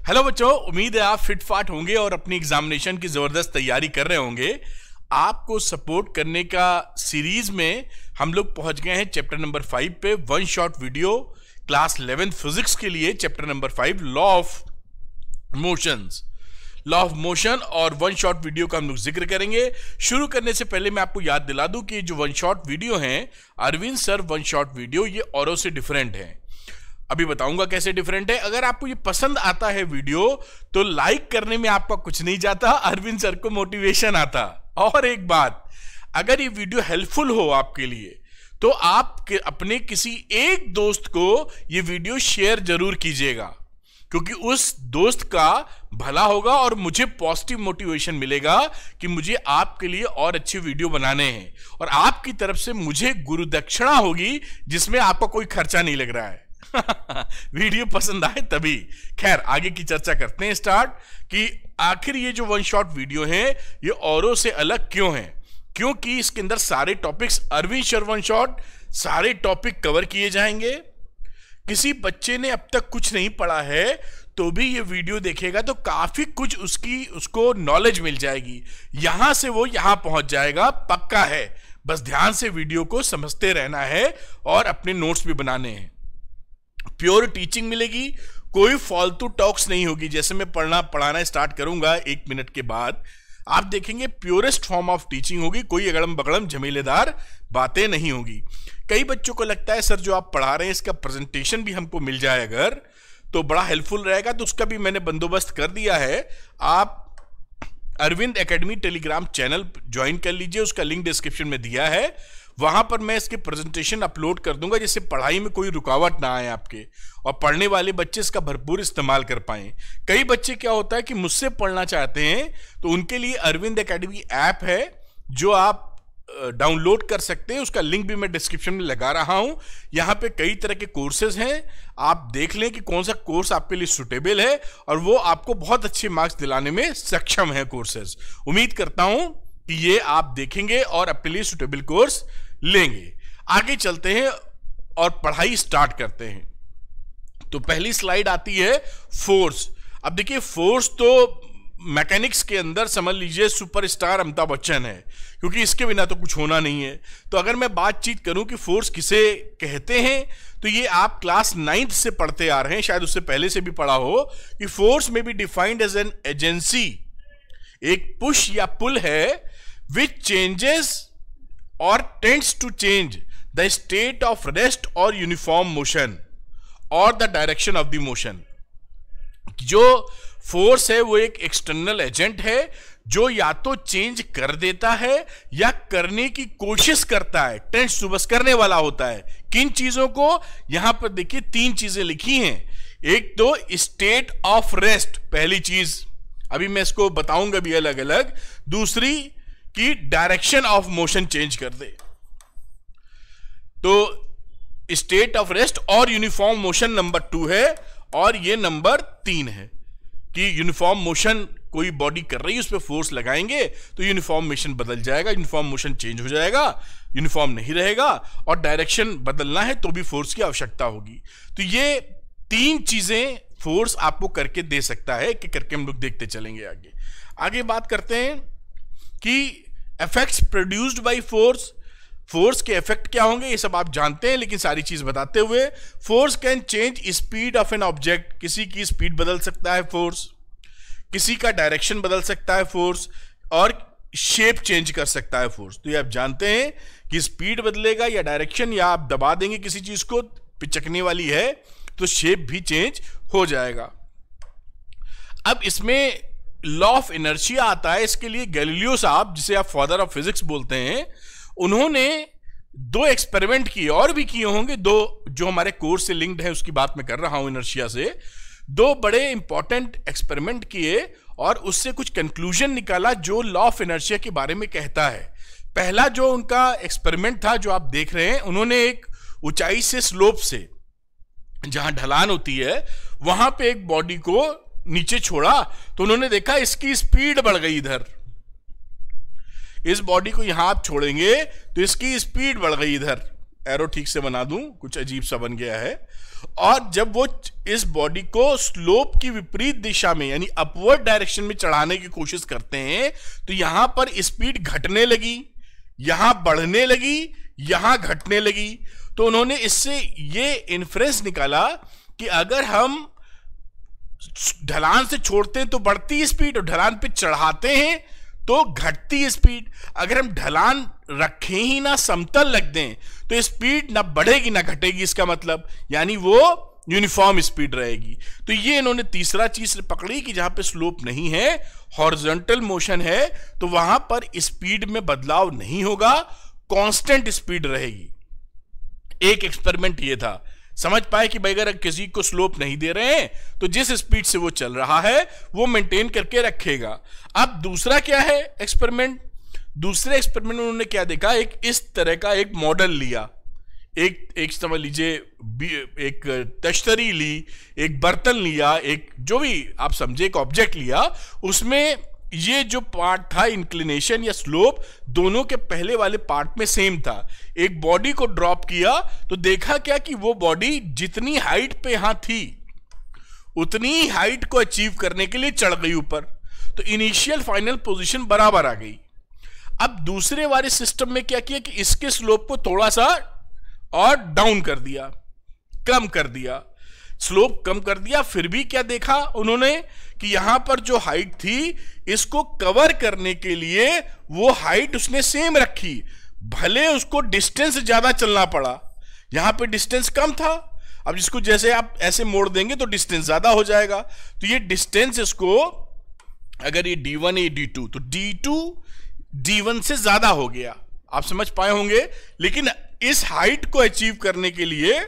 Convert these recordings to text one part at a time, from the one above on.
Hello बच्चों, उम्मीद है आप फिट फाट होंगे और अपनी एग्जामिनेशन की ज़बरदस्त तैयारी कर रहे होंगे। आपको सपोर्ट करने का सीरीज़ में हम लोग पहुँच गए हैं चैप्टर नंबर फाइव पे one shot video class eleventh physics के लिए chapter number five law of motions law of motion और वन शॉट वीडियो का हम लोग ज़िक्र करेंगे। शुरू करने से पहले मैं आपको याद दिला दूँ कि जो वन शॉट वीडियो हैं Arvind sir one shot video ये औरों से डिफरेंट है। अभी बताऊँगा कैसे डिफरेंट है। अगर आपको ये पसंद आता है वीडियो तो लाइक करने में आपका कुछ नहीं जाता, अरविंद सर को मोटिवेशन आता। और एक बात, अगर ये वीडियो हेल्पफुल हो आपके लिए तो आप के, अपने किसी एक दोस्त को ये वीडियो शेयर ज़रूर कीजिएगा। क्योंकि उस दोस्त का भला होगा और मुझे पॉजिटिव मोटिवेशन मिलेगा कि मुझे आपके लिए और अच्छी वीडियो बनाने हैं। और आपकी तरफ़ से मुझे गुरु दक्षिणा होगी, जिसमें आपका कोई खर्चा नहीं लग रहा है। वीडियो पसंद आए तभी। खैर, आगे की चर्चा करते हैं स्टार्ट कि आखिर ये जो वन शॉट वीडियो है, ये औरों से अलग क्यों है? क्योंकि इसके अंदर सारे topics Arvind sir one shot सारे टॉपिक कवर किए जाएँगे। किसी बच्चे ने अब तक कुछ नहीं पढ़ा है तो भी ये वीडियो देखेगा तो काफ़ी कुछ उसकी, उसको नॉलेज मिल जाएगी। यहाँ से वो यहाँ पहुँच जाएगा, पक्का है। बस ध्यान से वीडियो को समझते रहना है और अपने नोट्स भी बनाने हैं। प्योर टीचिंग मिलेगी, कोई फालतू टॉक्स नहीं होगी। जैसे मैं पढ़ना, पढ़ाना स्टार्ट करूँगा एक मिनट के बाद, आप देखेंगे प्योरेस्ट फॉर्म ऑफ़ टीचिंग होगी, कोई अगड़म बगड़म झमेलेदार बातें नहीं होगी। कई बच्चों को लगता है, सर, जो आप पढ़ा रहे हैं, इसका प्रेजेंटेशन भी हमको मिल जाए अगर तो बड़ा हेल्पफुल रहेगा। तो उसका भी मैंने बंदोबस्त कर दिया है। आप Arvind academy telegram channel join कर लीजिए, उसका लिंक डिस्क्रिप्शन में दिया है। वहाँ पर मैं इसके प्रेजेंटेशन अपलोड कर दूँगा, जिससे पढ़ाई में कोई रुकावट ना आए आपके, और पढ़ने वाले बच्चे इसका भरपूर इस्तेमाल कर पाए। कई बच्चे क्या होता है कि मुझसे पढ़ना चाहते हैं तो उनके लिए अरविंद अकेडमी ऐप है, जो आप डाउनलोड कर सकते हैं। उसका लिंक भी मैं डिस्क्रिप्शन में लगा रहा हूँ। यहाँ पे कई तरह के कोर्सेज हैं। आप देख लें कि कौन सा कोर्स आपके लिए सुटेबल है, और वो आपको बहुत अच्छे मार्क्स दिलाने में सक्षम है कोर्सेज उम्मीद करता हूँ कि ये आप देखेंगे, और अपने लिए सुटेबल कोर्स लेंगे। आगे चलते हैं और पढ़ाई स्टार्ट करते हैं। तो पहली स्लाइड आती है फोर्स अब देखिए फोर्स तो मैकेनिक्स के अंदर समझ लीजिए सुपरस्टार अमिताभ बच्चन है, क्योंकि इसके बिना तो कुछ होना नहीं है। तो अगर मैं बातचीत करूँ कि फोर्स किसे कहते हैं तो ये आप क्लास नाइन्थ से पढ़ते आ रहे हैं, शायद उससे पहले से भी पढ़ा हो कि फोर्स में be defined as an agency एक पुश या पुल है which changes or tends to change the state of rest or uniform motion और the direction of the motion जो फोर्स है, वो एक एक्सटर्नल एजेंट है, जो या तो चेंज कर देता है या करने की कोशिश करता है टेंस टू बस करने वाला होता है। किन चीज़ों को? यहाँ पर देखिए तीन चीज़ें लिखी हैं। एक तो स्टेट ऑफ़ रेस्ट पहली चीज़। अभी मैं इसको बताऊँगा भी अलग अलग दूसरी कि डायरेक्शन ऑफ़ मोशन चेंज कर दे। तो स्टेट ऑफ़ रेस्ट और यूनिफॉर्म मोशन नंबर टू है और ये नंबर तीन है कि यूनिफॉर्म मोशन कोई बॉडी कर रही है, उस पर फोर्स लगाएँगे तो यूनिफॉर्म मोशन बदल जाएगा, यूनिफॉर्म मोशन चेंज हो जाएगा, यूनिफॉर्म नहीं रहेगा और डायरेक्शन बदलना है तो भी फोर्स की आवश्यकता होगी। तो ये तीन चीज़ें फोर्स आपको करके दे सकता है कि करके हम लोग देखते चलेंगे आगे। आगे बात करते हैं कि effects produced by force force के इफ़ेक्ट क्या होंगे, ये सब आप जानते हैं, लेकिन सारी चीज़ बताते हुए force can change speed of an object किसी की स्पीड बदल सकता है फोर्स किसी का डायरेक्शन बदल सकता है फोर्स और शेप चेंज कर सकता है फोर्स तो ये आप जानते हैं कि स्पीड बदलेगा या डायरेक्शन या आप दबा देंगे किसी चीज़ को, पिचकने वाली है तो शेप भी चेंज हो जाएगा. अब इसमें लॉ ऑफ़ इनर्शिया आता है, इसके लिए गैलीलियो साहब, जिसे आप फादर ऑफ़ फिजिक्स बोलते हैं, उन्होंने दो एक्सपेरिमेंट किए, और भी किए होंगे, दो जो हमारे कोर्स से लिंक्ड है, उसकी बात मैं कर रहा हूँ इनर्शिया से, दो बड़े इंपॉर्टेंट एक्सपेरिमेंट किए, और उससे कुछ कंक्लूजन निकाला जो लॉ ऑफ़ इनर्शिया के बारे में कहता है। पहला जो उनका एक्सपेरिमेंट था, जो आप देख रहे हैं, उन्होंने एक ऊंचाई से स्लोप से, जहाँ ढलान होती है, वहाँ पे एक बॉडी को नीचे छोड़ा तो उन्होंने देखा इसकी स्पीड बढ़ गई इधर। इस बॉडी को यहाँ आप छोड़ेंगे तो इसकी स्पीड बढ़ गई इधर। एरो ठीक से बना दूँ, कुछ अजीब सा बन गया है। और जब वो इस बॉडी को स्लोप की विपरीत दिशा में, यानी अपवर्ड डायरेक्शन में चढ़ाने की कोशिश करते हैं तो यहाँ पर स्पीड घटने लगी, यहाँ बढ़ने लगी, यहाँ घटने लगी। तो उन्होंने इससे ये इन्फ्रेंस निकाला कि अगर हम ढलान से छोड़ते हैं तो बढ़ती स्पीड और ढलान पे चढ़ाते हैं तो घटती स्पीड। अगर हम ढलान रखें ही ना, समतल रख दें तो स्पीड ना बढ़ेगी ना घटेगी, इसका मतलब यानी वो यूनिफॉर्म स्पीड रहेगी। तो ये इन्होंने तीसरा चीज़ पकड़ी कि जहाँ पे स्लोप नहीं है, हॉरिजॉन्टल मोशन है तो वहाँ पर स्पीड में बदलाव नहीं होगा, कांस्टेंट स्पीड रहेगी। एक एक्सपेरिमेंट ये था। समझ पाए कि भाई अगर किसी को स्लोप नहीं दे रहे हैं तो जिस स्पीड से वो चल रहा है, वो मेंटेन करके रखेगा। अब दूसरा क्या है एक्सपेरिमेंट दूसरे एक्सपेरिमेंट में उन्होंने क्या देखा? एक इस तरह का एक मॉडल लिया। एक एक समझ लीजिए एक तश्तरी ली, एक बर्तन लिया, एक जो भी आप समझे, एक ऑब्जेक्ट लिया, उसमें ये जो पार्ट था इंक्लिनेशन या स्लोप दोनों के पहले वाले पार्ट में सेम था। एक बॉडी को ड्रॉप किया तो देखा क्या कि वो बॉडी जितनी हाइट पे यहाँ थी, उतनी हाइट को अचीव करने के लिए चढ़ गई ऊपर। तो इनिशियल फाइनल पोजीशन बराबर आ गई। अब दूसरे वाले सिस्टम में क्या किया कि इसके स्लोप को थोड़ा सा और डाउन कर दिया, कम कर दिया। स्लोप कम कर दिया, फिर भी क्या देखा उन्होंने कि यहाँ पर जो हाइट थी, इसको कवर करने के लिए वो हाइट उसने सेम रखी। भले उसको डिस्टेंस ज़्यादा चलना पड़ा, यहाँ पे डिस्टेंस कम था। अब इसको जैसे आप ऐसे मोड़ देंगे तो डिस्टेंस ज़्यादा हो जाएगा। तो ये डिस्टेंस इसको, अगर ये D1 है D2 तो D2 D1 से ज़्यादा हो गया। आप समझ पाए होंगे, लेकिन इस हाइट को अचीव करने के लिए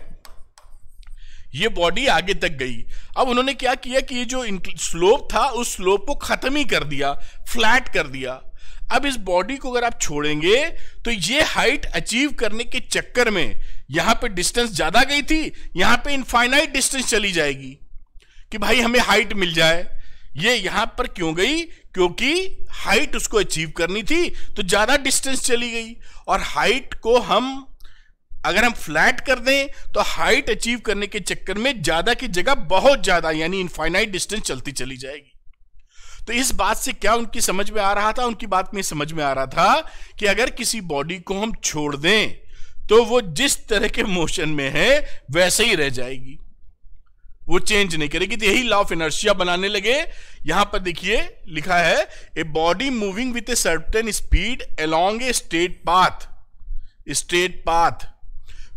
ये बॉडी आगे तक गई। अब उन्होंने क्या किया कि ये जो स्लोप था, उस स्लोप को खत्म ही कर दिया फ्लैट कर दिया। अब इस बॉडी को अगर आप छोड़ेंगे तो ये हाइट अचीव करने के चक्कर में यहाँ पे डिस्टेंस ज़्यादा गई थी, यहाँ पे इनफाइनाइट डिस्टेंस चली जाएगी। कि भाई हमें हाइट मिल जाए। ये यहाँ पर क्यों गई? क्योंकि हाइट उसको अचीव करनी थी तो ज़्यादा डिस्टेंस चली गई। और हाइट को हम अगर हम फ्लैट कर दें तो हाइट अचीव करने के चक्कर में ज़्यादा की जगह बहुत ज़्यादा, यानी इनफाइनाइट डिस्टेंस चलती चली जाएगी। तो इस बात से क्या उनकी समझ में आ रहा था? उनकी बात में समझ में आ रहा था कि अगर किसी बॉडी को हम छोड़ दें तो वो जिस तरह के मोशन में है, वैसे ही रह जाएगी। वो चेंज नहीं करेगी। तो यही लॉ ऑफ़ इनर्शिया बनाने लगे। यहाँ पर देखिए, लिखा है a body moving with a certain speed along a straight path straight path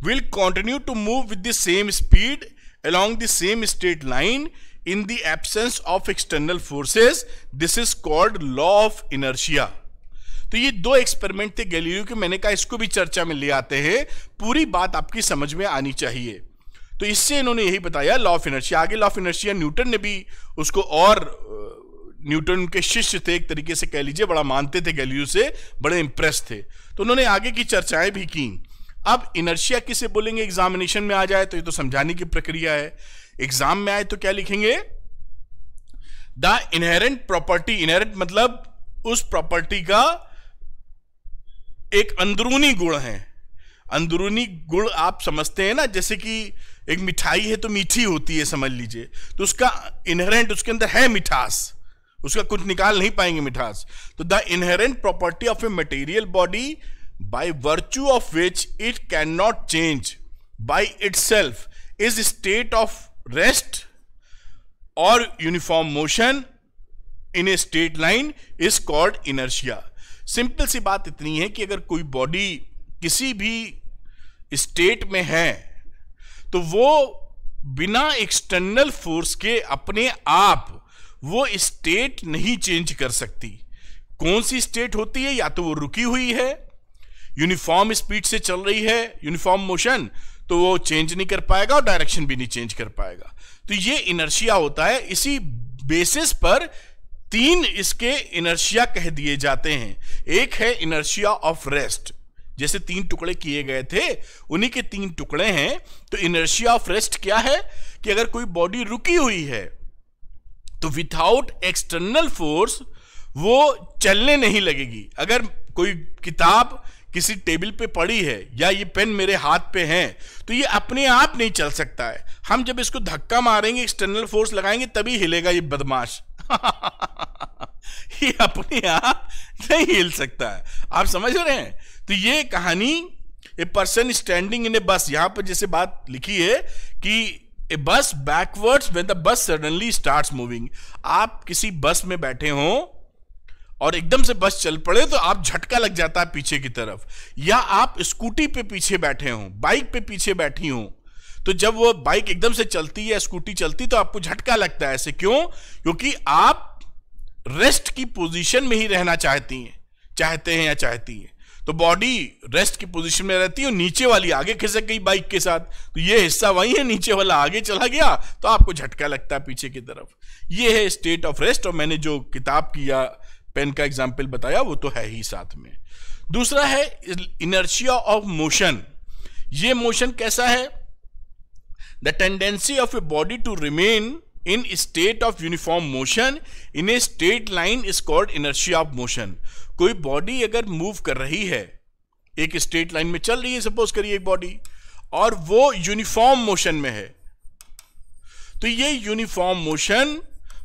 will continue to move with the same speed along the same straight line in the absence of external forces. This is called law of inertia. तो ये दो experiment थे Galileo के। मैंने कहा इसको भी चर्चा में ले आते हैं। पूरी बात आपकी समझ में आनी चाहिए। तो इससे इन्होंने यही बताया लॉ ऑफ़ इनर्शिया आगे लॉ ऑफ़ इनर्शिया न्यूटन ने भी उसको और न्यूटन के शिष्य थे, एक तरीके से कह लीजिए, बड़ा मानते थे गैलीलियो से, बड़े इंप्रेस थे। तो उन्होंने आगे की चर्चाएँ भी की। अब इनर्शिया किसे बोलेंगे? एग्जामिनेशन में आ जाए तो ये तो समझाने की प्रक्रिया है। एग्ज़ाम में आए तो क्या लिखेंगे? द इनहेरेंट प्रॉपर्टी इनहेरेंट मतलब उस प्रॉपर्टी का एक अंदरूनी गुण है। अंदरूनी गुण आप समझते हैं ना, जैसे कि एक मिठाई है तो मीठी होती है, समझ लीजिए। तो उसका इनहेरेंट उसके अंदर है मिठास। उसका कुछ निकाल नहीं पाएँगे मिठास। तो the inherent property of a material body by virtue of which it cannot change by itself is state of rest or uniform motion in a straight line is called inertia simple सी बात इतनी है कि अगर कोई body किसी भी state में है तो वो बिना एक्सटर्नल फोर्स के अपने आप वो स्टेट नहीं चेंज कर सकती कौन सी स्टेट होती है या तो वो रुकी हुई है यूनिफॉर्म स्पीड से चल रही है यूनिफॉर्म मोशन तो वो चेंज नहीं कर पाएगा और डायरेक्शन भी नहीं चेंज कर पाएगा। तो ये इनर्शिया होता है। इसी बेसिस पर तीन इसके इनर्शिया कह दिए जाते हैं। एक है इनर्शिया ऑफ़ रेस्ट जैसे तीन टुकड़े किए गए थे, उन्हीं के तीन टुकड़े हैं। तो इनर्शिया ऑफ़ रेस्ट क्या है? कि अगर कोई बॉडी रुकी हुई है तो विथआउट एक्सटर्नल फोर्स वो चलने नहीं लगेगी। अगर कोई किताब किसी टेबल पे पड़ी है या ये पेन मेरे हाथ पे है तो ये अपने आप नहीं चल सकता है। हम जब इसको धक्का मारेंगे एक्सटर्नल फोर्स लगाएँगे, तभी हिलेगा ये बदमाश। ये अपने आप नहीं हिल सकता है। आप समझ रहे हैं? तो ये कहानी ए पर्सन स्टैंडिंग इन ए बस यहाँ पर जैसे बात लिखी है कि a bus backwards when the bus suddenly start moving आप किसी बस में बैठे हो और एकदम से बस चल पड़े तो आप झटका लग जाता है पीछे की तरफ़। या आप स्कूटी पे पीछे बैठे हो, बाइक पे पीछे बैठी हो तो जब वो बाइक एकदम से चलती है, स्कूटी चलती तो आपको झटका लगता है। ऐसे क्यों? क्योंकि आप रेस्ट की पोजीशन में ही रहना चाहती हैं, चाहते हैं या चाहती हैं। तो बॉडी रेस्ट की पोजीशन में रहती है और नीचे वाली आगे खिसक गई बाइक के साथ। तो ये हिस्सा वही है, नीचे वाला आगे चला गया तो आपको झटका लगता है पीछे की तरफ़। ये है स्टेट ऑफ़ रेस्ट और मैंने जो किताब की या पेन का एग्ज़ाम्पल बताया, वो तो है ही साथ में। दूसरा है, इनर्शिया ऑफ़ मोशन। ये मोशन कैसा है? The tendency of a body to remain in state of uniform motion in a straight line is called inertia of motion कोई बॉडी अगर मूव कर रही है, एक स्टेट लाइन में चल रही है सपोज़ करिए एक बॉडी और वो यूनिफॉर्म मोशन में है तो ये यूनिफॉर्म मोशन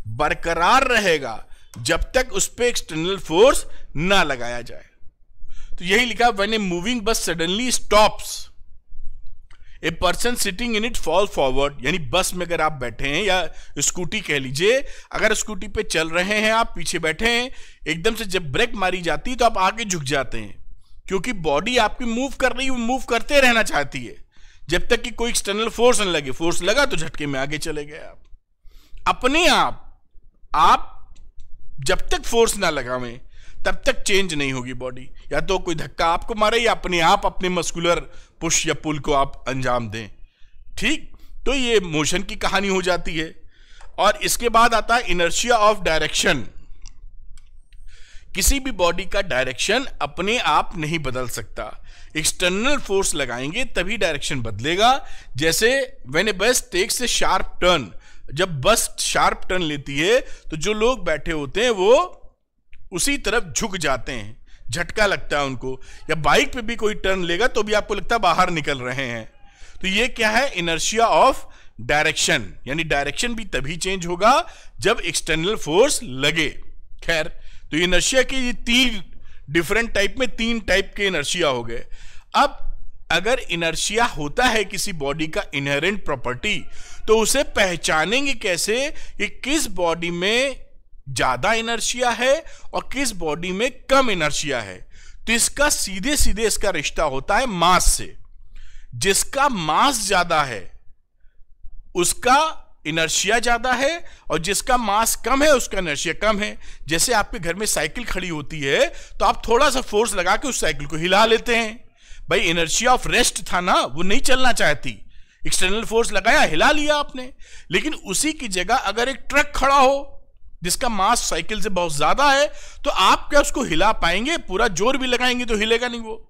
बरकरार रहेगा। जब तक उस पर एक्सटर्नल फोर्स ना लगाया जाए। तो यही लिखा when a moving bus suddenly stops a person sitting in it fall forward यानी बस में अगर आप बैठे हैं या स्कूटी कह लीजिए, अगर स्कूटी पे चल रहे हैं, आप पीछे बैठे हैं, एकदम से जब ब्रेक मारी जाती है तो आप आगे झुक जाते हैं। क्योंकि बॉडी आपकी मूव कर रही है मूव करते रहना चाहती है। जब तक कि कोई एक्सटर्नल फोर्स न लगे फोर्स लगा तो झटके में आगे चले गए आप। अपने आप आप जब तक फोर्स ना लगावें, तब तक चेंज नहीं होगी बॉडी या तो कोई धक्का आपको मारे या अपने आप अपने मस्कुलर पुश या पुल को आप अंजाम दें। ठीक? तो ये मोशन की कहानी हो जाती है। और इसके बाद आता है इनर्शिया ऑफ़ डायरेक्शन किसी भी बॉडी का डायरेक्शन अपने आप नहीं बदल सकता। एक्सटर्नल फोर्स लगाएँगे तभी डायरेक्शन बदलेगा। जैसे वेन ए बस टेक्स ए शार्प टर्न जब बस शार्प टर्न लेती है तो जो लोग बैठे होते हैं, वो उसी तरफ़ झुक जाते हैं। झटका लगता है उनको। या बाइक पे भी कोई टर्न लेगा तो भी आपको लगता है बाहर निकल रहे हैं। तो ये क्या है? Inertia of direction. यानी डायरेक्शन भी तभी चेंज होगा, जब एक्सटर्नल फोर्स लगे। खैर तो इनर्शिया के ये तीन डिफरेंट टाइप में तीन टाइप के इनर्शिया हो गए। अब अगर इनर्शिया होता है किसी बॉडी का इनहेरेंट प्रॉपर्टी तो उसे पहचानेंगे कैसे कि किस बॉडी में ज़्यादा इनर्शिया है और किस बॉडी में कम इनर्शिया है। तो इसका सीधे सीधे इसका रिश्ता होता है मास से। जिसका मास ज़्यादा है, उसका इनर्शिया ज़्यादा है और जिसका मास कम है, उसका इनर्शिया कम है। जैसे आपके घर में साइकिल खड़ी होती है तो आप थोड़ा सा फोर्स लगा के उस साइकिल को हिला लेते हैं। भाई इनर्शिया ऑफ़ रेस्ट था ना, वो नहीं चलना चाहती। एक्सटर्नल फोर्स लगाया, हिला लिया आपने। लेकिन उसी की जगह अगर एक ट्रक खड़ा हो, जिसका मास साइकिल से बहुत ज़्यादा है तो आप क्या उसको हिला पाएँगे? पूरा ज़ोर भी लगाएँगे तो हिलेगा नहीं वो।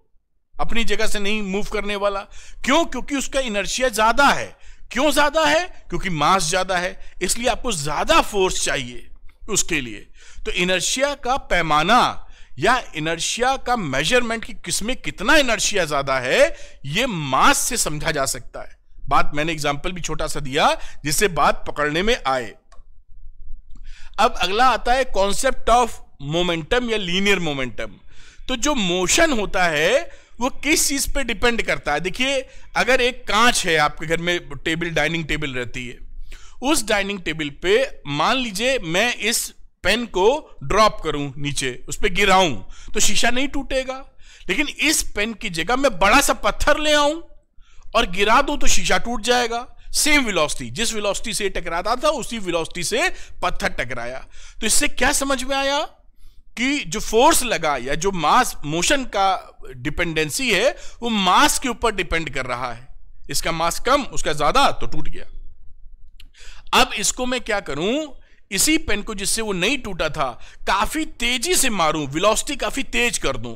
अपनी जगह से नहीं मूव करने वाला। क्यों? क्योंकि उसका इनर्शिया ज़्यादा है। क्यों ज़्यादा है? क्योंकि मास ज़्यादा है। इसलिए आपको ज़्यादा फोर्स चाहिए उसके लिए। तो इनर्शिया का पैमाना या इनर्शिया का मेज़रमेंट की किसमें कितना इनर्शिया ज़्यादा है यह मास से समझा जा सकता है। बात मैंने एग्ज़ाम्पल भी छोटा सा दिया, जिससे बात पकड़ने में आए। अब अगला आता है कॉन्सेप्ट ऑफ़ मोमेंटम या लीनियर मोमेंटम तो जो मोशन होता है, वो किस चीज़ पे डिपेंड करता है? देखिए, अगर एक कांच है आपके घर में टेबल डाइनिंग टेबल रहती है, उस डाइनिंग टेबल पे मान लीजिए मैं इस पेन को ड्रॉप करूँ नीचे, उस पर गिराऊं तो शीशा नहीं टूटेगा। लेकिन इस पेन की जगह मैं बड़ा सा पत्थर ले आऊँ और गिरा दूँ तो शीशा टूट जाएगा। सेम वेलोसिटी जिस वेलोसिटी से टकराता था, उसी वेलोसिटी से पत्थर टकराया। तो इससे क्या समझ में आया कि जो फोर्स लगा या जो मास मोशन का डिपेंडेंसी है, वो मास के ऊपर डिपेंड कर रहा है। इसका मास कम, उसका ज़्यादा तो टूट गया। अब इसको मैं क्या करूँ? इसी पेन को जिससे वो नहीं टूटा था, काफ़ी तेज़ी से मारूं वेलोसिटी काफ़ी तेज कर दूँ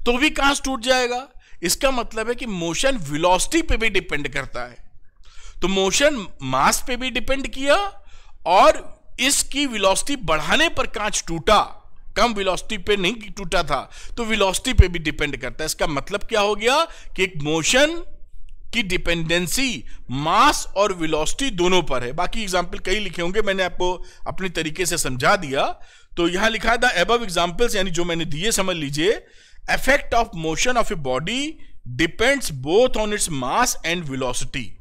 तो भी कहाँ टूट जाएगा? इसका मतलब है कि मोशन वेलोसिटी पे भी डिपेंड करता है। तो मोशन मास पे भी डिपेंड किया और इसकी वेलोसिटी बढ़ाने पर कांच टूटा। कम वेलोसिटी पे नहीं टूटा था तो वेलोसिटी पे भी डिपेंड करता है। इसका मतलब क्या हो गया कि एक मोशन की डिपेंडेंसी मास और वेलोसिटी दोनों पर है। बाकी एग्ज़ाम्पल कई लिखे होंगे, मैंने आपको अपने तरीके से समझा दिया। तो यहाँ लिखा था एबव एग्जाम्पल्स यानी जो मैंने दिए, समझ लीजिए effect of motion of a body depends both on its mass and velocity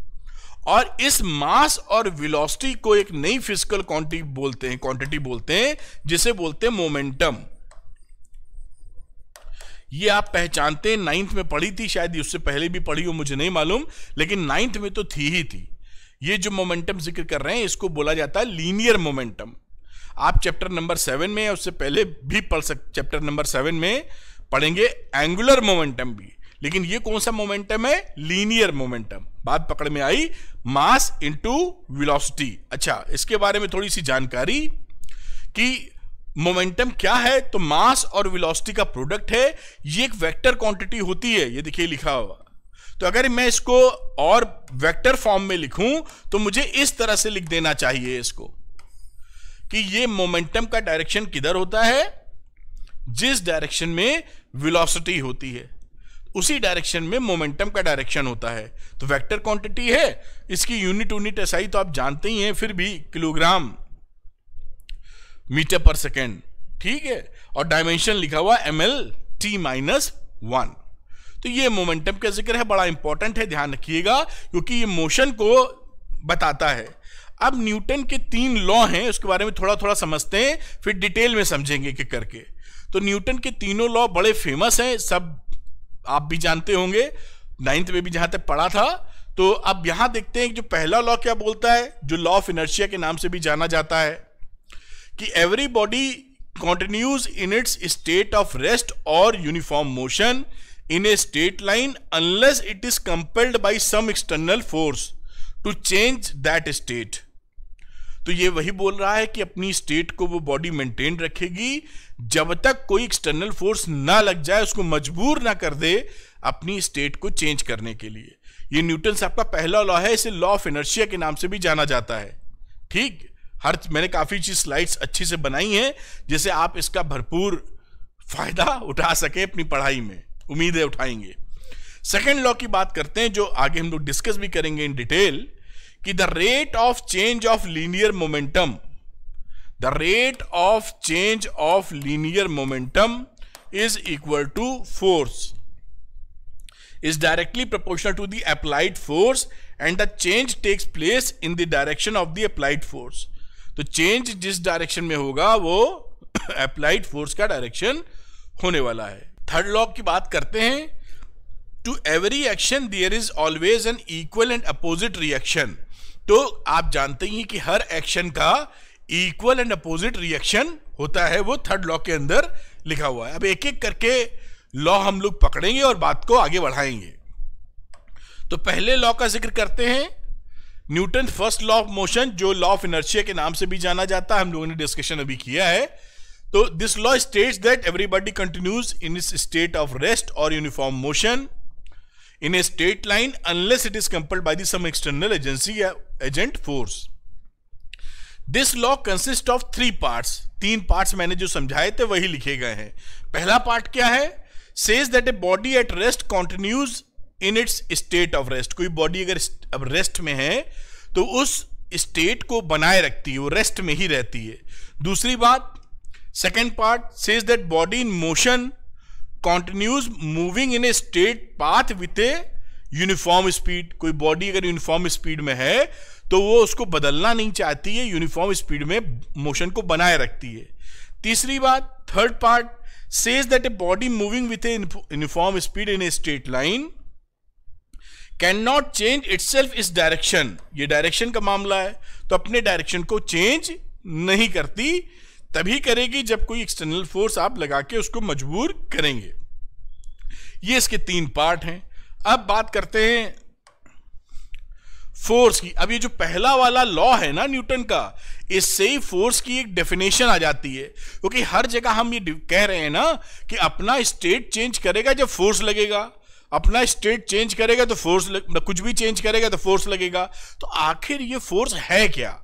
और इस मास और वेलोसिटी को एक नई फ़िज़िकल क्वांटिटी बोलते हैं क्वांटिटी बोलते हैं, जिसे बोलते हैं मोमेंटम ये आप पहचानते हैं नाइन्थ में पढ़ी थी, शायद उससे पहले भी पढ़ी हो, मुझे नहीं मालूम, लेकिन नाइन्थ में तो थी ही थी। ये जो मोमेंटम ज़िक्र कर रहे हैं, इसको बोला जाता है लीनियर मोमेंटम आप चैप्टर नंबर सेवन में उससे पहले भी पढ़ सक चैप्टर नंबर सेवन में पढ़ेंगे एंगुलर मोमेंटम भी। लेकिन ये कौन सा मोमेंटम है? लीनियर मोमेंटम बात पकड़ में आई मास इंटू विलोसिटी अच्छा इसके बारे में थोड़ी सी जानकारी कि मोमेंटम क्या है? तो मास और वेलोसिटी का प्रोडक्ट है। ये एक वेक्टर क्वांटिटी होती है। ये देखिए, लिखा हुआ। तो अगर मैं इसको और वेक्टर फॉर्म में लिखूं तो मुझे इस तरह से लिख देना चाहिए इसको कि ये मोमेंटम का डायरेक्शन किधर होता है? जिस डायरेक्शन में वेलोसिटी होती है, उसी डायरेक्शन में मोमेंटम का डायरेक्शन होता है। तो वेक्टर क्वांटिटी है, इसकी यूनिट यूनिट एसआई तो आप जानते ही हैं, फिर भी किलोग्राम मीटर पर सेकेंड ठीक है? और डायमेंशन लिखा हुआ M L T minus one तो ये मोमेंटम का ज़िक्र है, बड़ा इंपॉर्टेंट है, ध्यान रखिएगा, क्योंकि ये मोशन को बताता है। अब न्यूटन के तीन लॉ हैं, उसके बारे में थोड़ा थोड़ा समझते हैं, फिर डिटेल में समझेंगे कि करके। तो न्यूटन के तीनों लॉ बड़े फ़ेमस हैं, सब आप भी जानते होंगे। नाइन्थ में भी जहाँ तक पढ़ा था। तो अब यहाँ देखते हैं जो पहला लॉ क्या बोलता है, जो लॉ ऑफ़ इनर्शिया के नाम से भी जाना जाता है, कि every body continues in its state of rest और uniform motion in a state line unless it is compelled by some external force to change that state तो ये वही बोल रहा है कि अपनी स्टेट को वो बॉडी मेंटेन रखेगी। जब तक कोई एक्सटर्नल फोर्स ना लग जाए, उसको मजबूर ना कर दे अपनी स्टेट को चेंज करने के लिए। ये न्यूटन साहब का पहला लॉ है, इसे लॉ ऑफ़ इनर्शिया के नाम से भी जाना जाता है। ठीक? हर, मैंने काफ़ी चीज़ स्लाइड्स अच्छी से बनाई हैं जिसे आप इसका भरपूर फ़ायदा उठा सके अपनी पढ़ाई में। उम्मीदें उठाएँगे। सेकेंड लॉ की बात करते हैं, जो आगे हम लोग डिस्कस भी करेंगे इन डिटेल कि the rate of change of linear momentum the rate of change of linear momentum is equal to force directly proportional to the applied force and the change takes place in the direction of the applied force. तो change जिस direction में होगा, वो applied force का direction होने वाला है। Third law की बात करते हैं। To every action there is always an equal and opposite reaction तो आप जानते ही कि हर एक्शन का इक्वल एंड अपोजिट रिएक्शन होता है, वो थर्ड लॉ के अंदर लिखा हुआ है। अब एक एक करके लॉ हम लोग पकड़ेंगे और बात को आगे बढ़ाएँगे। तो पहले लॉ का ज़िक्र करते हैं। Newton first law of motion जो लॉ ऑफ़ इनर्शिया के नाम से भी जाना जाता है, हम लोगों ने डिस्कशन अभी किया है। तो this law states that everybody continues in is state of rest और uniform motion in a state line unless it is compelled by some external agency या agent force this law consist of three parts तीन parts मैंने जो समझाए थे, वही लिखे गए हैं। पहला पार्ट क्या है? Says that a body at rest continues in its state of rest कोई बॉडी अगर अब रेस्ट में है तो उस स्टेट को बनाए रखती है, वो रेस्ट में ही रहती है। दूसरी बात second part says that body in motion continues moving in a state path with a uniform speed कोई बॉडी अगर यूनिफॉर्म स्पीड में है तो वो उसको बदलना नहीं चाहती है यूनिफॉर्म स्पीड में मोशन को बनाए रखती है। तीसरी बात third part says that a body moving with a uniform speed in a straight line can not change itself is direction ये डायरेक्शन का मामला है तो अपने डायरेक्शन को चेंज नहीं करती तभी करेगी जब कोई एक्सटर्नल फोर्स आप लगा के उसको मजबूर करेंगे। ये इसके तीन पार्ट हैं। अब बात करते हैं फोर्स की। अब ये जो पहला वाला लॉ है ना न्यूटन का इससे ही फोर्स की एक डेफिनेशन आ जाती है। क्योंकि हर जगह हम ये कह रहे हैं ना कि अपना स्टेट चेंज करेगा जब फोर्स लगेगा। अपना स्टेट चेंज करेगा तो फोर्स लग, कुछ भी चेंज करेगा तो फोर्स लगेगा। तो आखिर ये फोर्स है क्या?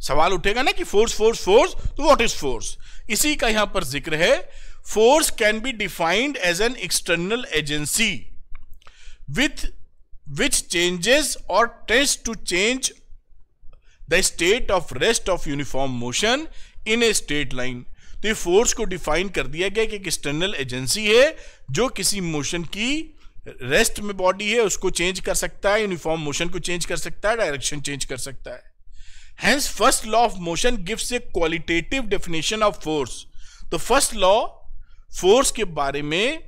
सवाल उठेगा ना कि फोर्स फोर्स फोर्स तो व्हाट इज़ फोर्स इसी का यहाँ पर ज़िक्र है। Force can be defined as an external agency with which changes और test to change the state of rest of uniform motion in a state line तो ये फोर्स को डिफाइन कर दिया गया कि एक एक्सटर्नल एजेंसी है जो किसी मोशन की रेस्ट में बॉडी है, उसको चेंज कर सकता है यूनिफॉर्म मोशन को चेंज कर सकता है डायरेक्शन चेंज कर सकता है। Hence, first law of motion gives a qualitative definition of force. तो फ़र्स्ट लॉ फोर्स के बारे में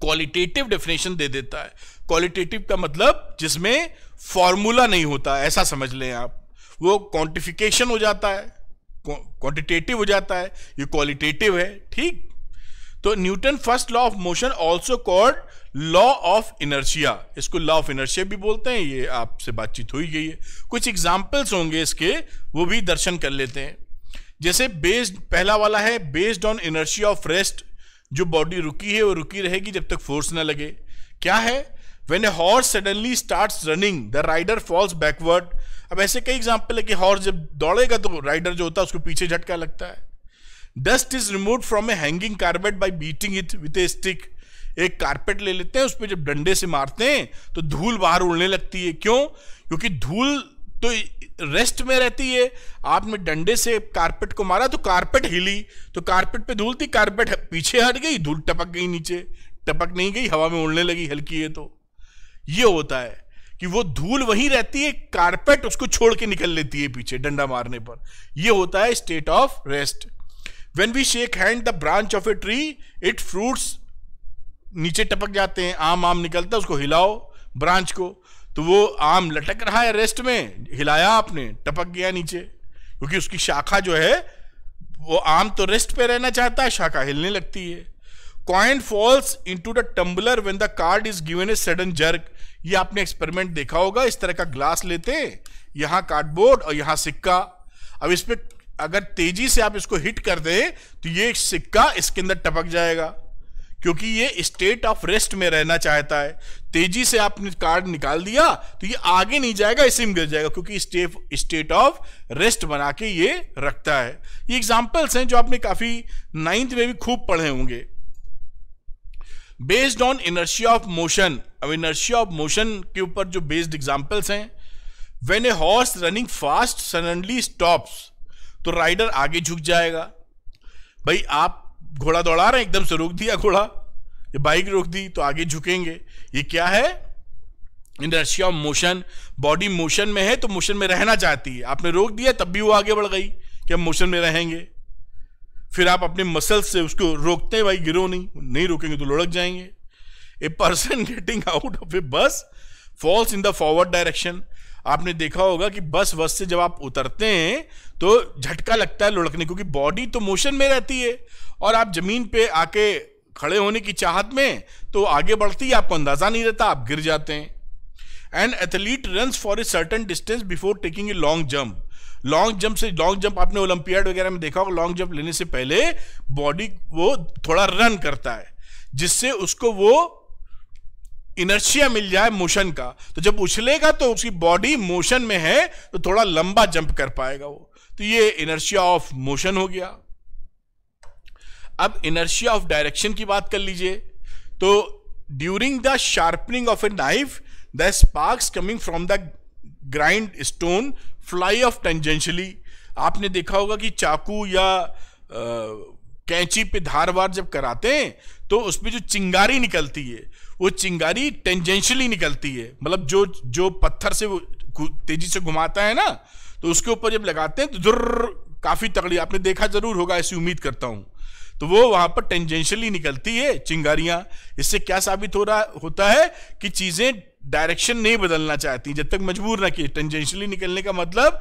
क्वालिटेटिव डेफिनेशन दे देता है। क्वालिटेटिव का मतलब जिसमें फॉर्मूला नहीं होता ऐसा समझ लें आप। वो क्वांटिफिकेशन हो जाता है क्वांटिटेटिव हो जाता है ये क्वालिटेटिव है ठीक? तो Newton first law of motion also called law of inertia इसको लॉ ऑफ़ इनर्शिया भी बोलते हैं, ये आपसे बातचीत हो ही गई है। कुछ एग्जाम्पल्स होंगे इसके, वो भी दर्शन कर लेते हैं। जैसे बेस्ड पहला वाला है based on inertia of rest जो बॉडी रुकी है, वो रुकी रहेगी जब तक फोर्स ना लगे। क्या है? When a horse suddenly start running the rider falls backward अब ऐसे कई एग्ज़ाम्पल है कि हॉर्स जब दौड़ेगा तो राइडर जो होता है, उसको पीछे झटका लगता है। Dust is remove from a hanging carpet by beating it with a stick एक कारपेट ले लेते हैं उस पर जब डंडे से मारते हैं तो धूल बाहर उड़ने लगती है। क्यों? क्योंकि धूल तो रेस्ट में रहती है। आपने डंडे से कारपेट को मारा तो कारपेट हिली। तो कारपेट पे धूल थी, कारपेट पीछे हट गई, धूल टपक गई नीचे। टपक नहीं गई, हवा में उड़ने लगी हल्की है तो। ये होता है कि वो धूल वहीं रहती है, कारपेट उसको छोड़ के निकल लेती है पीछे डंडा मारने पर। ये होता है state of rest when we shake hand the branch of a tree it fruits नीचे टपक जाते हैं, आम आम निकलता है, उसको हिलाओ ब्रांच को। तो वो आम लटक रहा है रेस्ट में, हिलाया आपने, टपक गया नीचे। क्योंकि उसकी शाखा जो है, वो आम तो रेस्ट पे रहना चाहता है, शाखा हिलने लगती है। Coin falls into the tumbler when the card is given a sudden jerk ये आपने एक्सपेरिमेंट देखा होगा, इस तरह का ग्लास लेते हैं, यहाँ कार्डबोर्ड और यहाँ सिक्का। अब इस पर अगर तेज़ी से आप इसको हिट कर दें तो ये सिक्का इसके अंदर टपक जाएगा। क्योंकि ये स्टेट ऑफ़ रेस्ट में रहना चाहता है। तेज़ी से आपने कार्ड निकाल दिया तो ये आगे नहीं जाएगा इसी में गिर जाएगा, क्योंकि स्टेट स्टेट ऑफ़ रेस्ट बना के ये रखता है। ये एग्जाम्पल्स हैं जो आपने काफ़ी नाइन्थ में भी खूब पढ़े होंगे। Based on inertia of motion अब इनर्शिया ऑफ़ मोशन के ऊपर जो बेस्ड एग्जाम्पल्स हैं when a horse running fast suddenly stops तो राइडर आगे झुक जाएगा। भाई, आप घोड़ा दौड़ा रहे एकदम से रोक दिया घोड़ा। ये बाइक रोक दी तो आगे झुकेंगे। ये क्या है? Inertia motion. बॉडी मोशन में है तो मोशन में रहना चाहती है। आपने रोक दिया, तब भी वो आगे बढ़ गई कि हम मोशन में रहेंगे। फिर आप अपने मसल से उसको रोकते भाई, गिरो नहीं। नहीं रोकेंगे तो लुढ़क जाएँगे। A person getting out of a bus falls in the forward direction आपने देखा होगा कि बस बस से जब आप उतरते हैं तो झटका लगता है लुढ़कने क्योंकि बॉडी तो मोशन में रहती है। और आप ज़मीन पे आके खड़े होने की चाहत में तो आगे बढ़ती है, आपको अंदाज़ा नहीं रहता, आप गिर जाते हैं। And athlete run for a certain distance before taking a long jump long jump से लॉन्ग जंप आपने ओलंपियाड वगैरह में देखा होगा लॉन्ग जंप लेने से पहले बॉडी वो थोड़ा रन करता है, जिससे उसको वो इनर्शिया मिल जाए मोशन का तो जब उछलेगा तो उसकी बॉडी मोशन में है तो थोड़ा लंबा जंप कर पाएगा वो। तो ये इनर्शिया ऑफ़ मोशन हो गया। अब इनर्शिया ऑफ़ डायरेक्शन की बात कर लीजिए तो during the sharpening of a knife, the sparks coming from the grindstone fly off tangentially आपने देखा होगा कि चाकू या कैंची पे धार वार जब कराते हैं तो उसमें जो चिंगारी निकलती है वो चिंगारी टेंजेंशियली निकलती है। मतलब जो जो पत्थर से वो तेज़ी से घुमाता है ना तो उसके ऊपर जब लगाते हैं तो जुर्र काफ़ी तगड़ी, आपने देखा ज़रूर होगा, ऐसी उम्मीद करता हूँ। तो वो वहाँ पर टेंजेंशियली निकलती है, चिंगारियाँ। इससे क्या साबित हो रहा, होता है कि चीज़ें डायरेक्शन नहीं बदलना चाहती। जब तक मजबूर ना किए टेंजेंशियली निकलने का मतलब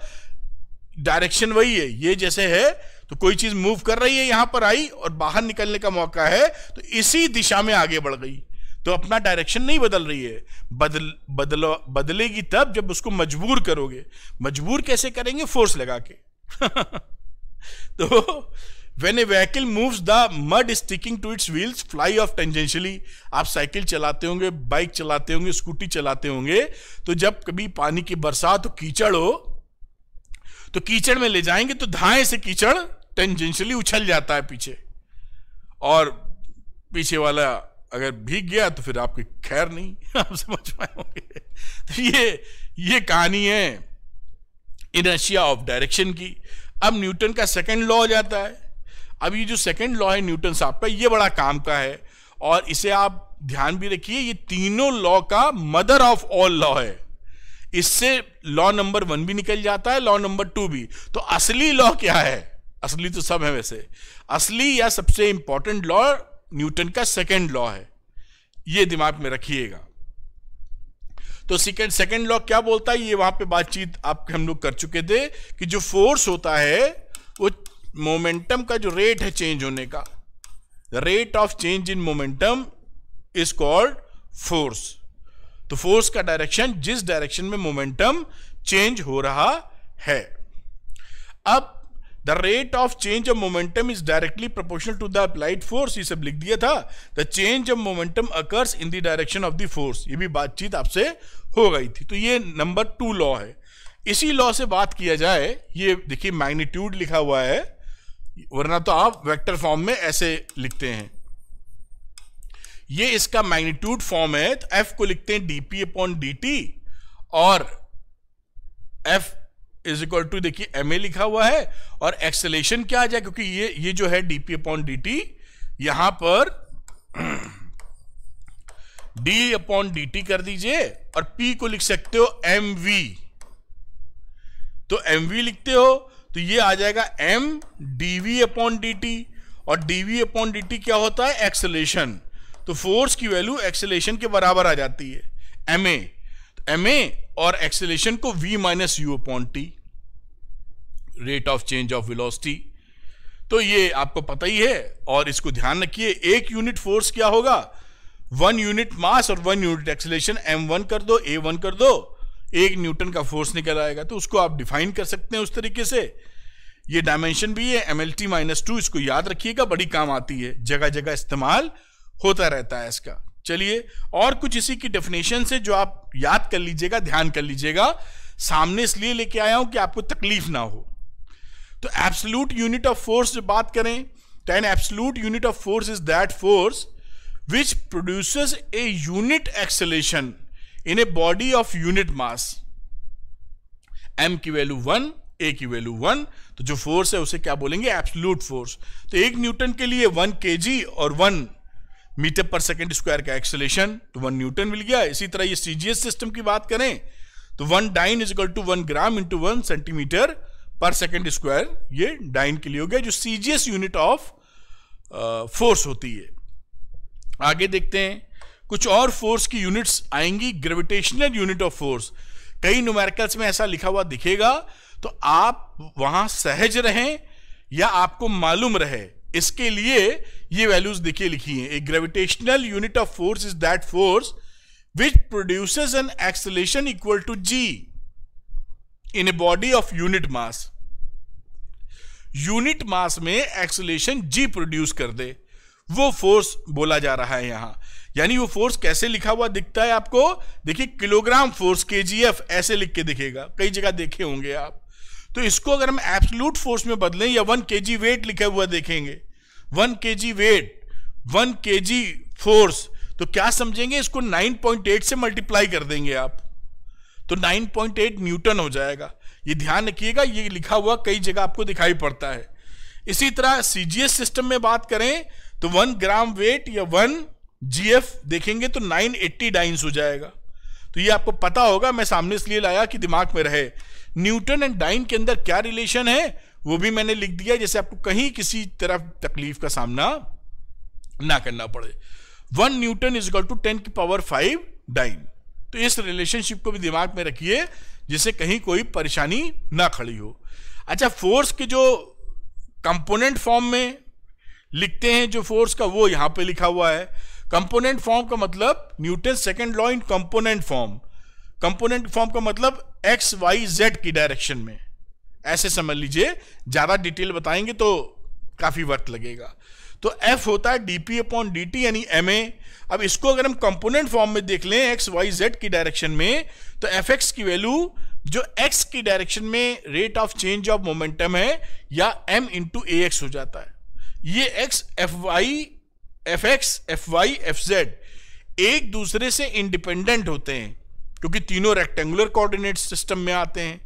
डायरेक्शन वही है। ये जैसे है तो कोई चीज़ मूव कर रही है, यहाँ पर आई और बाहर निकलने का मौका है तो इसी दिशा में आगे बढ़ गई। तो अपना डायरेक्शन नहीं बदल रही है। बदल, बदलो, बदलेगी तब जब उसको मजबूर करोगे। मजबूर कैसे करेंगे? फोर्स लगा के। तो when a vehicle moves the mud sticking to its wheels fly off tangentially आप साइकिल चलाते होंगे बाइक चलाते होंगे स्कूटी चलाते होंगे तो जब कभी पानी की बरसात हो, कीचड़ हो तो कीचड़ में ले जाएँगे तो धाए से कीचड़ टेंजेंशियली उछल जाता है पीछे। और पीछे वाला अगर भीग गया तो फिर आपकी खैर नहीं। आप समझ पाए होंगे तो ये ये कहानी है इनर्शिया ऑफ़ डायरेक्शन की। अब न्यूटन का सेकंड लॉ हो जाता है। अब ये जो सेकंड लॉ है न्यूटन साहब का, ये बड़ा काम का है। और इसे आप ध्यान भी रखिए, ये तीनों लॉ का मदर ऑफ़ ऑल लॉ है। इससे लॉ नंबर वन भी निकल जाता है लॉ नंबर टू भी। तो असली लॉ क्या है? असली तो सब है वैसे। असली या सबसे इंपॉर्टेंट लॉ न्यूटन का सेकेंड लॉ है। ये दिमाग में रखिएगा। तो सेकेंड सेकेंड लॉ क्या बोलता है? ये वहाँ पे बातचीत आप, हम लोग कर चुके थे कि जो फोर्स होता है, वो मोमेंटम का जो रेट है चेंज होने का। Rate of change in momentum is called force तो फोर्स का डायरेक्शन जिस डायरेक्शन में मोमेंटम चेंज हो रहा है। अब the rate of change of momentum is directly proportional to the applied force ये सब लिख दिया था। The change of momentum occurs in the direction of the force ये भी बातचीत आपसे हो गई थी। तो ये नंबर टू लॉ है। इसी लॉ से बात किया जाए, ये देखिए मैग्नीट्यूड लिखा हुआ है, वरना तो आप वेक्टर फॉर्म में ऐसे लिखते हैं। ये इसका मैग्नीट्यूड फॉर्म है तो एफ़ को लिखते हैं डीपी अपॉन डी और एफ़ इज़ इक्वल टू देखिए एम ए लिखा हुआ है और एक्सेलेशन क्या आ जाए, क्योंकि ये ये जो है डीपी अपॉन डी टी यहाँ पर डी अपॉन डी टी कर दीजिए और पी को लिख सकते हो एम वी तो एम वी लिखते हो तो ये आ जाएगा M DV upon D T और डीवी अपॉन डी टी क्या होता है? एक्सेलेशन तो फोर्स की वैल्यू एक्सेलेशन के बराबर आ जाती है। एम ए एम ए और एक्सेलेशन को v minus U upon T rate of change of velocity तो ये आपको पता ही है, और इसको ध्यान रखिए, एक यूनिट फोर्स क्या होगा? वन यूनिट मास और one unit acceleration M one कर दो ए वन कर दो, एक न्यूटन का फोर्स निकल आएगा। तो उसको आप डिफाइन कर सकते हैं उस तरीके से। ये डायमेंशन भी है M L T minus two इसको याद रखिएगा, बड़ी काम आती है। जगह जगह इस्तेमाल होता रहता है इसका। चलिए, और कुछ इसी की डेफिनेशन से जो आप याद कर लीजिएगा, ध्यान कर लीजिएगा। सामने इसलिए लेके आया हूँ कि आपको तकलीफ़ ना हो। तो एब्सोल्यूट यूनिट ऑफ़ फोर्स जब बात करें तो an absolute unit of force is that force which produces a unit acceleration in a body of unit mass M की वैल्यू वन ए की वैल्यू वन तो जो फोर्स है उसे क्या बोलेंगे? एब्सोल्यूट फोर्स तो एक न्यूटन के लिए वन के और one metre per second square का एक्सेलेशन तो वन न्यूटन मिल गया। इसी तरह ये सीजीएस सिस्टम की बात करें तो one dyne is equal to one gram into one centimetre per second square ये डाइन के लिए हो गया, जो सीजीएस यूनिट ऑफ़ फोर्स होती है। आगे देखते हैं, कुछ और फोर्स की यूनिट्स आएँगी ग्रेविटेशनल यूनिट ऑफ़ फोर्स कई न्यूमेरिकल्स में ऐसा लिखा हुआ दिखेगा तो आप वहाँ सहज रहें या आपको मालूम रहे। इसके लिए ये वैल्यूज़ देखिए लिखी हैं। A gravitational unit of force is that force which produces an acceleration equal to G in a body of unit mass unit mass में एक्सलेशन जी प्रोड्यूस कर दे। वो फोर्स बोला जा रहा है यहाँ। यानी वो फोर्स कैसे लिखा हुआ दिखता है आपको? देखिए किलोग्राम फोर्स के ऐसे लिख के दिखेगा। कई जगह देखे होंगे आप। तो इसको अगर हम एब्सोलूट फोर्स में बदलें, या वन के वेट लिखा हुआ देखेंगे। वन के वेट वन के फोर्स तो क्या समझेंगे? इसको 9.8 से मल्टीप्लाई कर देंगे आप। तो 9.8 न्यूटन हो जाएगा। ये ध्यान रखिएगा, ये लिखा हुआ कई जगह आपको दिखाई पड़ता है। इसी तरह सीजीएस सिस्टम में बात करें तो वन ग्राम वेट या वन जीएफ देखेंगे तो 980 डाइंस हो जाएगा। तो ये आपको पता होगा, मैं सामने इसलिए लाया कि दिमाग में रहे। न्यूटन एंड डाइन के अंदर क्या रिलेशन है, वो भी मैंने लिख दिया, जैसे आपको कहीं किसी तरह तकलीफ़ का सामना ना करना पड़े। One newton is equal to ten की पावर फाइव डाइन तो इस रिलेशनशिप को भी दिमाग में रखिए, जिससे कहीं कोई परेशानी ना खड़ी हो। अच्छा फोर्स के जो कंपोनेंट फॉर्म में लिखते हैं, जो फोर्स का, वो यहाँ पे लिखा हुआ है। कंपोनेंट फॉर्म का मतलब Newton second law in component form component form का मतलब एक्स वाई जेड की डायरेक्शन में। ऐसे समझ लीजिए, ज़्यादा डिटेल बताएँगे तो काफ़ी वक्त लगेगा। तो एफ़ होता है डीपी अपॉन डी टी यानी एम ए अब इसको अगर हम कंपोनेंट फॉर्म में देख लें एक्स वाई जेड की डायरेक्शन में तो एफ़ एक्स की वैल्यू जो एक्स की डायरेक्शन में rate of change of momentum है, या एम इंटू ए एक्स हो जाता है। ये X F Y F X F Y F Z एक दूसरे से इंडिपेंडेंट होते हैं, क्योंकि तीनों रेक्टेंगुलर कोऑर्डिनेट सिस्टम में आते हैं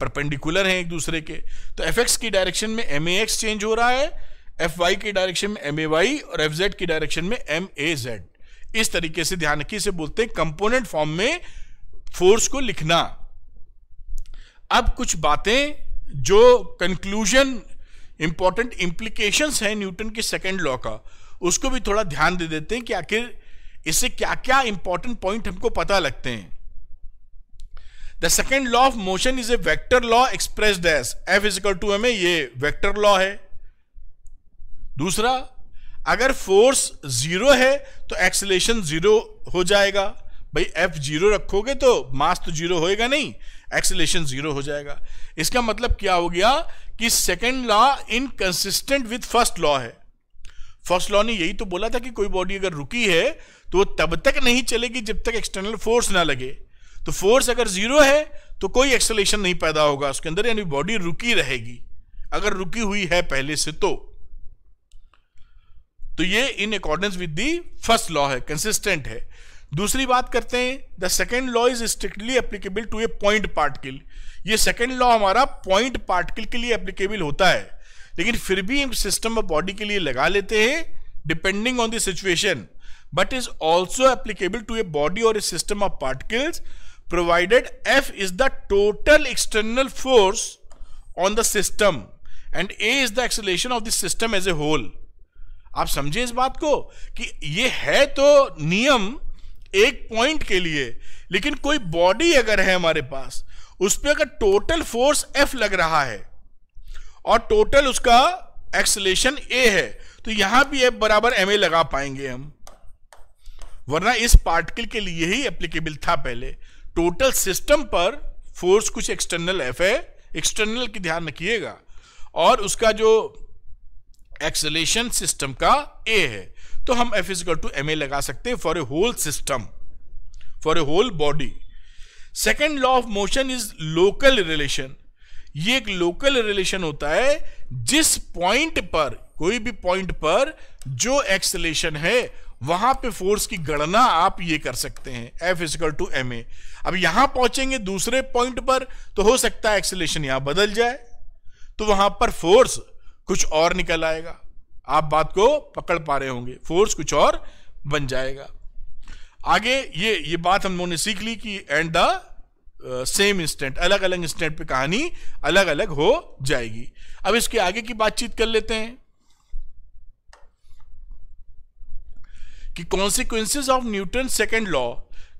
परपेंडिकुलर हैं एक दूसरे के। तो एफ़ एक्स की डायरेक्शन में एम ए एक्स चेंज हो रहा है एफ़ वाई की डायरेक्शन में एम ए वाई और एफ़ जेड की डायरेक्शन में एम ए जेड इस तरीके से ध्यान रखिए से बोलते हैं कंपोनेंट फॉर्म में फोर्स को लिखना। अब कुछ बातें जो कंक्लूजन इंपॉर्टेंट इंप्लीकेशंस है न्यूटन के सेकेंड लॉ का, उसको भी थोड़ा ध्यान दे देते हैं कि आखिर इससे क्या क्या इंपॉर्टेंट पॉइंट हमको पता लगते हैं। The second law of motion is a vector law express as F equal to M A ये वेक्टर लॉ है। दूसरा अगर फोर्स ज़ीरो है तो एक्सलेशन ज़ीरो हो जाएगा। भाई एफ़ ज़ीरो रखोगे तो मास तो ज़ीरो होएगा नहीं, एक्सलेशन ज़ीरो हो जाएगा। इसका मतलब क्या हो गया कि second law inconsistent with first law है। फ़र्स्ट लॉ ने यही तो बोला था कि कोई बॉडी अगर रुकी है तो वो तब तक नहीं चलेगी जब तक एक्सटर्नल फोर्स ना लगे। तो फोर्स अगर ज़ीरो है तो कोई एक्सलेशन नहीं पैदा होगा, उसके अंदर यानी बॉडी रुकी रहेगी। अगर रुकी हुई है पहले से तो। तो ये in accordance with the first law है कंसिस्टेंट है. दूसरी बात करते हैं the second law is strictly applicable to a point particle ये सेकेंड लॉ हमारा पॉइंट पार्टिकल के लिए एप्लीकेबल होता है. लेकिन फिर भी हम सिस्टम ऑफ़ बॉडी के लिए लगा लेते हैं depending on the situation but is also applicable to a body और a system of particles provided F is the total external force on the system and A is the acceleration of the system as a whole आप समझे इस बात को कि ये है तो नियम एक पॉइंट के लिए, लेकिन कोई बॉडी अगर है हमारे पास उस पर अगर टोटल फोर्स एफ़ लग रहा है, और टोटल उसका एक्सलेशन ए है तो यहाँ भी एफ़ बराबर एम ए लगा पाएँगे हम। वरना इस पार्टिकल के लिए ही एप्लीकेबल था पहले। टोटल सिस्टम पर फोर्स कुछ एक्सटर्नल एफ़ है एक्सटर्नल की ध्यान रखिएगा। और उसका जो एक्सलेशन सिस्टम का ए है। तो हम F equal to M A लगा सकते हैं for a whole system for a whole body second law of motion is local relation ये एक लोकल रिलेशन होता है जिस पॉइंट पर, कोई भी पॉइंट पर जो एक्सलेशन है, वहाँ पे फोर्स की गणना आप ये कर सकते हैं। F equal to M A अब यहाँ पहुँचेंगे दूसरे पॉइंट पर तो हो सकता है एक्सलेशन यहाँ बदल जाए। तो वहाँ पर फोर्स कुछ और निकल आएगा। आप बात को पकड़ पा रहे होंगे। फोर्स कुछ और बन जाएगा। आगे ये ये बात हम लोगों ने सीख ली कि एंड द सेम इंस्टेंट अलग अलग इंस्टेंट पे कहानी अलग अलग हो जाएगी। अब इसके आगे की बातचीत कर लेते हैं कि consequences of Newton second law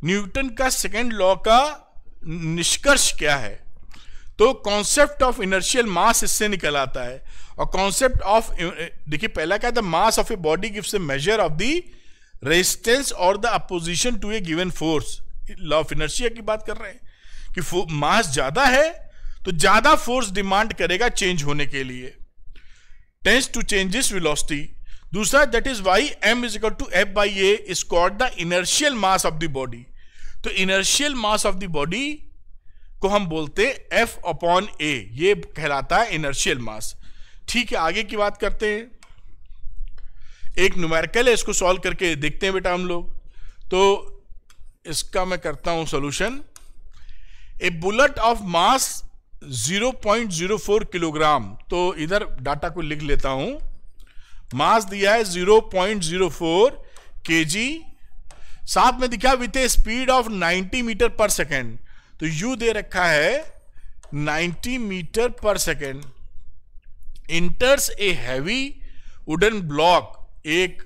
Newton का सेकेंड लॉ का निष्कर्ष क्या है? तो कॉन्सेप्ट ऑफ़ इनर्शियल मास इससे निकल आता है। और कॉन्सेप्ट ऑफ़ देखिए, पहला क्या था? Mass of a body gives a measure of the resistance और the opposition to a given force law of inertia की बात कर रहे हैं कि मास ज़्यादा है तो ज़्यादा फोर्स डिमांड करेगा चेंज होने के लिए। टेंस टू चेंजेस वेलोसिटी दूसरा that is Y M is equal to F by A is called the inertial mass of the body तो inertial mass of the body को हम बोलते हैं एफ़ अपॉन ए ये कहलाता है इनर्शियल मास ठीक है, आगे की बात करते हैं। एक न्यूमेरिकल है, इसको सॉल्व करके देखते हैं बेटा हम लोग। तो इसका मैं करता हूँ solution a bullet of mass 0.04 kilogram तो इधर डाटा को लिख लेता हूँ। मास दिया है 0.04 केजी साथ में दिखा with a speed of 90 metre per second तो यू दे रखा है 90 metre per second. Enters a heavy wooden block. एक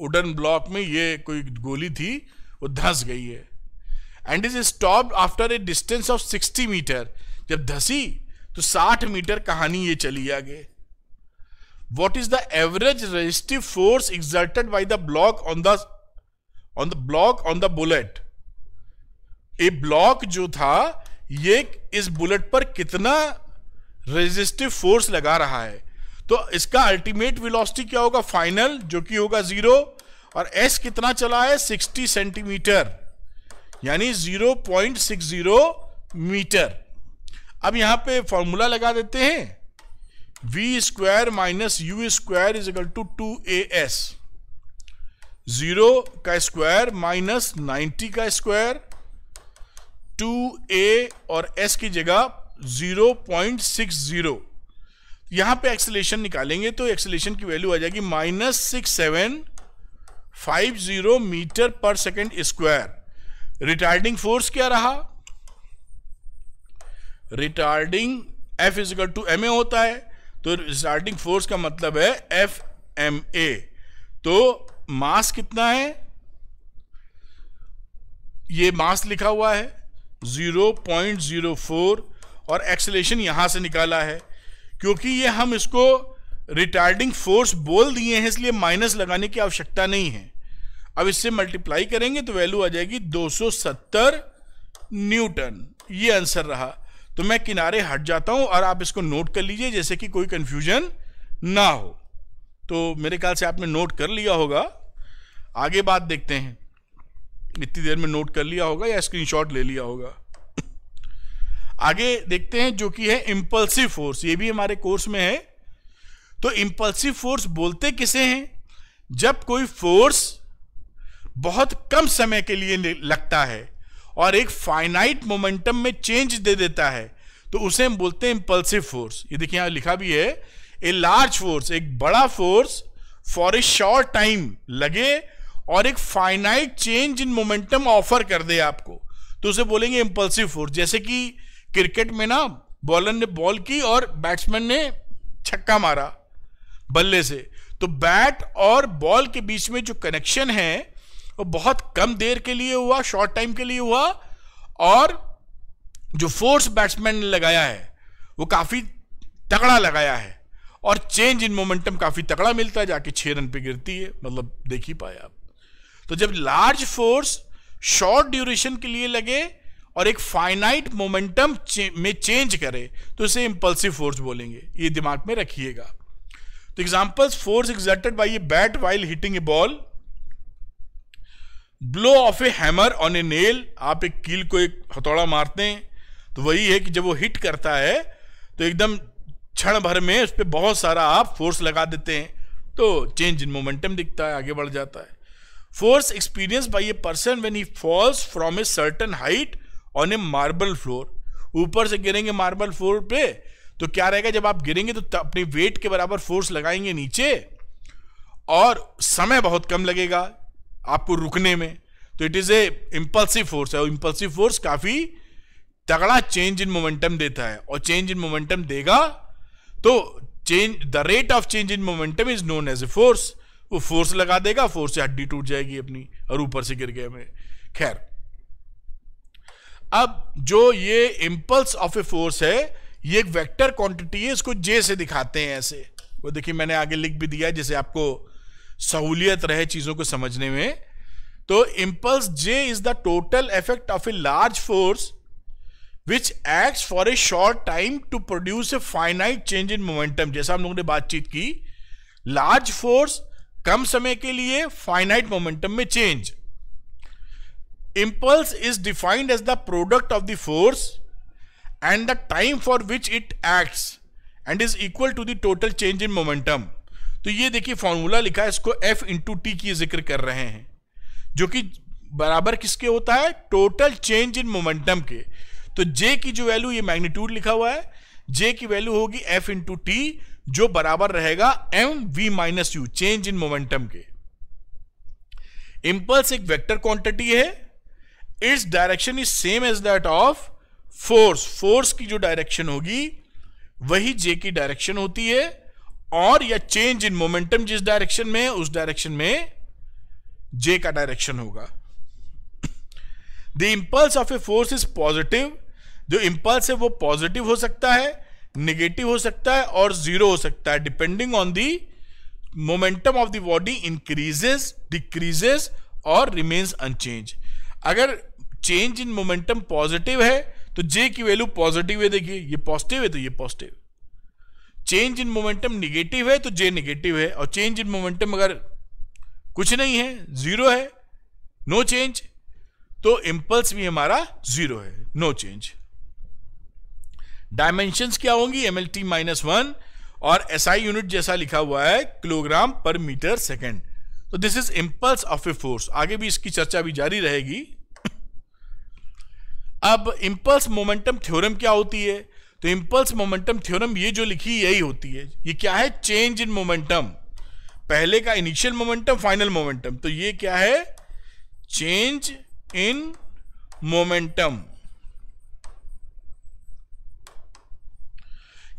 वुडन ब्लॉक में ये कोई गोली थी, वो धंस गई है। And is stop after a distance of 60 metre जब धसी तो 60 मीटर कहानी ये चली आगे। What is the average resistive force exerted by the block on the on the block on the bullet a block जो था, ये इस बुलेट पर कितना रेजिस्टिव फोर्स लगा रहा है। तो इसका अल्टीमेट वेलोसिटी क्या होगा? फाइनल जो कि होगा ज़ीरो और एस कितना चला है? 60 सेंटीमीटर यानी 0.60 मीटर अब यहाँ पे फॉर्मूला लगा देते हैं। V square minus U square is equal to two A S zero का स्क्वायर माइनस नाइन्टी का स्क्वायर टू ए और एस की जगह ज़ीरो पॉइंट सिक्स ज़ीरो। यहाँ पे एक्सलेशन निकालेंगे तो एक्सलेशन की वैल्यू आ जाएगी minus six seven five zero metre per second square. Retarding force क्या रहा? Retarding F equal to M A होता है तो रिटार्डिंग फोर्स का मतलब है एफ़ एम ए। तो मास कितना है? ये मास लिखा हुआ है 0.04 और एक्सलेशन यहाँ से निकाला है, क्योंकि ये हम इसको रिटार्डिंग फोर्स बोल दिए हैं, इसलिए माइनस लगाने की आवश्यकता नहीं है। अब इससे मल्टीप्लाई करेंगे तो वैल्यू आ जाएगी 270 न्यूटन ये आंसर रहा। तो मैं किनारे हट जाता हूँ और आप इसको नोट कर लीजिए, जैसे कि कोई कंफ्यूजन ना हो। तो मेरे ख्याल से आपने नोट कर लिया होगा। आगे बात देखते हैं। इतनी देर में नोट कर लिया होगा या स्क्रीनशॉट ले लिया होगा? आगे देखते हैं जो कि है इंपल्सिव फोर्स ये भी हमारे कोर्स में है। तो इंपल्सिव फोर्स बोलते किसे हैं? जब कोई फोर्स बहुत कम समय के लिए लगता है और एक फाइनाइट मोमेंटम में चेंज दे देता है तो उसे हम बोलते हैं इंपल्सिव फोर्स ये देखिए यहाँ लिखा भी है ए लार्ज फोर्स एक बड़ा force for a short time लगे और एक finite change in momentum offer कर दे आपको। तो उसे बोलेंगे इंपल्सिव फोर्स जैसे कि क्रिकेट में ना बॉलर ने बॉल की और बैट्समैन ने छक्का मारा बल्ले से। तो बैट और बॉल के बीच में जो कनेक्शन है, वो बहुत कम देर के लिए हुआ शॉर्ट टाइम के लिए हुआ और जो फोर्स बैट्समैन ने लगाया है, वो काफ़ी तगड़ा लगाया है। और चेंज इन मोमेंटम काफ़ी तगड़ा मिलता है, जाके छह रन पे गिरती है। मतलब देख ही पाए आप। तो जब लार्ज फोर्स शॉर्ट ड्यूरेशन के लिए लगे और एक फाइनाइट मोमेंटम चे, में चेंज करे तो इसे इंपल्सिव फोर्स बोलेंगे। ये दिमाग में रखिएगा। तो examples force exerted by a bat while hitting a ball blow of a hammer on a nail आप एक कील को एक हथौड़ा मारते हैं तो वही है कि जब वो हिट करता है तो एकदम क्षण भर में उस पर बहुत सारा आप फोर्स लगा देते हैं तो चेंज इन मोमेंटम दिखता है आगे बढ़ जाता है। Force experience by a person when he falls from a certain height on a marble floor ऊपर से गिरेंगे मार्बल फ्लोर पे तो क्या रहेगा? जब आप गिरेंगे तो अपने वेट के बराबर फोर्स लगाएँगे नीचे, और समय बहुत कम लगेगा आपको रुकने में। तो it is a impulsive force है इम्पल्सिव फोर्स काफ़ी तगड़ा चेंज इन मोमेंटम देता है, और चेंज इन मोमेंटम देगा तो change the rate of change in momentum is known as a force वो फोर्स लगा देगा फोर्स से हड्डी टूट जाएगी अपनी और ऊपर से गिर गए में। खैर, अब जो ये इंपल्स ऑफ़ ए फोर्स है, ये एक वेक्टर क्वांटिटी है, इसको जे से दिखाते हैं ऐसे। वो देखिए, मैंने आगे लिख भी दिया जैसे आपको सहूलियत रहे चीज़ों को समझने में। तो impulse J is the total effect of a large force which act for a short time to produce a finite change in momentum जैसा हम लोगों ने बातचीत की लार्ज फोर्स कम समय के लिए फाइनाइट मोमेंटम में change impulse is defined as the product of the force and the time for which it acts and is equal to the total change in momentum तो ये देखिए फॉर्मूला लिखा है, इसको एफ़ इंटू टी की ज़िक्र कर रहे हैं, जो कि बराबर किसके होता है? टोटल चेंज इन मोमेंटम के। तो जे की जो वैल्यू ये मैग्नीट्यूड लिखा हुआ है जे की वैल्यू होगी एफ़ इंटू टी जो बराबर रहेगा M V minus U change in momentum के। इंपल्स एक वेक्टर क्वांटिटी है। Its direction is same as that of force force की जो डायरेक्शन होगी, वही जे की डायरेक्शन होती है। और या चेंज इन मोमेंटम जिस डायरेक्शन में, उस डायरेक्शन में जे का डायरेक्शन होगा। The impulse of a force is positive जो इंपल्स है, वो पॉजिटिव हो सकता है। निगेटिव हो सकता है और ज़ीरो हो सकता है depending on the momentum of the body increases decreases और रिमेन्स अनचेंज अगर चेंज इन मोमेंटम पॉजिटिव है तो जे की वैल्यू पॉजिटिव है, देखिए, ये पॉजिटिव है तो ये positive change in momentum negative है तो जे निगेटिव है, और चेंज इन मोमेंटम अगर कुछ नहीं है ज़ीरो है नो no चेंज तो इंपल्स भी हमारा ज़ीरो है नो no चेंज डायमेंशन क्या होंगी? M L T minus one और एस आई यूनिट जैसा लिखा हुआ है किलोग्राम पर मीटर सेकेंड तो this is impulse of a force आगे भी इसकी चर्चा भी जारी रहेगी। अब इंपल्स मोमेंटम थ्योरम क्या होती है? तो इंपल्स मोमेंटम थ्योरम ये जो लिखी यही होती है। ये क्या है? चेंज इन मोमेंटम पहले का इनिशियल मोमेंटम फाइनल मोमेंटम तो ये क्या है? चेंज इन मोमेंटम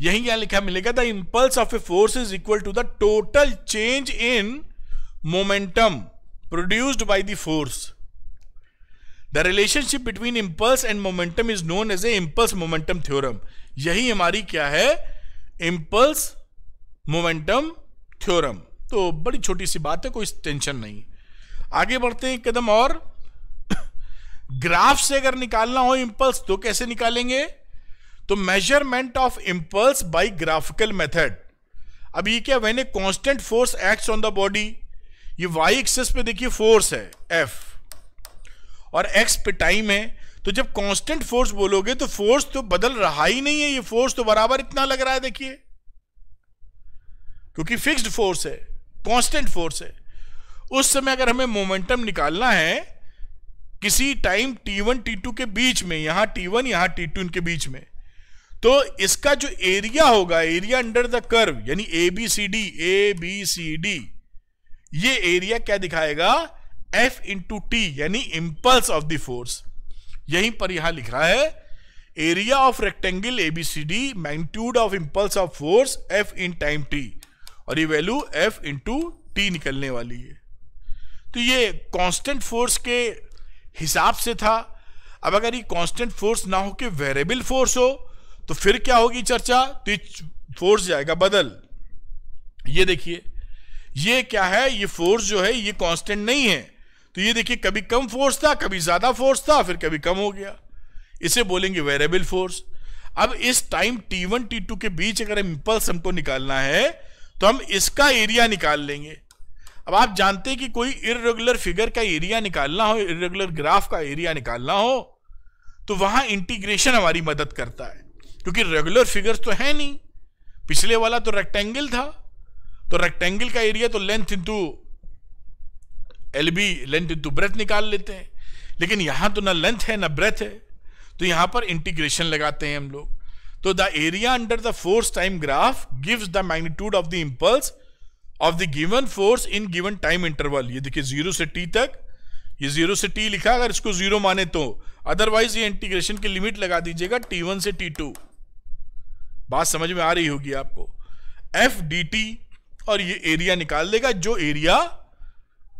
यही क्या लिखा मिलेगा? The impulse of a force is equal to the total change in momentum produced by the force the relationship between impulse and momentum is known as a impulse momentum theorem यही हमारी क्या है? Impulse momentum theorem तो बड़ी छोटी सी बात है, कोई टेंशन नहीं। आगे बढ़ते हैं कदम और। ग्राफ से अगर निकालना हो इंपल्स तो कैसे निकालेंगे? तो measurement of impulse by graphical method अब ये क्या when a constant force acts on the body ये वाई एक्सेस पे देखिए फोर्स है एफ़ और एक्स पे टाइम है तो जब कांस्टेंट फोर्स बोलोगे तो फोर्स तो बदल रहा ही नहीं है, ये फोर्स तो बराबर इतना लग रहा है, देखिए। क्योंकि फिक्स्ड फोर्स है कांस्टेंट फोर्स है। उस समय अगर हमें मोमेंटम निकालना है, किसी टाइम t1 t2 के बीच में, यहाँ टी वन यहाँ टी टू इनके बीच में तो इसका जो एरिया होगा एरिया अंडर द कर्व यानी A B C D A B C D ये एरिया क्या दिखाएगा? एफ़ इंटू टी यानी इंपल्स ऑफ़ द फोर्स यहीं पर यहाँ लिख रहा है area of rectangle ABCD magnitude of impulse of force F in time T और ये वैल्यू एफ़ इंटू टी निकलने वाली है। तो ये कांस्टेंट फोर्स के हिसाब से था। अब अगर ये कांस्टेंट फोर्स ना हो कि वेरिएबल फोर्स हो तो फिर क्या होगी चर्चा? तो फोर्स जाएगा, बदल। ये देखिए, ये क्या है? ये फोर्स जो है, ये कांस्टेंट नहीं है। तो ये देखिए, कभी कम फोर्स था, कभी ज़्यादा फोर्स था, फिर कभी कम हो गया। इसे बोलेंगे वेरिएबल फोर्स अब इस टाइम T1 T2 के बीच अगर इंपल्स हमको निकालना है तो हम इसका एरिया निकाल लेंगे। अब आप जानते हैं कि कोई इरेगुलर फिगर का एरिया निकालना हो इरेगुलर ग्राफ का एरिया निकालना हो तो वहाँ इंटीग्रेशन हमारी मदद करता है। क्योंकि रेगुलर फिगर्स तो है नहीं। पिछले वाला तो रेक्टेंगल था। तो रेक्टेंगल का एरिया तो length into L B length into breadth निकाल लेते हैं। लेकिन यहाँ तो ना लेंथ है, ना ब्रेथ है। तो यहाँ पर इंटीग्रेशन लगाते हैं हम लोग। तो the area under the force time graph gives the magnitude of the impulse of the given force in given time interval ये देखिए ज़ीरो से टी तक। ये ज़ीरो से टी लिखा, अगर इसको ज़ीरो माने तो। अदरवाइज़ ये इंटीग्रेशन की लिमिट लगा दीजिएगा टी वन से टी टू बात समझ में आ रही होगी आपको। एफ़ डी टी और ये एरिया निकाल देगा, जो एरिया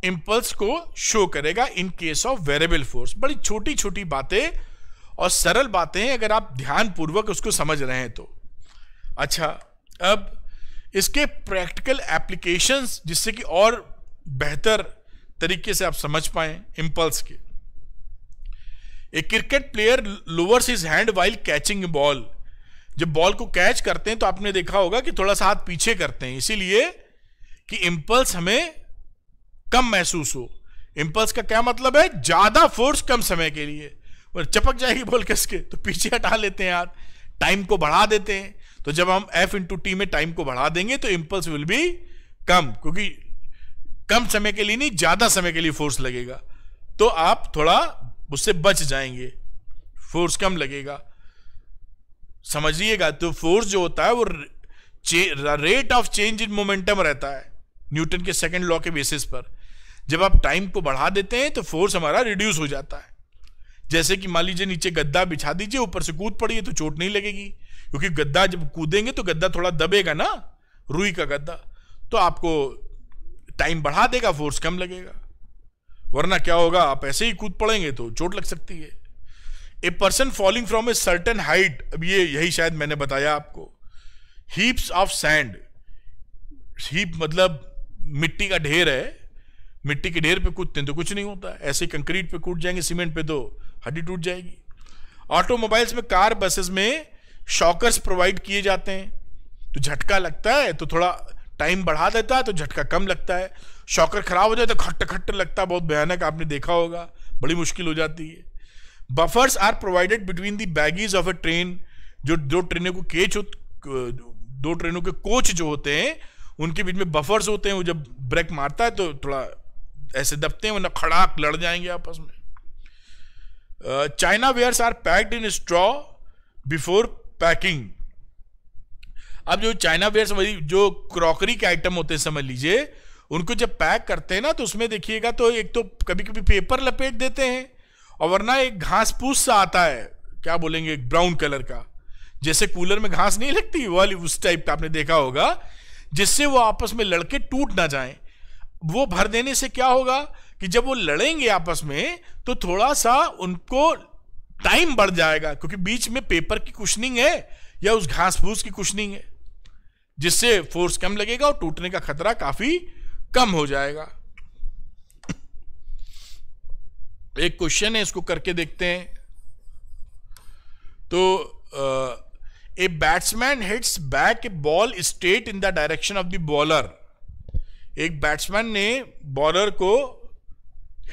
इंपल्स को शो करेगा in case of variable force बड़ी छोटी छोटी बातें और सरल बातें हैं, अगर आप ध्यान पूर्वक उसको समझ रहे हैं तो। अच्छा अब इसके प्रैक्टिकल एप्लीकेशंस जिससे कि और बेहतर तरीके से आप समझ पाए इंपल्स के। एक cricket player lowers his hand while catching ball जब बॉल को कैच करते हैं तो आपने देखा होगा कि थोड़ा सा हाथ पीछे करते हैं, इसीलिए कि इंपल्स हमें कम महसूस हो। इंपल्स का क्या मतलब है? ज़्यादा फोर्स कम समय के लिए। और चपक जाएगी बोल कसके तो पीछे हटा लेते हैं यार। टाइम को बढ़ा देते हैं। तो जब हम एफ़ इंटू टी में टाइम को बढ़ा देंगे तो इंपल्स विल बी कम, क्योंकि कम समय के लिए नहीं, ज़्यादा समय के लिए फोर्स लगेगा। तो आप थोड़ा उससे बच जाएँगे। फोर्स कम लगेगा। समझिएगा तो फोर्स जो होता है वो rate of change in momentum रहता है, न्यूटन के सेकंड लॉ के बेसिस पर। जब आप टाइम को बढ़ा देते हैं तो फोर्स हमारा रिड्यूस हो जाता है। जैसे कि मान लीजिए नीचे गद्दा बिछा दीजिए, ऊपर से कूद पड़िए तो चोट नहीं लगेगी। क्योंकि गद्दा जब कूदेंगे तो गद्दा थोड़ा दबेगा ना, रुई का गद्दा। तो आपको टाइम बढ़ा देगा फोर्स कम लगेगा। वरना क्या होगा, आप ऐसे ही कूद पड़ेंगे तो चोट लग सकती है। A person falling from a certain height अब ये यही शायद मैंने बताया आपको। हीप्स ऑफ़ सैंड हीप मतलब मिट्टी का ढेर है। मिट्टी के ढेर पे कूदते हैं तो कुछ नहीं होता। ऐसे कंक्रीट पे कूद जाएँगे, सीमेंट पे तो हड्डी टूट जाएगी। ऑटोमोबाइल्स में कार बसेस में शॉकर्स प्रोवाइड किए जाते हैं। तो झटका लगता है तो थोड़ा टाइम बढ़ा देता है तो झटका कम लगता है। शॉकर खराब हो जाए तो खट्ट खट्ट लगता है। बहुत भयानक आपने देखा होगा। बड़ी मुश्किल हो जाती है। Buffers are provided between the bogies of a train जो, दो ट्रेनों को केच दो ट्रेनों के कोच जो होते हैं, उनके बीच में बफर्स होते हैं, वो जब ब्रेक मारता है तो थोड़ा ऐसे दबते हैं, वरना खड़ाक लड़ जाएँगे आपस में। China wares are packed in straw before packing अब जो चाइना वेयर समझ जो क्रॉकरी के आइटम होते हैं, समझ लीजिए, उनको जब पैक करते हैं ना तो उसमें देखिएगा तो एक तो कभी कभी पेपर लपेट देते हैं। और वरना एक घास पूस सा आता है। क्या बोलेंगे? एक ब्राउन कलर का। जैसे कूलर में घास नहीं लगती वाली उस टाइप का आपने देखा होगा, जिससे वो आपस में लड़के टूट ना जाए। वो भर देने से क्या होगा कि जब वो लड़ेंगे आपस में तो थोड़ा सा उनको टाइम बढ़ जाएगा, क्योंकि बीच में पेपर की कुशनिंग है या उस घास फूस की कुशनिंग है, जिससे फोर्स कम लगेगा और टूटने का खतरा काफ़ी कम हो जाएगा। एक क्वेश्चन है, इसको करके देखते हैं। तो a batsman hits back a ball straight in the direction of the bowler एक बैट्समैन ने बॉलर को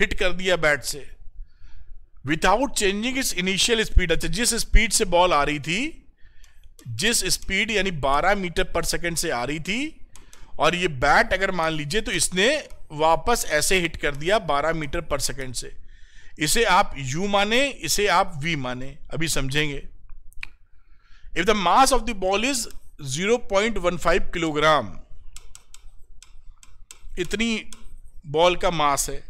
हिट कर दिया बैट से। Without changing its initial speed अच्छा जिस स्पीड से बॉल आ रही थी, जिस स्पीड यानी 12 मीटर पर सेकंड से आ रही थी, और ये बैट अगर मान लीजिए तो इसने वापस ऐसे हिट कर दिया 12 मीटर पर सेकंड से। इसे आप यू माने, इसे आप वी माने। अभी समझेंगे। If the mass of the ball is 0.15 kilogram इतनी बॉल का मास है।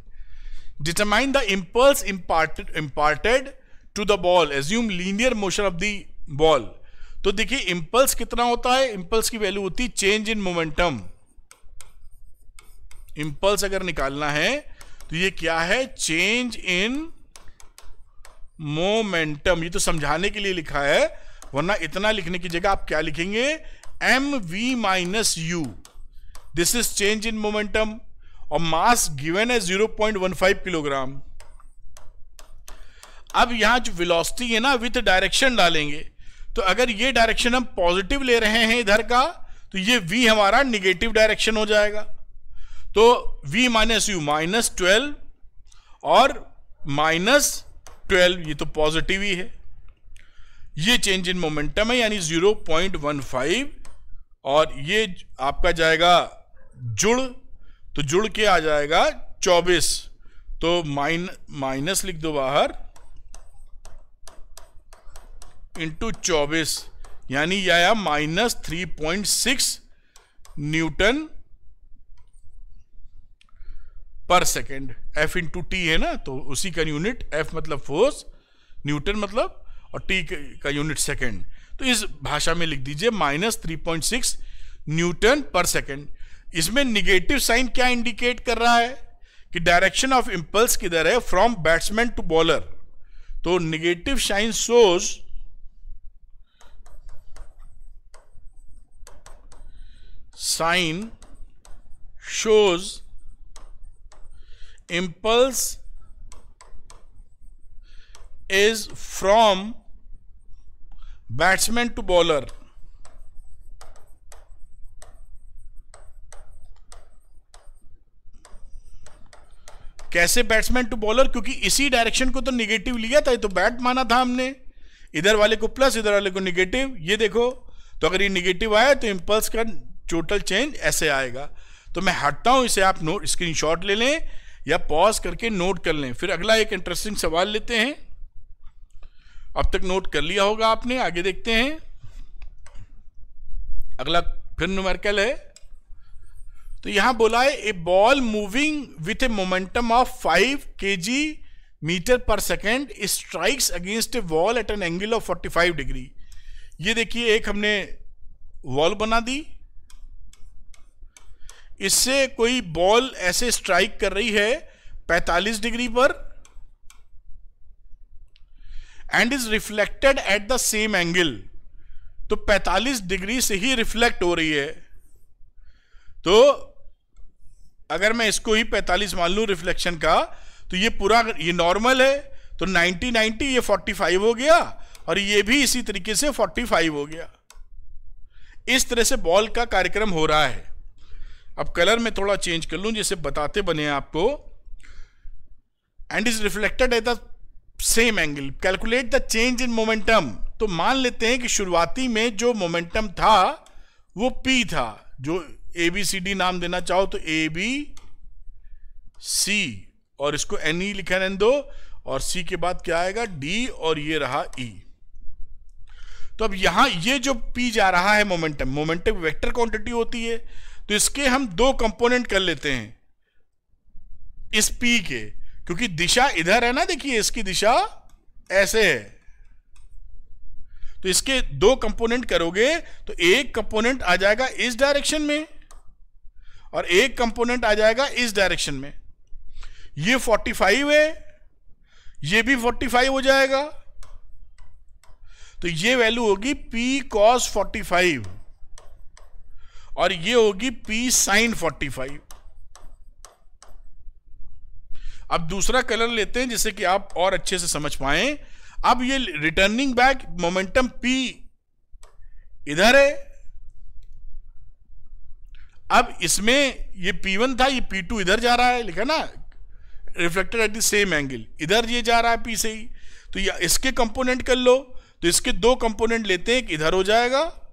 Determine the impulse imparted imparted to the ball assume linear motion of the ball तो देखिए इंपल्स कितना होता है? इंपल्स की वैल्यू होती है चेंज इन मोमेंटम इंपल्स अगर निकालना है तो ये क्या है? चेंज इन मोमेंटम ये तो समझाने के लिए लिखा है, वरना इतना लिखने की जगह आप क्या लिखेंगे? M V minus U this is change in momentum और मास गिवन है 0.15 किलोग्राम अब यहाँ जो वेलोसिटी है ना विथ डायरेक्शन डालेंगे। तो अगर ये डायरेक्शन हम पॉजिटिव ले रहे हैं इधर का तो ये v हमारा निगेटिव डायरेक्शन हो जाएगा। तो v minus U minus twelve और माइनस ट्वेल्व ये तो पॉजिटिव ही है। ये चेंज इन मोमेंटम है, यानी 0.15 और ये आपका जाएगा जुड़ तो जुड़ के आ जाएगा 24 तो माइन माइनस लिख दो बाहर। इंटू चौबीस, यानी यह आया minus three point six newton per second F into T है ना तो उसी का यूनिट एफ़ मतलब फोर्स न्यूटन मतलब और टी का यूनिट सेकेंड तो इस भाषा में लिख दीजिए minus three point six newton per second इसमें निगेटिव साइन क्या इंडिकेट कर रहा है? कि डायरेक्शन ऑफ़ इंपल्स किधर है? फ्रॉम बैट्समैन टू बॉलर तो negative sign shows sign shows impulse is from batsman to bowler. कैसे बैट्समैन टू बॉलर क्योंकि इसी डायरेक्शन को तो निगेटिव लिया था, ये तो बैट माना था हमने। इधर वाले को प्लस इधर वाले को निगेटिव ये देखो। तो अगर ये निगेटिव आया तो इंपल्स का टोटल चेंज ऐसे आएगा। तो मैं हटता हूँ, इसे आप नोट स्क्रीनशॉट ले लें। या पॉज करके नोट कर लें। फिर अगला एक इंटरेस्टिंग सवाल लेते हैं। अब तक नोट कर लिया होगा आपने, आगे देखते हैं। अगला फिर न्यूमेरिकल है। तो यहाँ बोला है a ball moving with a momentum of five K G metre per second strikes against a wall at an angle of 45 degree ये देखिए, एक हमने वॉल बना दी। इससे कोई बॉल ऐसे स्ट्राइक कर रही है 45 डिग्री पर and is reflected at the same angle तो 45 डिग्री से ही रिफ्लेक्ट हो रही है। तो अगर मैं इसको ही 45 मान लू रिफ्लेक्शन का तो ये पूरा ये नॉर्मल है तो 90 90 ये 45 हो गया, और ये भी इसी तरीके से 45 हो गया। इस तरह से बॉल का कार्यक्रम हो रहा है। अब कलर में थोड़ा चेंज कर लूँ, जैसे बताते बने आपको। And is reflected at the same angle calculate the change in momentum तो मान लेते हैं कि शुरुआती में जो मोमेंटम था, वो पी था। जो ए बी सी डी नाम देना चाहो तो ए बी सी और इसको एन ई लिखा रहने दो और सी के बाद क्या आएगा? डी और ये रहा ई e. तो अब यहाँ ये जो पी जा रहा है मोमेंटम मोमेंटम वेक्टर क्वांटिटी होती है। तो इसके हम दो कंपोनेंट कर लेते हैं। इस पी के, क्योंकि दिशा इधर है ना, देखिए, इसकी दिशा ऐसे है। तो इसके दो कंपोनेंट करोगे तो एक कंपोनेंट आ जाएगा इस डायरेक्शन में, और एक कंपोनेंट आ जाएगा इस डायरेक्शन में। ये 45 है, ये भी 45 हो जाएगा। तो ये वैल्यू होगी P cos 45 और ये होगी P sin 45 अब दूसरा कलर लेते हैं जिससे कि आप और अच्छे से समझ पाए। अब ये रिटर्निंग बैक मोमेंटम P इधर है। अब इसमें ये P1 था, ये P2 इधर जा रहा है, लिखा ना? Reflected at the same angle इधर ये जा रहा है पी से ही। तो या इसके कंपोनेंट कर लो। तो इसके दो कंपोनेंट लेते हैं, एक इधर हो जाएगा,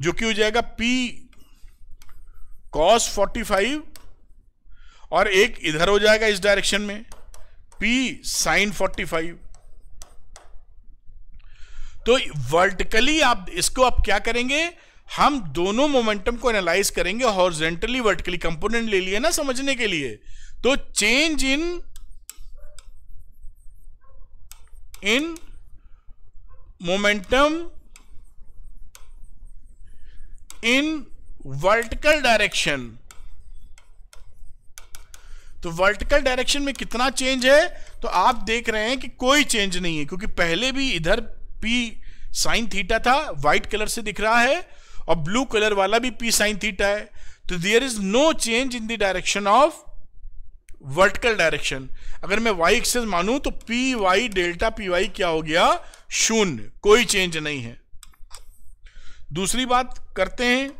जो कि हो जाएगा पी कॉस 45 और एक इधर हो जाएगा इस डायरेक्शन में पी साइन 45 तो वर्टिकली आप इसको आप क्या करेंगे? हम दोनों मोमेंटम को एनालाइज करेंगे हॉर्जेंटली वर्टिकली कंपोनेंट ले लिए ना समझने के लिए। तो change in in momentum in vertical direction तो वर्टिकल डायरेक्शन में कितना चेंज है? तो आप देख रहे हैं कि कोई चेंज नहीं है, क्योंकि पहले भी इधर पी साइन थीटा था व्हाइट कलर से दिख रहा है, और ब्लू कलर वाला भी पी साइन थीटा है। तो there is no change in the direction of vertical direction अगर मैं वाई एक्सेस मानू तो P Y delta P Y क्या हो गया? शून्य। कोई चेंज नहीं है। दूसरी बात करते हैं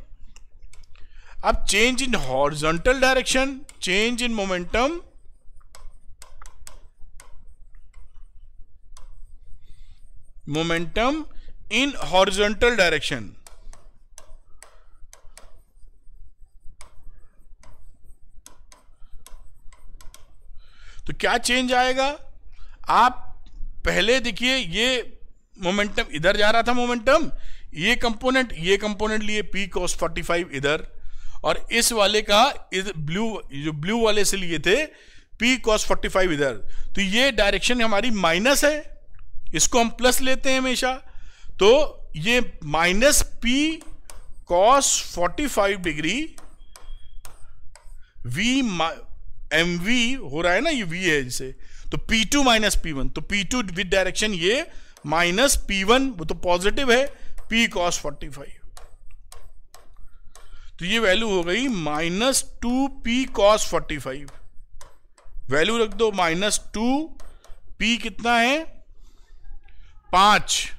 अब change in horizontal direction change in momentum momentum in horizontal direction तो क्या चेंज आएगा? आप पहले देखिए, ये मोमेंटम इधर जा रहा था मोमेंटम ये कंपोनेंट ये कंपोनेंट लिए पी कॉस 45 इधर. और इस वाले का ब्लू जो ब्लू वाले से लिए थे पी कॉस 45 इधर। तो ये डायरेक्शन हमारी माइनस है। इसको हम प्लस लेते हैं हमेशा। तो ये minus P cos 45 degree V M V हो रहा है ना, ये वी है जिसे तो P two minus P one तो पी टू विद डायरेक्शन ये माइनस पी वन वो तो पॉजिटिव है। पी कॉस फोर्टी फाइव तो ये वैल्यू हो गई minus two P cos forty five value रख दो माइनस टू पी कितना है? पाँच.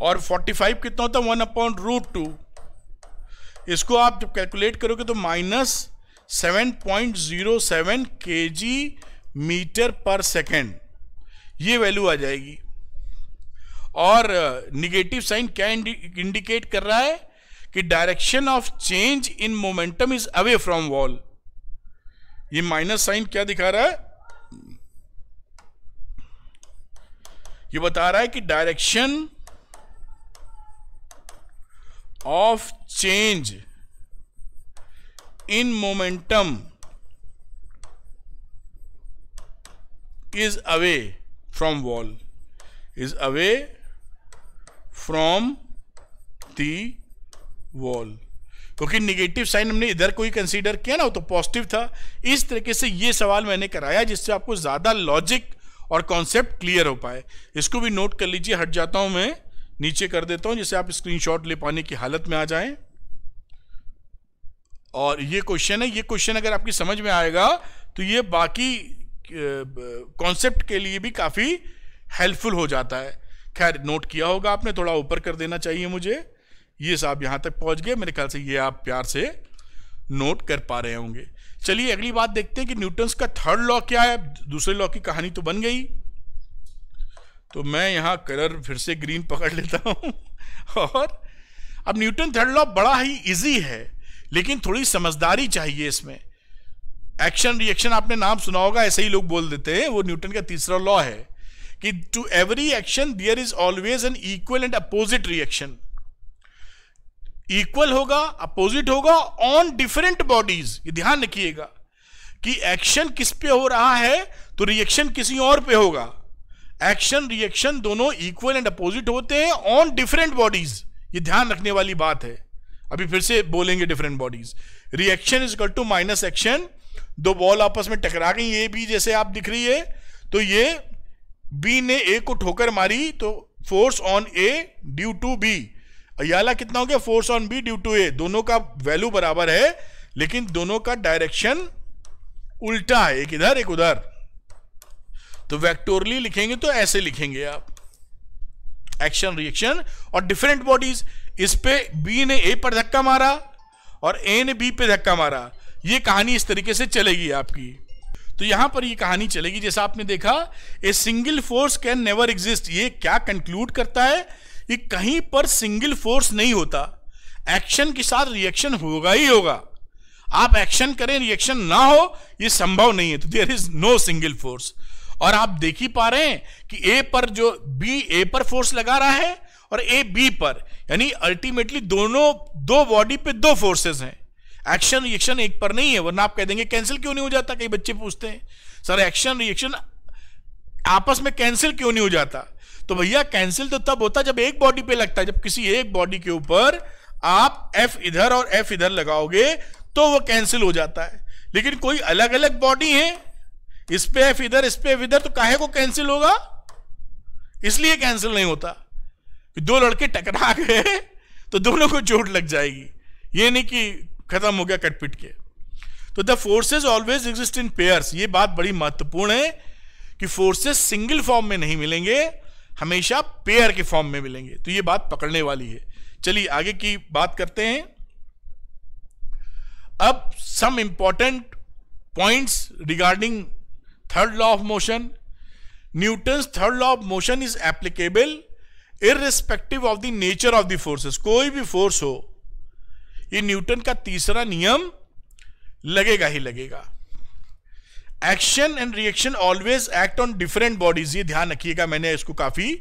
और फोर्टी फाइव कितना होता है? वन अपॉन रूट टू इसको आप जब कैलकुलेट करोगे तो minus 7.07 KG metre per second value value आ जाएगी. और निगेटिव साइन क्या इंडिकेट कर रहा है? कि direction of change in momentum is away from wall ये माइनस साइन क्या दिखा रहा है? ये बता रहा है कि direction of change in momentum is away from wall is away from the wall. क्योंकि निगेटिव साइन हमने इधर कोई कंसीडर किया ना तो पॉजिटिव था। इस तरीके से ये सवाल मैंने कराया, जिससे आपको ज़्यादा लॉजिक और कॉन्सेप्ट क्लियर हो पाए। इसको भी नोट कर लीजिए, हट जाता हूँ मैं, नीचे कर देता हूँ, जिससे आप स्क्रीनशॉट ले पाने की हालत में आ जाएँ। और ये क्वेश्चन है, ये क्वेश्चन अगर आपकी समझ में आएगा तो ये बाकी कॉन्सेप्ट के लिए भी काफ़ी हेल्पफुल हो जाता है। खैर नोट किया होगा आपने, थोड़ा ऊपर कर देना चाहिए मुझे। ये साहब यहाँ तक पहुँच गए। मेरे ख्याल से ये आप प्यार से नोट कर पा रहे होंगे। चलिए, अगली बात देखते हैं कि न्यूटन्स का थर्ड लॉ क्या है। दूसरे लॉ की कहानी तो बन गई। तो मैं यहाँ कलर फिर से ग्रीन पकड़ लेता हूँ। और अब न्यूटन थर्ड लॉ बड़ा ही इजी है, लेकिन थोड़ी समझदारी चाहिए इसमें। एक्शन रिएक्शन आपने नाम सुना होगा, ऐसे ही लोग बोल देते हैं, वो न्यूटन का तीसरा लॉ है कि to every action there is always an equal and opposite reaction equal होगा अपोजिट होगा ऑन डिफरेंट बॉडीज ये ध्यान रखिएगा कि एक्शन किस पे हो रहा है तो रिएक्शन किसी और पे होगा। एक्शन रिएक्शन दोनों इक्वल एंड अपोजिट होते हैं ऑन डिफरेंट बॉडीज ये ध्यान रखने वाली बात है। अभी फिर से बोलेंगे different bodies reaction is equal to minus action दो बॉल आपस में टकरा गई ए बी जैसे आप दिख रही है। तो ये बी ने ए को ठोकर मारी तो force on A due to B अयाला कितना हो गया? Force on B due to A दोनों का वैल्यू बराबर है, लेकिन दोनों का डायरेक्शन उल्टा है। एक इधर, एक उधर। तो वेक्टोरली लिखेंगे तो ऐसे लिखेंगे आप। एक्शन रिएक्शन और डिफरेंट बॉडीज इस पे बी ने ए पर धक्का मारा और ए ने बी पे धक्का मारा। ये कहानी इस तरीके से चलेगी आपकी। तो यहाँ पर ये कहानी चलेगी। जैसा आपने देखा a single force can never exist ये क्या कंक्लूड करता है? कि कहीं पर सिंगल फोर्स नहीं होता। एक्शन के साथ रिएक्शन होगा ही होगा। आप एक्शन करें रिएक्शन ना हो, ये संभव नहीं है। तो there is no single force और आप देख ही पा रहे हैं कि ए पर जो बी ए पर फोर्स लगा रहा है और ए बी पर। यानी अल्टीमेटली दोनों, दो बॉडी पे दो फोर्सेस हैं। एक्शन रिएक्शन एक पर नहीं है, वरना आप कह देंगे कैंसिल क्यों नहीं हो जाता? कई बच्चे पूछते हैं सर एक्शन रिएक्शन आपस में कैंसिल क्यों नहीं हो जाता? तो भैया कैंसिल तो तब होता जब एक बॉडी पे लगता है। जब किसी एक बॉडी के ऊपर आप एफ़ इधर और एफ़ इधर लगाओगे तो वो कैंसिल हो जाता है। लेकिन कोई अलग अलग बॉडी है, इस पे एफ़ इधर, इस पे एफ़ इधर तो काहे को कैंसिल होगा? इसलिए कैंसिल नहीं होता। कि दो लड़के टकरा गए तो दोनों को चोट लग जाएगी। ये नहीं कि खत्म हो गया कटपिट के। तो the forces always exist in pairs ये बात बड़ी महत्वपूर्ण है कि फोर्सेस सिंगल फॉर्म में नहीं मिलेंगे। हमेशा पेयर के फॉर्म में मिलेंगे। तो ये बात पकड़ने वाली है। चलिए, आगे की बात करते हैं। अब some important points regarding third law of motion Newton third law of motion is applicable irrespective of the nature of the forces कोई भी फोर्स हो, ये न्यूटन का तीसरा नियम लगेगा ही लगेगा। Action and reaction always act on different bodies ये ध्यान रखिएगा, मैंने इसको काफ़ी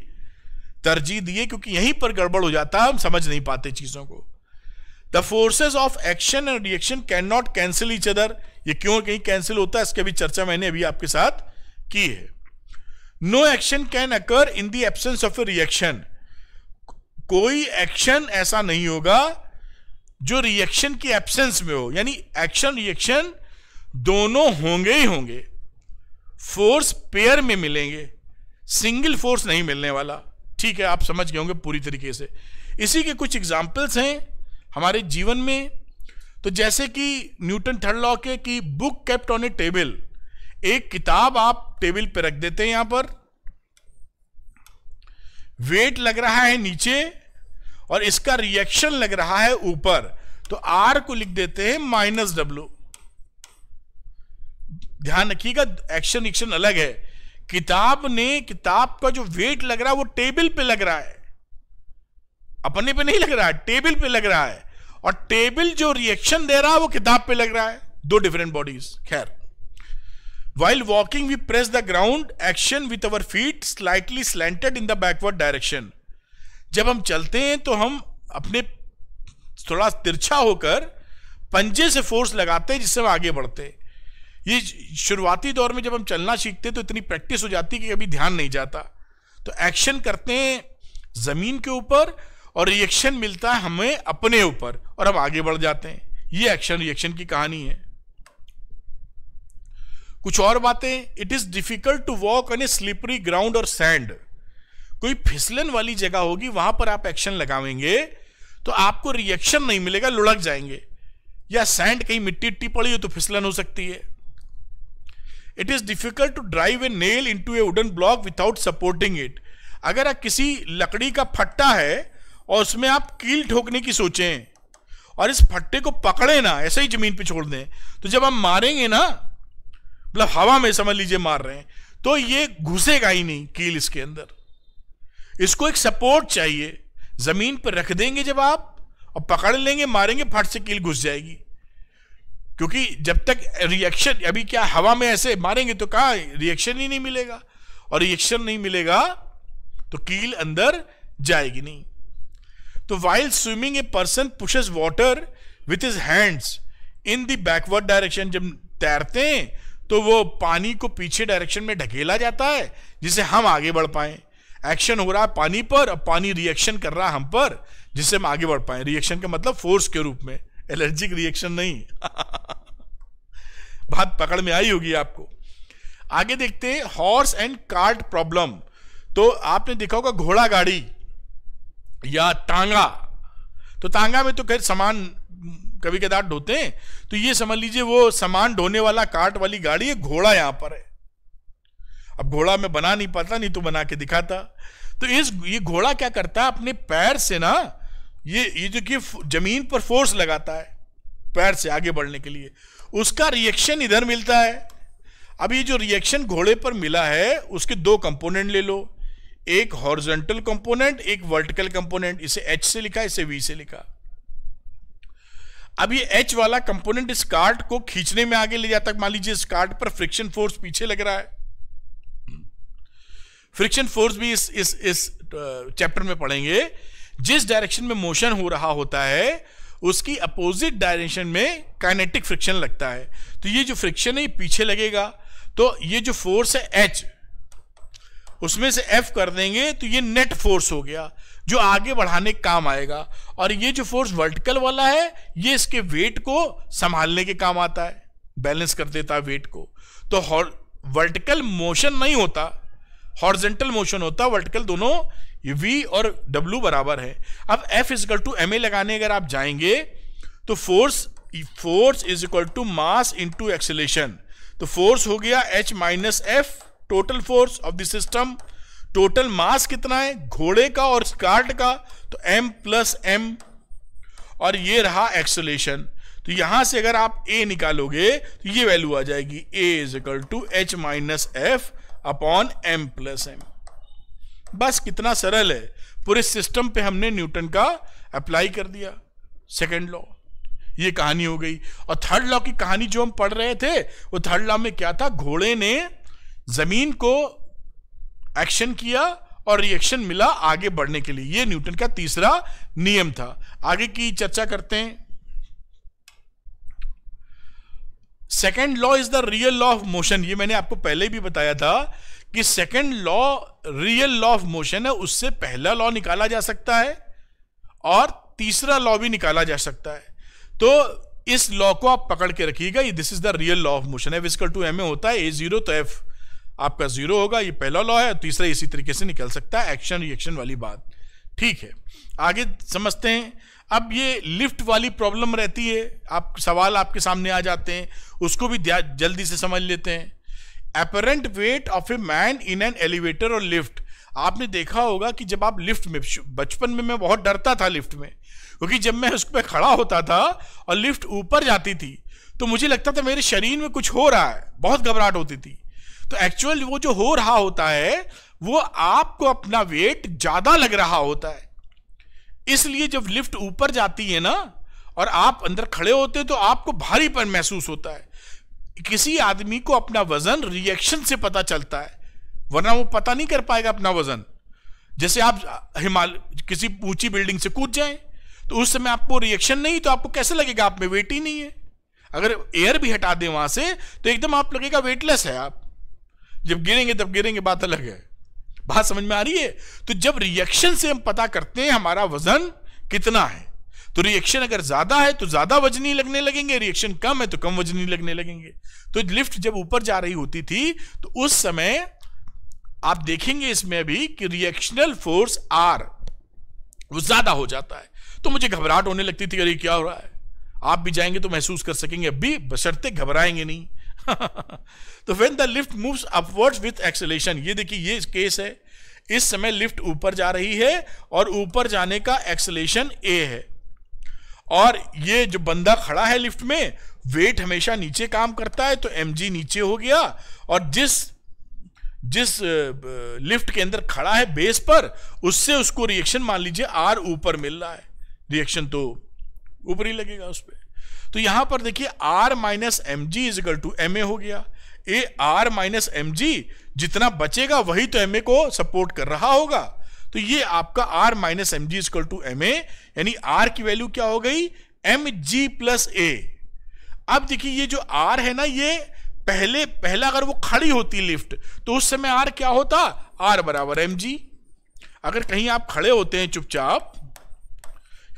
तरजीह दी है, क्योंकि यहीं पर गड़बड़ हो जाता है हम समझ नहीं पाते चीज़ों को। The forces of action and reaction can not cancel each other ये क्यों कहीं कैंसिल होता है, इसके भी चर्चा मैंने अभी आपके साथ की है। No action can occur in the absence of a reaction कोई एक्शन ऐसा नहीं होगा, जो रिएक्शन की एब्सेंस में हो, यानी एक्शन रिएक्शन दोनों होंगे ही होंगे। फोर्स पेयर में मिलेंगे। सिंगल फोर्स नहीं मिलने वाला। ठीक है, आप समझ गए होंगे पूरी तरीके से। इसी के कुछ एग्जाम्पल्स हैं हमारे जीवन में। तो जैसे कि न्यूटन थर्ड लॉ के कि book kept on a table एक किताब आप टेबल पर रख देते हैं यहाँ पर। वेट लग रहा है नीचे और इसका रिएक्शन लग रहा है ऊपर। तो आर को लिख देते हैं माइनस डब्ल्यू ध्यान रखिएगा एक्शन एक्शन अलग है। किताब ने, किताब का जो वेट लग रहा है, वो टेबल पे लग रहा है। अपने पे नहीं लग रहा है टेबल पे लग रहा है। और टेबल जो रिएक्शन दे रहा है, वो किताब पे लग रहा है। दो डिफरेंट बॉडीज खैर। While walking we press the ground action with our feet slightly slanted in the backward direction जब हम चलते हैं तो हम अपने थोड़ा तिरछा होकर पंजे से फोर्स लगाते हैं, जिससे हम आगे बढ़ते हैं। ये शुरुआती दौर में जब हम चलना सीखते तो इतनी प्रैक्टिस हो जाती कि कभी ध्यान नहीं जाता। तो एक्शन करते हैं ज़मीन के ऊपर और रिएक्शन मिलता है हमें अपने ऊपर और हम आगे बढ़ जाते हैं। ये एक्शन, रिएक्शन की कहानी है। कुछ और बातें। It is difficult to walk on a slippery ground और सैंड कोई फिसलन वाली जगह होगी, वहाँ पर आप एक्शन लगावेंगे तो आपको रिएक्शन नहीं मिलेगा, लुढ़क जाएँगे। या सैंड कहीं मिट्टी इट्टी पड़ी हो तो फिसलन हो सकती है। It is difficult to drive a nail into a wooden block without supporting it अगर आप किसी लकड़ी का फट्टा है और उसमें आप कील ठोकने की सोचें और इस फट्टे को पकड़े ना, ऐसे ही ज़मीन पे छोड़ दें तो जब हम मारेंगे ना मतलब हवा में समझ लीजिए मार रहे हैं तो ये घुसेगा ही नहीं कील इसके अंदर। इसको एक सपोर्ट चाहिए। ज़मीन पर रख देंगे जब आप और पकड़ लेंगे, मारेंगे, फट से कील घुस जाएगी। क्योंकि जब तक रिएक्शन अभी क्या हवा में ऐसे मारेंगे तो कहा रिएक्शन ही नहीं मिलेगा? और रिएक्शन नहीं मिलेगा तो कील अंदर जाएगी नहीं। तो while swimming a person pushes water with his hands in the backward direction जब तैरते हैं तो वो पानी को पीछे डायरेक्शन में ढकेला जाता है, जिससे हम आगे बढ़ पाए। एक्शन हो रहा है पानी पर, और पानी रिएक्शन कर रहा है हम पर, जिससे हम आगे बढ़ पाए। रिएक्शन का मतलब फोर्स के रूप में। एलर्जिक रिएक्शन नहीं। बात पकड़ में आई होगी आपको। आगे देखते हैं, हॉर्स एंड कार्ट प्रॉब्लम। तो आपने देखा होगा घोड़ा गाड़ी या टांगा तो टांगा में तो खैर सामान कभी कदार ढोते हैं। तो ये समझ लीजिए वो सामान ढोने वाला कार्ट वाली गाड़ी है, घोड़ा यहाँ पर है। अब घोड़ा में बना नहीं पाता, नहीं तो बना के दिखाता। तो इस, ये घोड़ा क्या करता है, अपने पैर से ना ये ये जो कि ज़मीन पर फोर्स लगाता है पैर से आगे बढ़ने के लिए, उसका रिएक्शन इधर मिलता है। अब ये जो रिएक्शन घोड़े पर मिला है, उसके दो कंपोनेंट ले लो। एक हॉरिजेंटल कंपोनेंट एक वर्टिकल कंपोनेंट इसे एच से लिखा, इसे वी से लिखा। अब ये एच वाला कंपोनेंट इस कार्ट को खींचने में आगे ले जाता है। मान लीजिए इस कार्ट पर फ्रिक्शन फोर्स पीछे लग रहा है। फ्रिक्शन फोर्स भी इस इस इस चैप्टर में पढ़ेंगे। जिस डायरेक्शन में मोशन हो रहा होता है, उसकी अपोजिट डायरेक्शन में काइनेटिक फ्रिक्शन लगता है। तो ये जो फ्रिक्शन है, ये पीछे लगेगा। तो ये जो फोर्स है एच उसमें से एफ़ कर देंगे तो ये नेट फोर्स हो गया, जो आगे बढ़ाने काम आएगा। और ये जो फोर्स वर्टिकल वाला है, ये इसके वेट को संभालने के काम आता है। बैलेंस कर देता है वेट को। तो वर्टिकल मोशन नहीं होता हॉर्जेंटल मोशन होता वर्टिकल दोनों वी और डब्ल्यू बराबर है। अब F is equal to M A लगाने अगर आप जाएँगे तो force force is equal to mass into acceleration तो फोर्स हो गया H minus F total force of the system total mass कितना है? घोड़े का और स्कार्ट का। तो एम प्लस एम और ये रहा एक्सलेशन तो यहाँ से अगर आप ए निकालोगे तो ये वैल्यू आ जाएगी। A is equal to H minus F upon M plus M बस कितना सरल है। पूरे सिस्टम पे हमने न्यूटन का अप्लाई कर दिया। सेकेंड लॉ ये कहानी हो गई। और थर्ड लॉ की कहानी जो हम पढ़ रहे थे, वो थर्ड लॉ में क्या था? घोड़े ने ज़मीन को एक्शन किया और रिएक्शन मिला आगे बढ़ने के लिए। ये न्यूटन का तीसरा नियम था। आगे की चर्चा करते हैं। Second law is the real law of motion ये मैंने आपको पहले भी बताया था कि second law real law of motion है, उससे पहला लॉ निकाला जा सकता है और तीसरा लॉ भी निकाला जा सकता है। तो इस लॉ को आप पकड़ के रखिएगा, ये this is the real law of motion है। Is equal to M A होता है ए ज़ीरो तो एफ़ आपका ज़ीरो होगा, ये पहला लॉ है, तीसरा इसी तरीके से निकल सकता है एक्शन रिएक्शन वाली बात। ठीक है, आगे समझते हैं। अब ये लिफ्ट वाली प्रॉब्लम रहती है, आप सवाल आपके सामने आ जाते हैं, उसको भी जल्दी से समझ लेते हैं। Apparent weight of a man in an elevator और लिफ्ट आपने देखा होगा कि जब आप लिफ्ट में, बचपन में मैं बहुत डरता था लिफ्ट में, क्योंकि जब मैं उस पर खड़ा होता था और लिफ्ट ऊपर जाती थी तो मुझे लगता था मेरे शरीर में कुछ हो रहा है, बहुत घबराहट होती थी। तो एक्चुअल वो जो हो रहा होता है, वो आपको अपना वेट ज़्यादा लग रहा होता है। इसलिए जब लिफ्ट ऊपर जाती है ना, और आप अंदर खड़े होते हैं तो आपको भारीपन महसूस होता है। किसी आदमी को अपना वज़न रिएक्शन से पता चलता है, वरना वो पता नहीं कर पाएगा अपना वज़न। जैसे आप हिमालय किसी ऊँची बिल्डिंग से कूद जाएँ तो उस समय आपको रिएक्शन नहीं तो आपको कैसे लगेगा? आप में वेट ही नहीं है। अगर एयर भी हटा दें वहाँ से तो एकदम आप लगेगा वेटलेस है आप। जब गिरेंगे, तब गिरेंगे, बात अलग है। बात समझ में आ रही है? तो जब रिएक्शन से हम पता करते हैं हमारा वज़न कितना है तो रिएक्शन अगर ज़्यादा है तो ज़्यादा वजनी लगने लगेंगे। रिएक्शन कम है तो कम वजनी लगने लगेंगे। तो लिफ्ट जब ऊपर जा रही होती थी तो उस समय आप देखेंगे इसमें अभी कि रिएक्शनल फोर्स आर वो ज़्यादा हो जाता है। तो मुझे घबराहट होने लगती थी, अरे क्या हो रहा है? आप भी जाएँगे तो महसूस कर सकेंगे अभी बशर्ते घबराएँगे नहीं। तो when the lift moves upwards with acceleration ये देखिए, ये केस है। इस समय लिफ्ट ऊपर जा रही है और ऊपर जाने का एक्सेलेशन ए है। और ये जो बंदा खड़ा है लिफ्ट में, वेट हमेशा नीचे काम करता है तो एमजी नीचे हो गया। और जिस जिस लिफ्ट के अंदर खड़ा है बेस पर, उससे उसको रिएक्शन मान लीजिए आर ऊपर मिल रहा है। रिएक्शन तो ऊपर ही लगेगा उस पर तो यहाँ पर देखिए R minus M G is equal to M A हो गया। A R minus M G जितना बचेगा वही तो एम ए को सपोर्ट कर रहा होगा। तो ये आपका R minus M G is equal to M A यानी आर की वैल्यू क्या हो गई? एम जी प्लस ए अब देखिए, ये जो आर है ना, ये पहले, पहला अगर वो खड़ी होती लिफ्ट तो उस समय आर क्या होता? आर बराबर एम जी अगर कहीं आप खड़े होते हैं चुपचाप,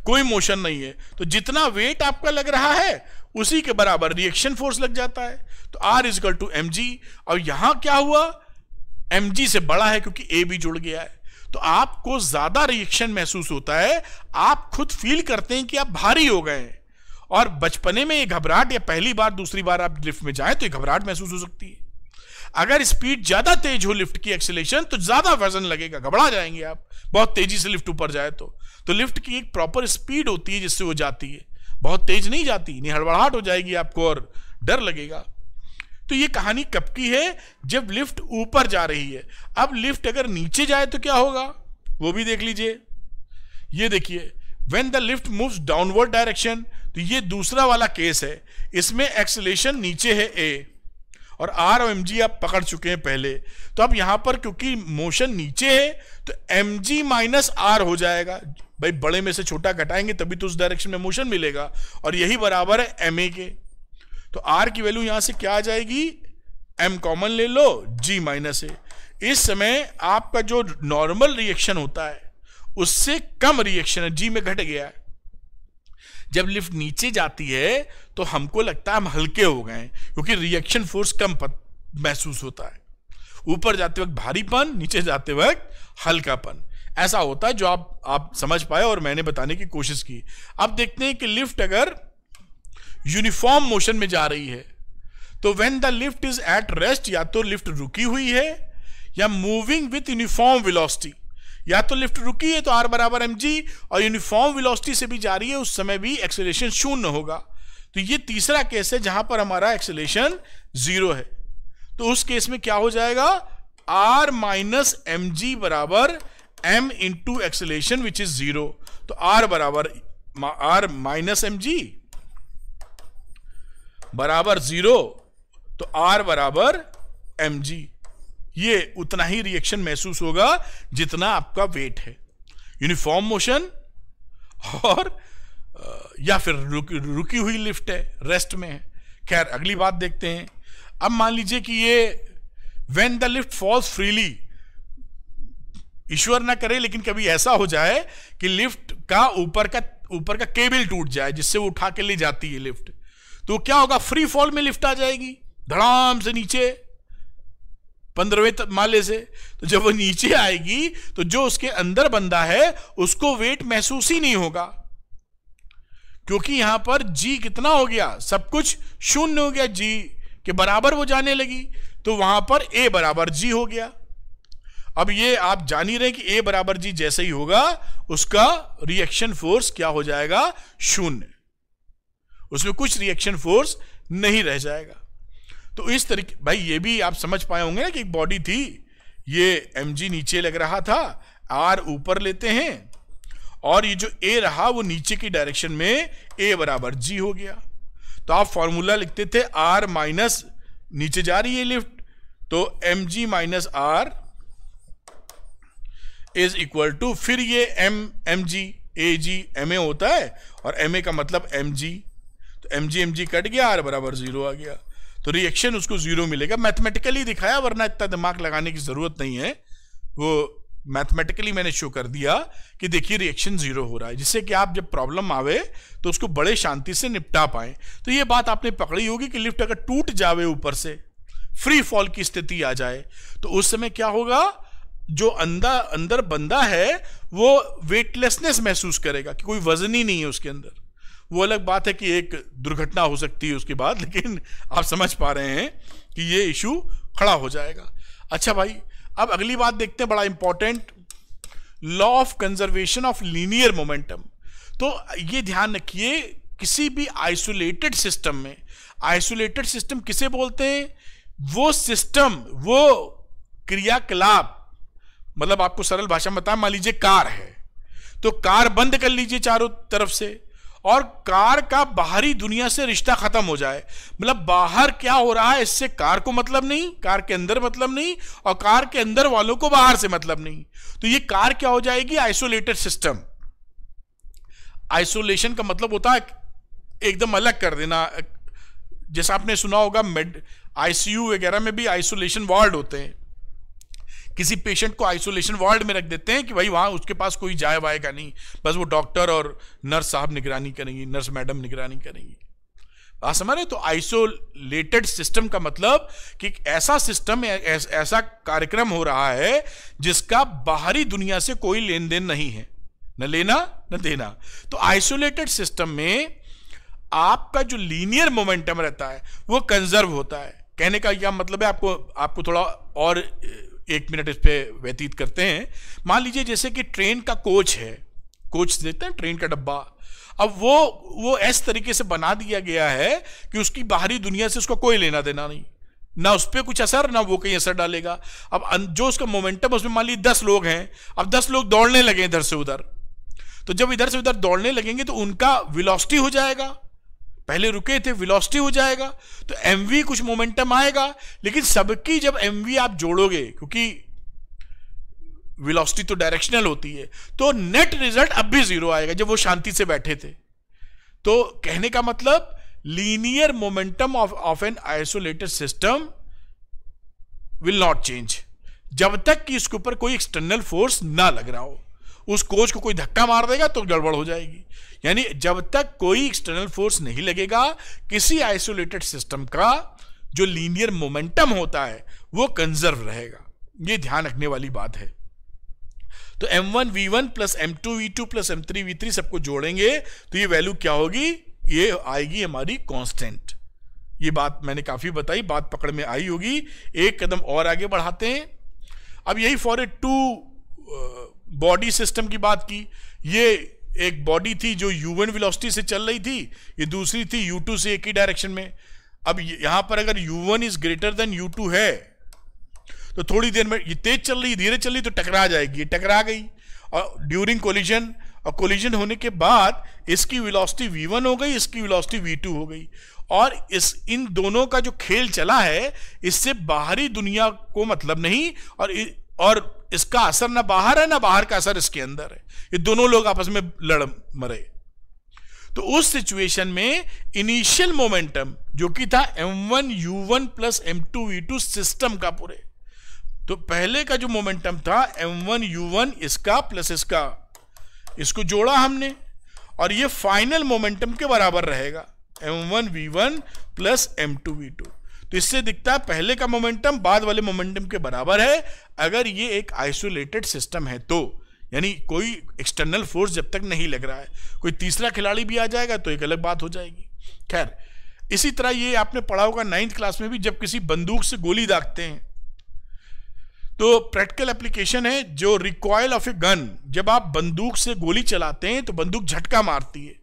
कोई मोशन नहीं है तो जितना वेट आपका लग रहा है, उसी के बराबर रिएक्शन फोर्स लग जाता है। तो R is equal to M G और यहाँ क्या हुआ? एम जी से बड़ा है, क्योंकि ए भी जुड़ गया है। तो आपको ज़्यादा रिएक्शन महसूस होता है। आप खुद फील करते हैं कि आप भारी हो गए और बचपने में ये घबराहट या पहली बार, दूसरी बार आप लिफ्ट में जाए तो ये घबराहट महसूस हो सकती है। अगर स्पीड ज़्यादा तेज हो लिफ्ट की एक्सेलेशन तो ज़्यादा वज़न लगेगा, घबरा जाएँगे आप। बहुत तेज़ी से लिफ्ट ऊपर जाए तो। तो लिफ्ट की एक प्रॉपर स्पीड होती है जिससे वो जाती है। बहुत तेज नहीं जाती नहीं हड़बड़ाहट हो जाएगी आपको और डर लगेगा। तो ये कहानी कब की है? जब लिफ्ट ऊपर जा रही है। अब लिफ्ट अगर नीचे जाए तो क्या होगा? वो भी देख लीजिए। ये देखिए when the lift move downward direction तो ये दूसरा वाला केस है। इसमें एक्सलेशन नीचे है ए और आर और एम जी आप पकड़ चुके हैं पहले। तो अब यहाँ पर क्योंकि मोशन नीचे है तो एम जी माइनस आर हो जाएगा। भाई, बड़े में से छोटा घटाएँगे, तभी तो उस डायरेक्शन में मोशन मिलेगा। और यही बराबर है एम ए के। तो आर की वैल्यू यहाँ से क्या आ जाएगी? एम कॉमन ले लो जी माइनस ए इस समय आपका जो नॉर्मल रिएक्शन होता है, उससे कम रिएक्शन है जी में घट गया है। जब लिफ्ट नीचे जाती है तो हमको लगता है हम हल्के हो गए क्योंकि रिएक्शन फोर्स कम महसूस होता है। ऊपर जाते वक्त भारीपन, नीचे जाते वक्त हल्कापन। ऐसा होता है जो आप आप समझ पाए और मैंने बताने की कोशिश की। अब देखते हैं कि लिफ्ट अगर यूनिफॉर्म मोशन में जा रही है। तो when the lift is at rest या तो लिफ्ट रुकी हुई है, या मूविंग विथ यूनिफॉर्म वेलोसिटी या तो लिफ्ट रुकी है तो आर बराबर एम जी और यूनिफॉर्म वेलोसिटी से भी जा रही है, उस समय भी एक्सेलेशन शून्य होगा। तो ये तीसरा केस है जहाँ पर हमारा एक्सेलेशन ज़ीरो है। तो उस केस में क्या हो जाएगा? आर माइनस एम जी बराबर M into acceleration which is zero तो आर बराबर आर माइनस एम जी बराबर ज़ीरो तो आर बराबर एम जी ये उतना ही रिएक्शन महसूस होगा जितना आपका वेट है। यूनिफॉर्म मोशन और या फिर रुकी, रुकी हुई लिफ्ट है रेस्ट में है। खैर अगली बात देखते हैं। अब मान लीजिए कि ये when the lift falls freely ईश्वर ना करे लेकिन कभी ऐसा हो जाए कि लिफ्ट का ऊपर का ऊपर का केबल टूट जाए जिससे वो उठा के ले जाती है लिफ्ट तो क्या होगा? फ्री फॉल में लिफ्ट आ जाएगी। धड़ाम से नीचे। पंद्रहवें माले से। तो जब वो नीचे आएगी तो जो उसके अंदर बंदा है, उसको वेट महसूस ही नहीं होगा। क्योंकि यहाँ पर जी कितना हो गया? सब कुछ शून्य हो गया जी के बराबर वो जाने लगी। तो वहाँ पर ए बराबर जी हो गया। अब ये आप जान ही रहे कि ए बराबर जी जैसे ही होगा, उसका रिएक्शन फोर्स क्या हो जाएगा? शून्य। उसमें कुछ रिएक्शन फोर्स नहीं रह जाएगा। तो इस तरीके, भाई ये भी आप समझ पाए होंगे ना कि एक बॉडी थी, ये एम नीचे लग रहा था आर ऊपर लेते हैं, और ये जो ए रहा वो नीचे की डायरेक्शन में ए बराबर जी हो गया। तो आप फॉर्मूला लिखते थे आर माइनस नीचे जा रही है लिफ्ट तो M G minus R is equal to फिर ये M M G A G M A होता है, और एम ए का मतलब M G M G M G cut गया आर बराबर ज़ीरो आ गया। तो रिएक्शन उसको ज़ीरो मिलेगा। मैथमेटिकली दिखाया, वरना इतना दिमाग लगाने की ज़रूरत नहीं है। वो मैथमेटिकली मैंने शो कर दिया कि देखिए रिएक्शन ज़ीरो हो रहा है, जिससे कि आप जब प्रॉब्लम आवे तो उसको बड़े शांति से निपटा पाए। तो ये बात आपने पकड़ी होगी कि लिफ्ट अगर टूट जावे ऊपर से फ्री फॉल की स्थिति आ जाए तो उस समय क्या होगा? जो अंदर अंदर बंदा है, वो वेटलेसनेस महसूस करेगा कि कोई वज़न ही नहीं है उसके अंदर। वो अलग बात है कि एक दुर्घटना हो सकती है उसके बाद, लेकिन आप समझ पा रहे हैं कि ये इशू खड़ा हो जाएगा। अच्छा भाई, अब अगली बात देखते हैं, बड़ा important law of conservation of linear momentum तो ये ध्यान रखिए, किसी भी आइसोलेटेड सिस्टम में आइसोलेटेड सिस्टम किसे बोलते हैं? वो सिस्टम वो क्रियाकलाप मतलब आपको सरल भाषा में बताया मान लीजिए कार है। तो कार बंद कर लीजिए चारों तरफ़ से और कार का बाहरी दुनिया से रिश्ता खत्म हो जाए। मतलब बाहर क्या हो रहा है, इससे कार को मतलब नहीं, कार के अंदर मतलब नहीं, और कार के अंदर वालों को बाहर से मतलब नहीं। तो ये कार क्या हो जाएगी? आइसोलेटेड सिस्टम आइसोलेशन का मतलब होता है एकदम अलग कर देना। जैसा आपने सुना होगा मेड आईसीयू वगैरह में भी आइसोलेशन वार्ड होते हैं। किसी पेशेंट को आइसोलेशन वार्ड में रख देते हैं कि भाई वहाँ उसके पास कोई जाए वाएगा नहीं। बस वो डॉक्टर और नर्स साहब निगरानी करेंगी नर्स मैडम निगरानी करेंगी। बात समझ रहे तो आइसोलेटेड सिस्टम का मतलब कि ऐसा सिस्टम ऐस, ऐसा कार्यक्रम हो रहा है जिसका बाहरी दुनिया से कोई लेन देन नहीं है। न लेना न देना। तो आइसोलेटेड सिस्टम में आपका जो लीनियर मोमेंटम रहता है वो कंजर्व होता है। कहने का क्या मतलब है? आपको आपको थोड़ा और एक मिनट इस पर व्यतीत करते हैं। मान लीजिए जैसे कि ट्रेन का कोच है, कोच देखते हैं, ट्रेन का डब्बा। अब वो वो इस तरीके से बना दिया गया है कि उसकी बाहरी दुनिया से उसका कोई लेना देना नहीं। ना उस पर कुछ असर, ना वो कहीं असर डालेगा। अब जो उसका मोमेंटम, उसमें मान लीजिए दस लोग हैं, अब दस लोग दौड़ने लगे इधर से उधर। तो जब इधर से उधर दौड़ने लगेंगे तो उनका विलॉसिटी हो जाएगा। पहले रुके थे विलॉसिटी हो जाएगा तो एमवी कुछ मोमेंटम आएगा, लेकिन सबकी जब एमवी आप जोड़ोगे, क्योंकि विलॉसिटी तो डायरेक्शनल होती है तो नेट रिज़ल्ट अब भी ज़ीरो आएगा, जब वो शांति से बैठे थे। तो कहने का मतलब linear momentum of of an isolated system will not change जब तक कि इसके ऊपर कोई एक्सटर्नल फोर्स ना लग रहा हो। उस कोच को कोई धक्का मार देगा तो गड़बड़ हो जाएगी। यानी जब तक कोई एक्सटर्नल फोर्स नहीं लगेगा, किसी आइसोलेटेड सिस्टम का जो लीनियर मोमेंटम होता है, वो कंजर्व रहेगा। ये ध्यान रखने वाली बात है। तो M one V one plus M two V two plus M three V three सबको जोड़ेंगे तो ये वैल्यू क्या होगी? ये आएगी हमारी कांस्टेंट ये बात मैंने काफ़ी बताई, बात पकड़ में आई होगी। एक कदम और आगे बढ़ाते हैं। अब यही for a two body system की बात की, ये एक बॉडी थी जो यू वन वेलोसिटी से चल रही थी, ये दूसरी थी यू टू से एक ही डायरेक्शन में। अब यहाँ पर अगर U one is greater than U two है तो थोड़ी देर में, ये तेज चल रही, धीरे चल रही तो टकरा जाएगी टकरा गई। और ड्यूरिंग कोलिजन और कोलिजन होने के बाद इसकी वेलोसिटी v1 हो गई, इसकी वेलोसिटी v2 हो गई। और इस, इन दोनों का जो खेल चला है, इससे बाहरी दुनिया को मतलब नहीं, और और इसका असर ना बाहर है, ना बाहर का असर इसके अंदर है। ये दोनों लोग आपस में लड़ मरे। तो उस सिचुएशन में इनिशियल मोमेंटम जो कि था M one U one plus M two V two system का पूरे। तो पहले का जो मोमेंटम था एम वन यू वन इसका प्लस इसका, इसको जोड़ा हमने। और ये फाइनल मोमेंटम के बराबर रहेगा। M one V one plus M two V two तो इससे दिखता है पहले का मोमेंटम बाद वाले मोमेंटम के बराबर है। अगर ये एक आइसोलेटेड सिस्टम है तो यानी कोई एक्सटर्नल फोर्स जब तक नहीं लग रहा है, कोई तीसरा खिलाड़ी भी आ जाएगा तो एक अलग बात हो जाएगी। खैर, इसी तरह ये आपने पढ़ा होगा नाइन्थ क्लास में भी जब किसी बंदूक से गोली दागते हैं। तो प्रैक्टिकल एप्लीकेशन है जो रिकॉयल ऑफ़ ए गन जब आप बंदूक से गोली चलाते हैं तो बंदूक झटका मारती है।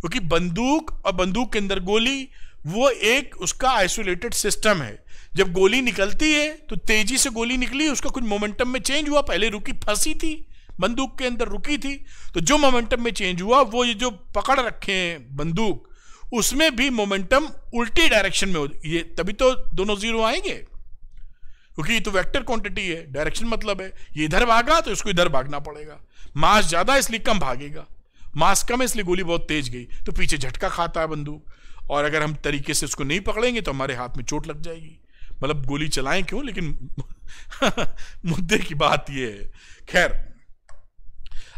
क्योंकि बंदूक और बंदूक के अंदर गोली वो एक उसका आइसोलेटेड सिस्टम है। जब गोली निकलती है तो तेज़ी से गोली निकली, उसका कुछ मोमेंटम में चेंज हुआ। पहले रुकी, फंसी थी, बंदूक के अंदर रुकी थी। तो जो मोमेंटम में चेंज हुआ, वो ये जो पकड़ रखे हैं बंदूक, उसमें भी मोमेंटम उल्टी डायरेक्शन में हो ये तभी तो दोनों ज़ीरो आएँगे। क्योंकि ये तो वेक्टर क्वांटिटी है डायरेक्शन मतलब है, ये इधर भागा तो इसको इधर भागना पड़ेगा। मास ज़्यादा, इसलिए कम भागेगा। मास कम है इसलिए गोली बहुत तेज गई। तो पीछे झटका खाता है बंदूक। और अगर हम तरीके से उसको नहीं पकड़ेंगे तो हमारे हाथ में चोट लग जाएगी। मतलब गोली चलाएँ क्यों? लेकिन मुद्दे की बात यह है। खैर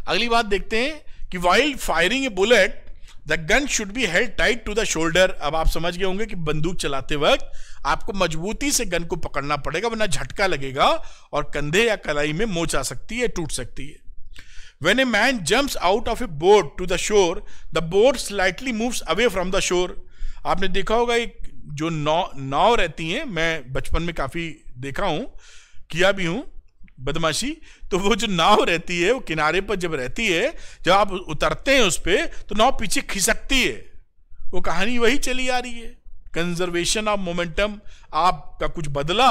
अगली बात देखते हैं कि while firing a bullet the gun should be held tight to the shoulder अब आप समझ गए होंगे कि बंदूक चलाते वक्त आपको मजबूती से गन को पकड़ना पड़ेगा वरना झटका लगेगा और कंधे या कलाई में मोच आ सकती है टूट सकती है। When a man jumps out of a boat to the shore, the boat slightly moves away from the shore. आपने देखा होगा एक जो नाव नाव रहती हैं, मैं बचपन में काफ़ी देखा हूँ, किया भी हूँ, बदमाशी तो वो जो नाव रहती है, वो किनारे पर जब रहती है, जब आप उतरते हैं उस पर तो नाव पीछे खिसकती है। वो कहानी वही चली आ रही है। कंजर्वेशन ऑफ़ मोमेंटम आपका कुछ बदला,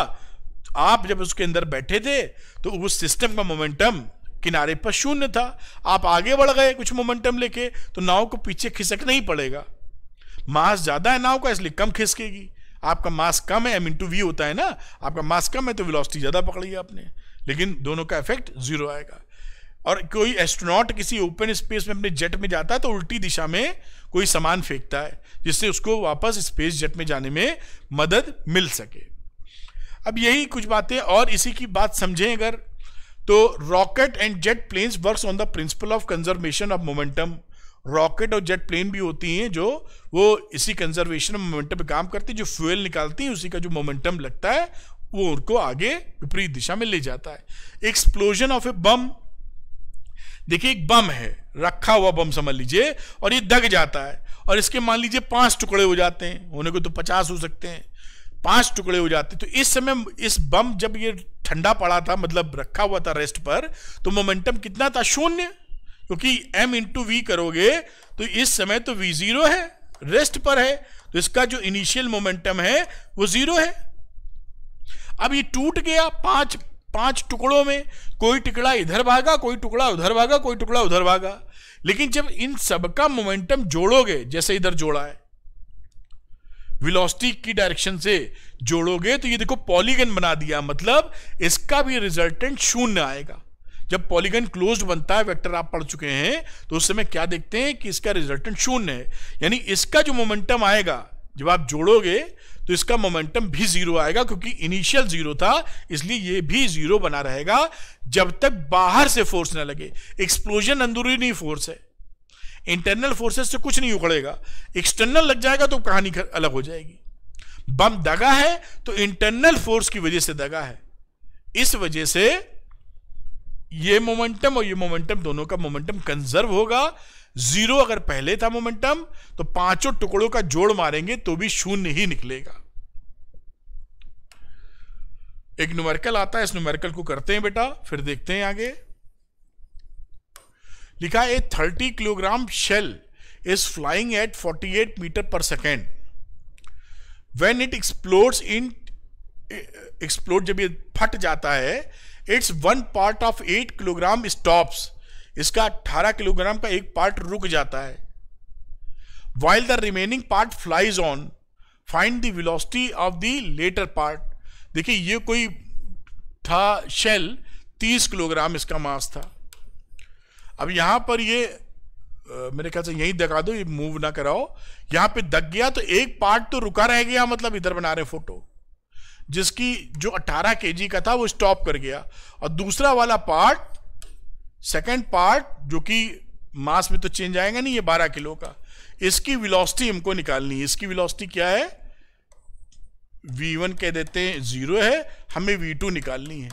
आप जब उसके अंदर बैठे थे तो उस सिस्टम का मोमेंटम किनारे पर शून्य था। आप आगे बढ़ गए कुछ मोमेंटम लेके तो नाव को पीछे खिसकना ही पड़ेगा। मास ज़्यादा है नाव का इसलिए कम खिसकेगी। आपका मास कम है एम इंटू वी होता है ना, आपका मास कम है तो वेलोसिटी ज़्यादा पकड़ी आपने। लेकिन दोनों का इफ़ेक्ट ज़ीरो आएगा। और कोई एस्ट्रोनॉट किसी ओपन स्पेस में अपने जेट में जाता है तो उल्टी दिशा में कोई सामान फेंकता है, जिससे उसको वापस स्पेस जेट में जाने में मदद मिल सके। अब यही कुछ बातें, और इसी की बात समझें अगर तो rocket and jet planes works on the principle of conservation of momentum rocket और जेट प्लेन भी होती हैं जो वो इसी कंजर्वेशन मोमेंटम पे काम करती है, जो फ्यूल निकालती हैं, उसी का जो मोमेंटम लगता है, वो उनको आगे विपरीत दिशा में ले जाता है। एक्सप्लोजन ऑफ़ ए बम, देखिए एक बम है, रखा हुआ बम समझ लीजिए, और ये दग जाता है, और इसके मान लीजिए पाँच टुकड़े हो जाते हैं, होने को तो पचास हो सकते हैं, पाँच टुकड़े हो जाते तो इस समय इस बम जब ये ठंडा पड़ा था मतलब रखा हुआ था रेस्ट पर तो मोमेंटम कितना था? शून्य। क्योंकि एम इंटू वी करोगे तो इस समय तो वी ज़ीरो है रेस्ट पर है तो इसका जो इनिशियल मोमेंटम है, वो ज़ीरो है। अब ये टूट गया पाँच पाँच टुकड़ों में, कोई टुकड़ा इधर भागा, कोई टुकड़ा उधर भागा, कोई टुकड़ा उधर भागा। लेकिन जब इन सबका मोमेंटम जोड़ोगे, जैसे इधर जोड़ा है विलोस्टी की डायरेक्शन से जोड़ोगे तो ये देखो पॉलीगन बना दिया। मतलब इसका भी रिजल्टेंट शून्य आएगा। जब पॉलीगन क्लोज बनता है वेक्टर आप पढ़ चुके हैं तो उस समय क्या देखते हैं कि इसका रिजल्टेंट शून्य है। यानी इसका जो मोमेंटम आएगा, जब आप जोड़ोगे तो इसका मोमेंटम भी ज़ीरो आएगा, क्योंकि इनिशियल ज़ीरो था, इसलिए ये भी ज़ीरो बना रहेगा, जब तक बाहर से फोर्स ना लगे। एक्सप्लोजन अंदरूनी फोर्स है। इंटरनल फोर्सेस से कुछ नहीं उखड़ेगा। एक्सटर्नल लग जाएगा तो कहानी अलग हो जाएगी। बम दगा है तो इंटरनल फोर्स की वजह से दगा है। इस वजह से ये मोमेंटम और ये मोमेंटम दोनों का मोमेंटम कंजर्व होगा। ज़ीरो अगर पहले था मोमेंटम तो पाँचों टुकड़ों का जोड़ मारेंगे तो भी शून्य ही निकलेगा। एक न्यूमेरिकल आता है, इस न्यूमेरिकल को करते हैं बेटा, फिर देखते हैं आगे। लिखा है thirty kilogram shell is flying at 48 metre per second when it explores in explore जब ये फट जाता है its one part of eight kilogram stops. इसका 18 किलोग्राम का एक पार्ट रुक जाता है। While the remaining part flies on find the velocity of the latter part देखिए, ये कोई था शेल 30 किलोग्राम इसका मास था। अब यहाँ पर ये मेरे ख्याल से यही दगा दो, ये मूव ना कराओ। यहाँ पे दग गया तो एक पार्ट तो रुका रह गया मतलब इधर बना रहे फ़ोटो जिसकी जो 18 केजी का था, वो स्टॉप कर गया। और दूसरा वाला पार्ट सेकेंड पार्ट जो कि मास में तो चेंज आएगा नहीं, ये 12 किलो का। इसकी विलोसिटी हमको निकालनी है। इसकी विलोसिटी क्या है? V1 कह देते हैं ज़ीरो है। हमें v2 निकालनी है।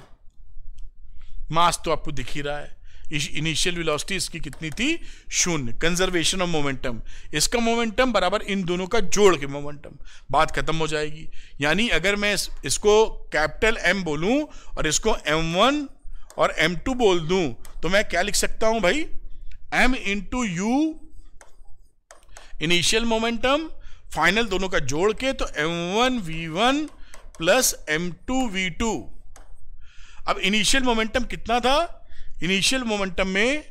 मास तो आपको दिख ही रहा है। इनिशियल वेलोसिटी इसकी कितनी थी? शून्य। कंजर्वेशन ऑफ़ मोमेंटम इसका मोमेंटम बराबर इन दोनों का जोड़ के मोमेंटम बात खत्म हो जाएगी। यानी अगर मैं इस, इसको कैपिटल एम बोलूँ और इसको एम वन और एम टू बोल दूँ तो मैं क्या लिख सकता हूँ भाई? M into U initial momentum final दोनों का जोड़ के तो M1 V1 plus M2 V2 अब इनिशियल मोमेंटम कितना था? इनिशियल मोमेंटम में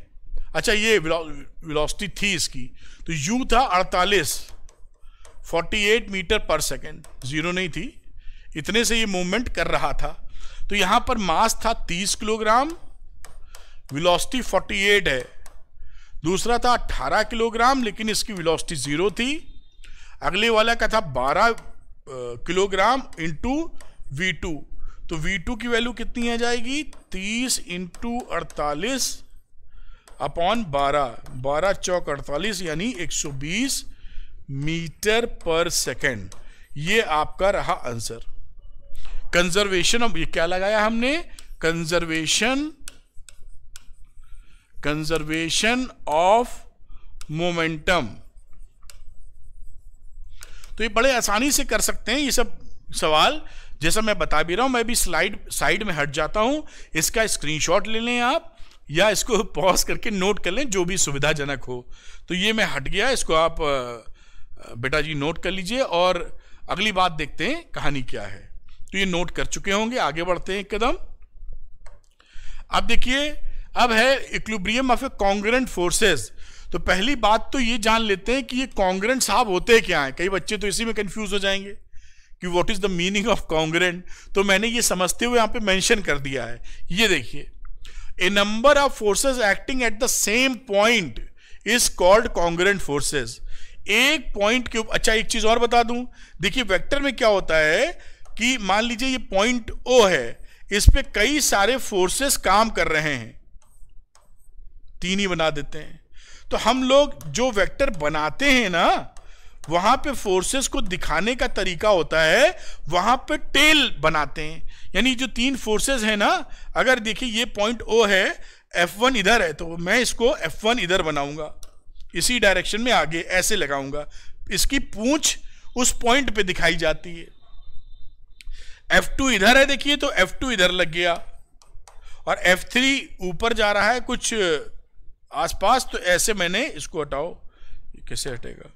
अच्छा ये वेलोसिटी थी इसकी तो U था 48 48 मीटर पर सेकेंड ज़ीरो नहीं थी, इतने से ये मूवमेंट कर रहा था। तो यहाँ पर मास था 30 किलोग्राम वेलोसिटी 48 है, दूसरा था 18 किलोग्राम लेकिन इसकी वेलोसिटी ज़ीरो थी, अगले वाला का था 12 किलोग्राम इंटू वी टू तो वी टू की वैल्यू कितनी आ जाएगी? 30 इंटू अड़तालीस अपॉन 12 12 चौक अड़तालीस यानी 120 मीटर पर सेकेंड। ये आपका रहा आंसर। कंजर्वेशन ऑफ़ ये क्या लगाया हमने? Conservation conservation of momentum. तो ये बड़े आसानी से कर सकते हैं ये सब सवाल। जैसा मैं बता भी रहा हूँ, मैं भी स्लाइड साइड में हट जाता हूँ। इसका स्क्रीनशॉट ले लें आप, या इसको पॉज करके नोट कर लें, जो भी सुविधाजनक हो। तो ये मैं हट गया, इसको आप बेटा जी नोट कर लीजिए, और अगली बात देखते हैं, कहानी क्या है। तो ये नोट कर चुके होंगे, आगे बढ़ते हैं कदम। अब देखिए, अब है equilibrium of a concurrent forces तो पहली बात तो ये जान लेते हैं कि ये कॉन्ग्रेंट साहब होते क्या हैं। कई बच्चे तो इसी में कंफ्यूज हो जाएँगे। कि what is the meaning of concurrent तो मैंने ये समझते हुए यहाँ पे मेंशन कर दिया है। ये देखिए a number of forces acting at the same point is called concurrent forces एक पॉइंट के अच्छा एक चीज़ और बता दूँ। देखिए वेक्टर में क्या होता है कि मान लीजिए ये पॉइंट ओ है, इस पे कई सारे फोर्सेस काम कर रहे हैं। तीन ही बना देते हैं। तो हम लोग जो वेक्टर बनाते हैं ना वहाँ पे फोर्सेस को दिखाने का तरीका होता है, वहाँ पे टेल बनाते हैं। यानी जो तीन फोर्सेस है ना, अगर देखिए ये पॉइंट ओ है एफ़ वन इधर है तो मैं इसको एफ़ वन इधर बनाऊँगा। इसी डायरेक्शन में आगे ऐसे लगाऊँगा। इसकी पूंछ उस पॉइंट पे दिखाई जाती है। एफ़ टू इधर है, देखिए तो एफ़ टू इधर लग गया। और एफ़ थ्री ऊपर जा रहा है कुछ आसपास तो ऐसे मैंने इसको हटाओ। कैसे हटेगा?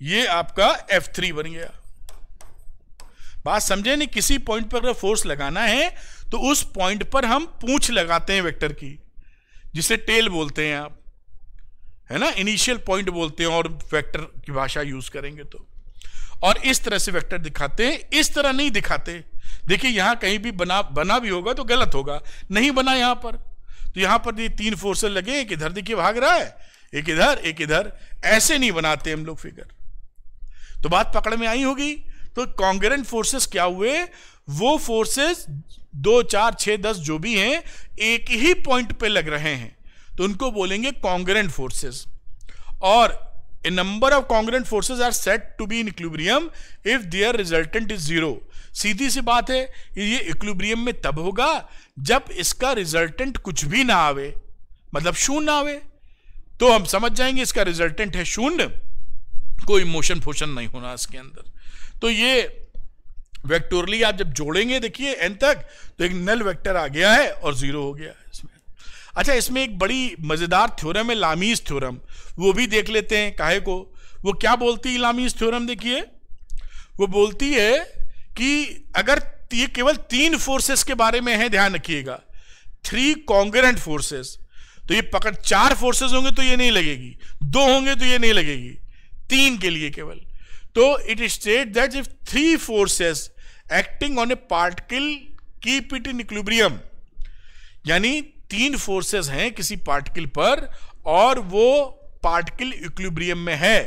ये आपका F3 बन गया। बात समझे नहीं, किसी पॉइंट पर अगर फोर्स लगाना है तो उस पॉइंट पर हम पूछ लगाते हैं वेक्टर की, जिसे टेल बोलते हैं आप, है ना? इनिशियल पॉइंट बोलते हैं और वेक्टर की भाषा यूज़ करेंगे तो। और इस तरह से वेक्टर दिखाते हैं, इस तरह नहीं दिखाते। देखिए, यहाँ कहीं भी बना बना भी होगा तो गलत होगा, नहीं बना यहाँ पर। तो यहाँ पर तीन फोर्सेस लगे, एक इधर देखिए भाग रहा है, एक इधर एक इधर, ऐसे नहीं बनाते हम लोग फिगर तो बात पकड़ में आई होगी। तो कॉन्ग्रेंट फोर्सेस क्या हुए? वो फोर्सेस दो, चार, छह, दस जो भी हैं, एक ही पॉइंट पे लग रहे हैं। तो उनको बोलेंगे कॉन्ग्रेंट फोर्सेस और a number of concurrent forces are said to be in equilibrium if their resultant is zero सीधी सी बात है, ये इक्विलिब्रियम में तब होगा जब इसका रिजल्टेंट कुछ भी ना आवे। मतलब शून्य ना आवे। तो हम समझ जाएँगे इसका रिजल्टेंट है शून्य। कोई मोशन फोशन नहीं होना इसके अंदर। तो ये वेक्टोरली आप जब जोड़ेंगे, देखिए एन तक तो एक नल वेक्टर आ गया है और ज़ीरो हो गया है इसमें। अच्छा इसमें एक बड़ी मज़ेदार थ्योरम है लामीज थ्योरम वो भी देख लेते हैं काहे को। वो क्या बोलती है लामीज थ्योरम देखिए? वो बोलती है कि अगर ये केवल तीन फोर्सेस के बारे में है, ध्यान रखिएगा। थ्री कॉन्ग्रेंट फोर्सेस तो ये पकड़, चार फोर्सेस होंगे तो ये नहीं लगेगी। दो होंगे तो ये नहीं लगेगी। तीन के लिए केवल। तो it state that if three forces acting on a particle keep it in equilibrium यानी तीन फोर्सेस हैं किसी पार्टिकल पर और वो पार्टिकल इक्विलिब्रियम में है।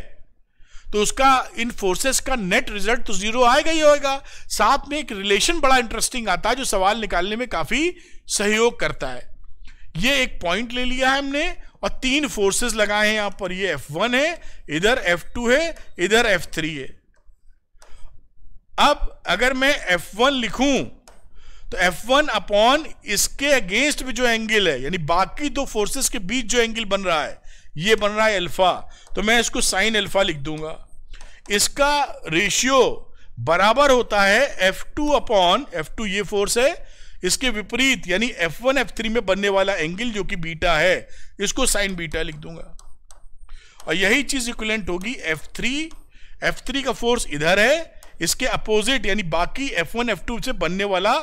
तो उसका, इन फोर्सेस का नेट रिज़ल्ट तो ज़ीरो आएगा ही होगा साथ में एक रिलेशन बड़ा इंटरेस्टिंग आता है जो सवाल निकालने में काफ़ी सहयोग करता है। ये एक पॉइंट ले लिया है हमने और तीन फोर्सेस लगाए हैं यहाँ पर। ये F1 है, इधर F2 है, इधर F3 है। अब अगर मैं F1 लिखूं तो F1 अपॉन इसके अगेंस्ट में जो एंगल है, यानी बाकी दो फोर्सेस के बीच जो एंगल बन रहा है, ये बन रहा है अल्फ़ा तो मैं इसको साइन अल्फ़ा लिख दूँगा। इसका रेशियो बराबर होता है F2 टू अपॉन एफ़ ये फोर्स है इसके विपरीत, यानी F1 F3 में बनने वाला एंगल जो कि बीटा है, इसको साइन बीटा लिख दूँगा। और यही चीज़ इक्वलेंट होगी F3 F3 का फोर्स इधर है, इसके अपोजिट यानी बाकी F1 F2 से बनने वाला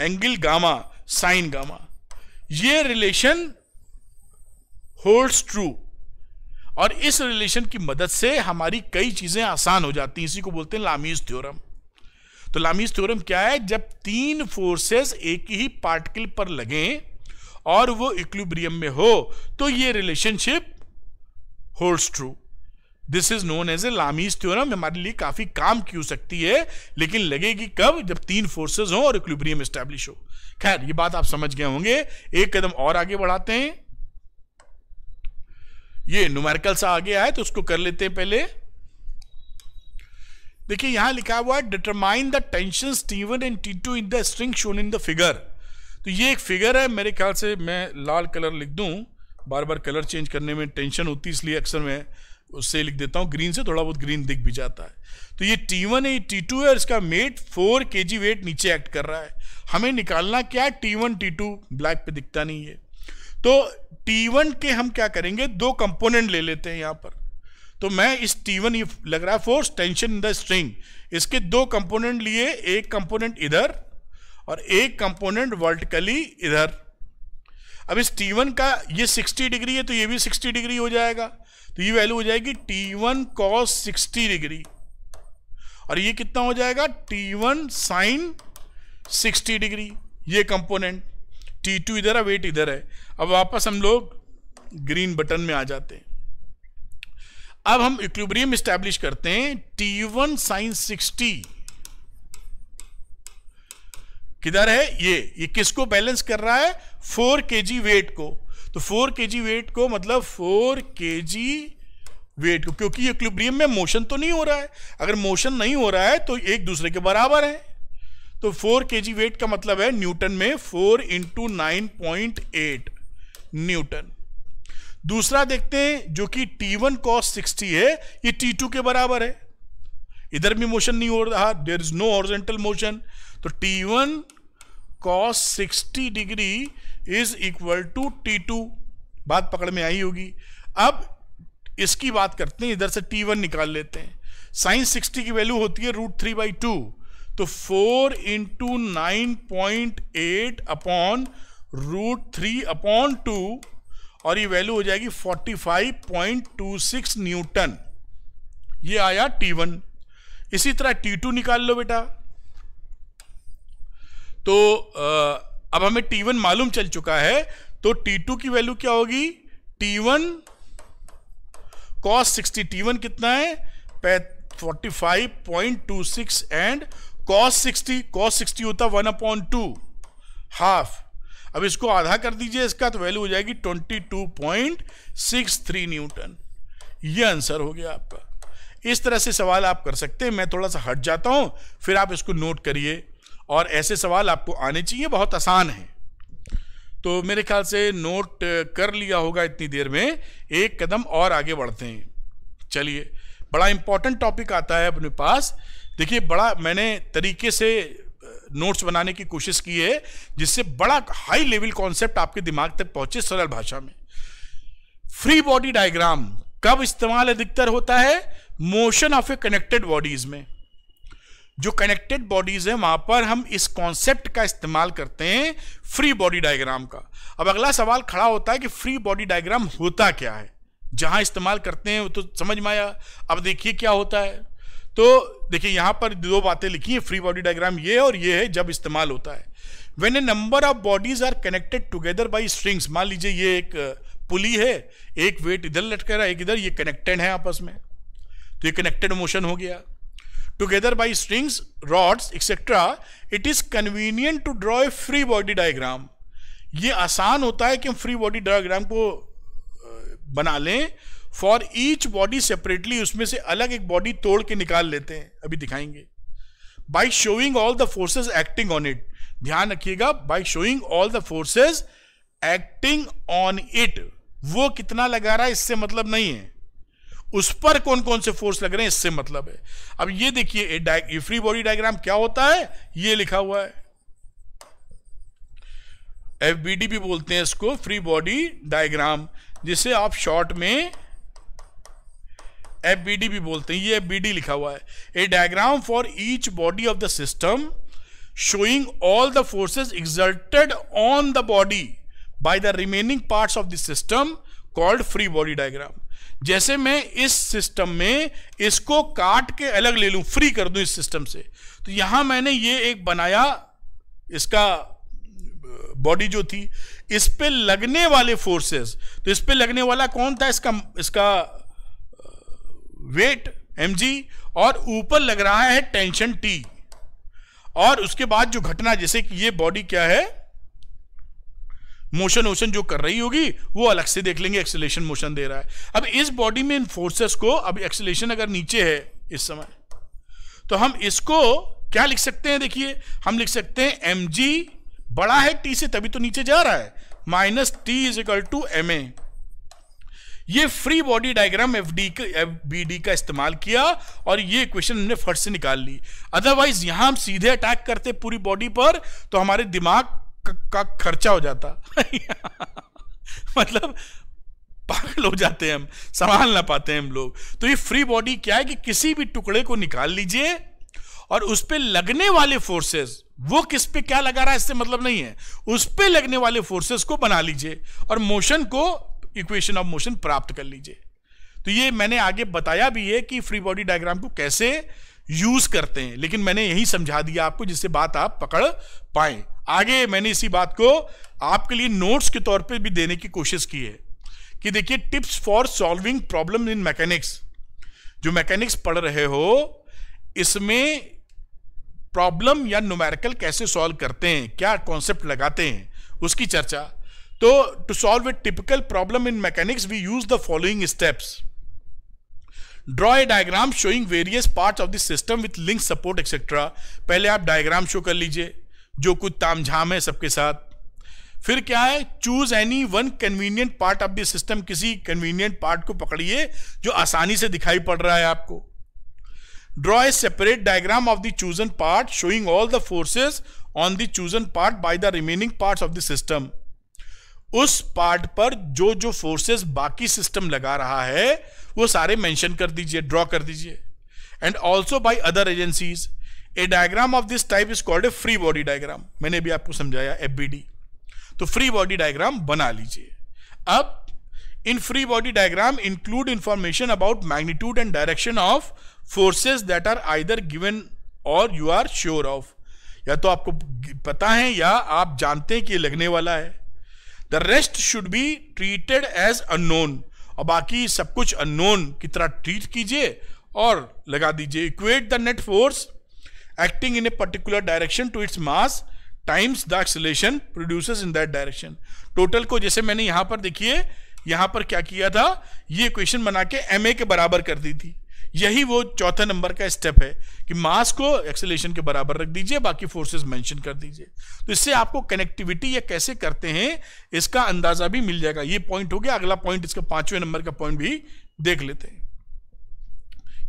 एंगल गामा साइन गामा ये रिलेशन होल्ड्स ट्रू और इस रिलेशन की मदद से हमारी कई चीज़ें आसान हो जाती हैं। इसी को बोलते हैं लामीज थ्योरम तो लामीज थ्योरम क्या है? जब तीन फोर्सेस एक ही पार्टिकल पर लगे और वो इक्विलिब्रियम में हो तो ये relationship holds true this is known as a Lami's theorem हमारे लिए काफ़ी काम की हो सकती है, लेकिन लगेगी कब? जब तीन फोर्सेस हो और इक्विलिब्रियम स्टैब्लिश हो। खैर, ये बात आप समझ गए होंगे। एक कदम और आगे बढ़ाते हैं। ये न्यूमेरिकल सा आगे आए तो उसको कर लेते हैं पहले। देखिए, यहाँ लिखा हुआ है determine the tension T one and T two in the string shown in the figure तो ये एक फिगर है, मेरे ख्याल से मैं लाल कलर लिख दूँ। बार बार कलर चेंज करने में टेंशन होती इसलिए अक्सर मैं उससे लिख देता हूँ। ग्रीन से थोड़ा बहुत ग्रीन दिख भी जाता है। तो ये टी वन है, ये टी टू है, और इसका मेट फोर के जी वेट नीचे एक्ट कर रहा है। हमें निकालना क्या है? T one T two black पे दिखता नहीं है। तो टी वन के हम क्या करेंगे? दो कंपोनेंट ले लेते हैं यहाँ पर। तो मैं इस टी वन ये लग रहा है force tension in the string इसके दो कंपोनेंट लिए, एक कंपोनेंट इधर और एक कंपोनेंट वर्टिकली इधर. अब इस टी वन का ये 60 डिग्री है तो ये भी 60 डिग्री हो जाएगा. तो ये वैल्यू हो जाएगी T one cos sixty degree और ये कितना हो जाएगा? T one sine sixty degree ये कंपोनेंट टी टू इधर है वेट इधर है. अब वापस हम लोग ग्रीन बटन में आ जाते हैं. अब हम इक्विब्रियम स्टैब्लिश करते हैं टी वन साइन सिक्सटी किधर है? ये ये किसको बैलेंस कर रहा है? फोर के जी वेट को। तो फोर के जी वेट को मतलब फोर के जी वेट को, क्योंकि इक्विब्रियम में मोशन तो नहीं हो रहा है। अगर मोशन नहीं हो रहा है तो एक दूसरे के बराबर है। तो फोर के जी वेट का मतलब है न्यूटन में four into nine point eight newton दूसरा देखते हैं, जो कि टी वन कॉस सिक्सटी है, ये टी टू के बराबर है। इधर भी मोशन नहीं हो रहा there is no horizontal motion तो T one cos sixty degree is equal to T बात पकड़ में आई होगी। अब इसकी बात करते हैं, इधर से टी वन निकाल लेते हैं। साइन सिक्सटी की वैल्यू होती है रूट थ्री बाई टू तो four into nine point eight upon root three upon two और ये वैल्यू हो जाएगी 45.26 न्यूटन ये आया T1 इसी तरह T2 निकाल लो बेटा। तो अब हमें T1 मालूम चल चुका है तो T2 की वैल्यू क्या होगी? T1 cos 60 T1 कितना है? 45.26 एंड cos 60 cos 60 होता वन अपॉन टू हाफ़ अब इसको आधा कर दीजिए, इसका तो वैल्यू हो जाएगी 22.63 न्यूटन ये आंसर हो गया आपका। इस तरह से सवाल आप कर सकते हैं। मैं थोड़ा सा हट जाता हूँ, फिर आप इसको नोट करिए। और ऐसे सवाल आपको आने चाहिए, बहुत आसान है। तो मेरे ख्याल से नोट कर लिया होगा इतनी देर में। एक कदम और आगे बढ़ते हैं। चलिए, बड़ा इंपॉर्टेंट टॉपिक आता है अपने पास। देखिए, बड़ा मैंने तरीके से नोट्स बनाने की कोशिश की है, जिससे बड़ा हाई लेवल कॉन्सेप्ट आपके दिमाग तक पहुँचे सरल भाषा में। फ्री बॉडी डायग्राम कब इस्तेमाल अधिकतर होता है? Motion of a connected bodies में। जो कनेक्टेड बॉडीज है, वहाँ पर हम इस कॉन्सेप्ट का इस्तेमाल करते हैं फ्री बॉडी डायग्राम का। अब अगला सवाल खड़ा होता है कि फ्री बॉडी डायग्राम होता क्या है? जहाँ इस्तेमाल करते हैं, वो तो समझ में आया। अब देखिए क्या होता है। तो देखिए, यहाँ पर दो बातें लिखी है फ्री बॉडी डायग्राम ये और ये है जब इस्तेमाल होता है। When a number of bodies are connected together by strings मान लीजिए ये एक पुली है, एक वेट इधर लटक रहा है, एक इधर, ये कनेक्टेड है आपस में। तो ये कनेक्टेड मोशन हो गया। Together by strings rods etcetera it is convenient to draw a free body diagram ये आसान होता है कि हम फ्री बॉडी डायग्राम को बना लें फॉर ईच बॉडी सेपरेटली उसमें से अलग एक बॉडी तोड़ के निकाल लेते हैं। अभी दिखाएँगे। By showing all the forces acting on it ध्यान रखिएगा by showing all the forces acting on it वो कितना लगा रहा है, इससे मतलब नहीं है। उस पर कौन कौन से फोर्स लग रहे हैं, इससे मतलब है। अब ये देखिए फ्री बॉडी डायग्राम क्या होता है? ये लिखा हुआ है। FBD भी बोलते हैं इसको फ्री बॉडी डायग्राम जिसे आप शॉर्ट में एफ़ भी बोलते हैं, ये एफ़ लिखा हुआ है। A diagram for each body of the system showing all the forces exerted on the body by the remaining parts of the system called free body diagram जैसे मैं इस सिस्टम में इसको काट के अलग ले लूँ फ्री कर दूँ इस सिस्टम से तो यहाँ मैंने ये एक बनाया, इसका बॉडी जो थी, इस पे लगने वाले फोर्सेस तो इस पे लगने वाला कौन था? इसका इसका वेट एम और ऊपर लग रहा है टेंशन टी और उसके बाद जो घटना, जैसे कि ये बॉडी क्या है? मोशन वोशन जो कर रही होगी, वो अलग से देख लेंगे एक्सेलेशन मोशन दे रहा है। अब इस बॉडी में इन फोर्सेस को, अब एक्सेलेशन अगर नीचे है इस समय तो हम इसको क्या लिख सकते हैं, देखिए, हम लिख सकते हैं एम बड़ा है टी से, तभी तो नीचे जा रहा है। Minus T is equal to M A ये free body diagram F B D F B D इस्तेमाल किया और ये क्वेश्चन हमने फ़र्स्ट से निकाल ली। अदरवाइज़ यहाँ हम सीधे अटैक करते पूरी बॉडी पर तो हमारे दिमाग का खर्चा हो जाता। मतलब पागल हो जाते हैं हम, संभाल ना पाते हैं हम लोग। तो ये फ्री बॉडी क्या है कि किसी भी टुकड़े को निकाल लीजिए और उस पर लगने वाले फोर्सेस वो किस पे क्या लगा रहा है, इससे मतलब नहीं है। उस पे लगने वाले फोर्सेस को बना लीजिए और मोशन को इक्वेशन ऑफ़ मोशन प्राप्त कर लीजिए। तो ये मैंने आगे बताया भी है कि फ्री बॉडी डायग्राम को कैसे यूज़ करते हैं। लेकिन मैंने यही समझा दिया आपको, जिससे बात आप पकड़ पाए। आगे मैंने इसी बात को आपके लिए नोट्स के तौर पे भी देने की कोशिश की है कि देखिए tips for solving problem in mechanics जो मैकेनिक्स पढ़ रहे हो, इसमें प्रॉब्लम या न्यूमेरिकल कैसे सॉल्व करते हैं, क्या कॉन्सेप्ट लगाते हैं, उसकी चर्चा तो to solve a typical problem in mechanics we use the following steps draw a diagram showing various parts of the system with link support etcetera पहले आप डायग्राम शो कर लीजिए, जो कुछ तामझाम है सबके साथ। फिर क्या है? Choose any one convenient part of the system किसी कन्वीनियंट पार्ट को पकड़िए, जो आसानी से दिखाई पड़ रहा है आपको। Draw a separate diagram of the chosen part showing all the forces on the chosen part by the remaining parts of the system उस पार्ट पर जो जो फोर्सेस बाकी सिस्टम लगा रहा है, वो सारे मेंशन कर दीजिए ड्रॉ कर दीजिए। And also by other agencies a diagram of this type is called a free body diagram मैंने भी आपको समझाया एफ़ तो फ्री बॉडी डायग्राम बना लीजिए। अब in free body diagram include information about magnitude and direction of forces that are either given or you are sure of या तो आपको पता है या आप जानते हैं कि लगने वाला है। The rest should be treated as unknown और बाकी सब कुछ अननोन की तरह ट्रीट कीजिए और लगा दीजिए। Equate the net force acting in a particular direction to its mass times the acceleration produces in that direction total को जैसे मैंने यहाँ पर देखिए, यहाँ पर क्या किया था? ये क्वेश्चन बना के एम के बराबर कर दी थी। यही वो चौथे नंबर का स्टेप है कि मास को एक्सेलेशन के बराबर रख दीजिए, बाकी फोर्सेस मेंशन कर दीजिए। तो इससे आपको कनेक्टिविटी या कैसे करते हैं, इसका अंदाज़ा भी मिल जाएगा। ये पॉइंट हो गया, अगला पॉइंट इसका पाँचवें नंबर का पॉइंट भी देख लेते हैं।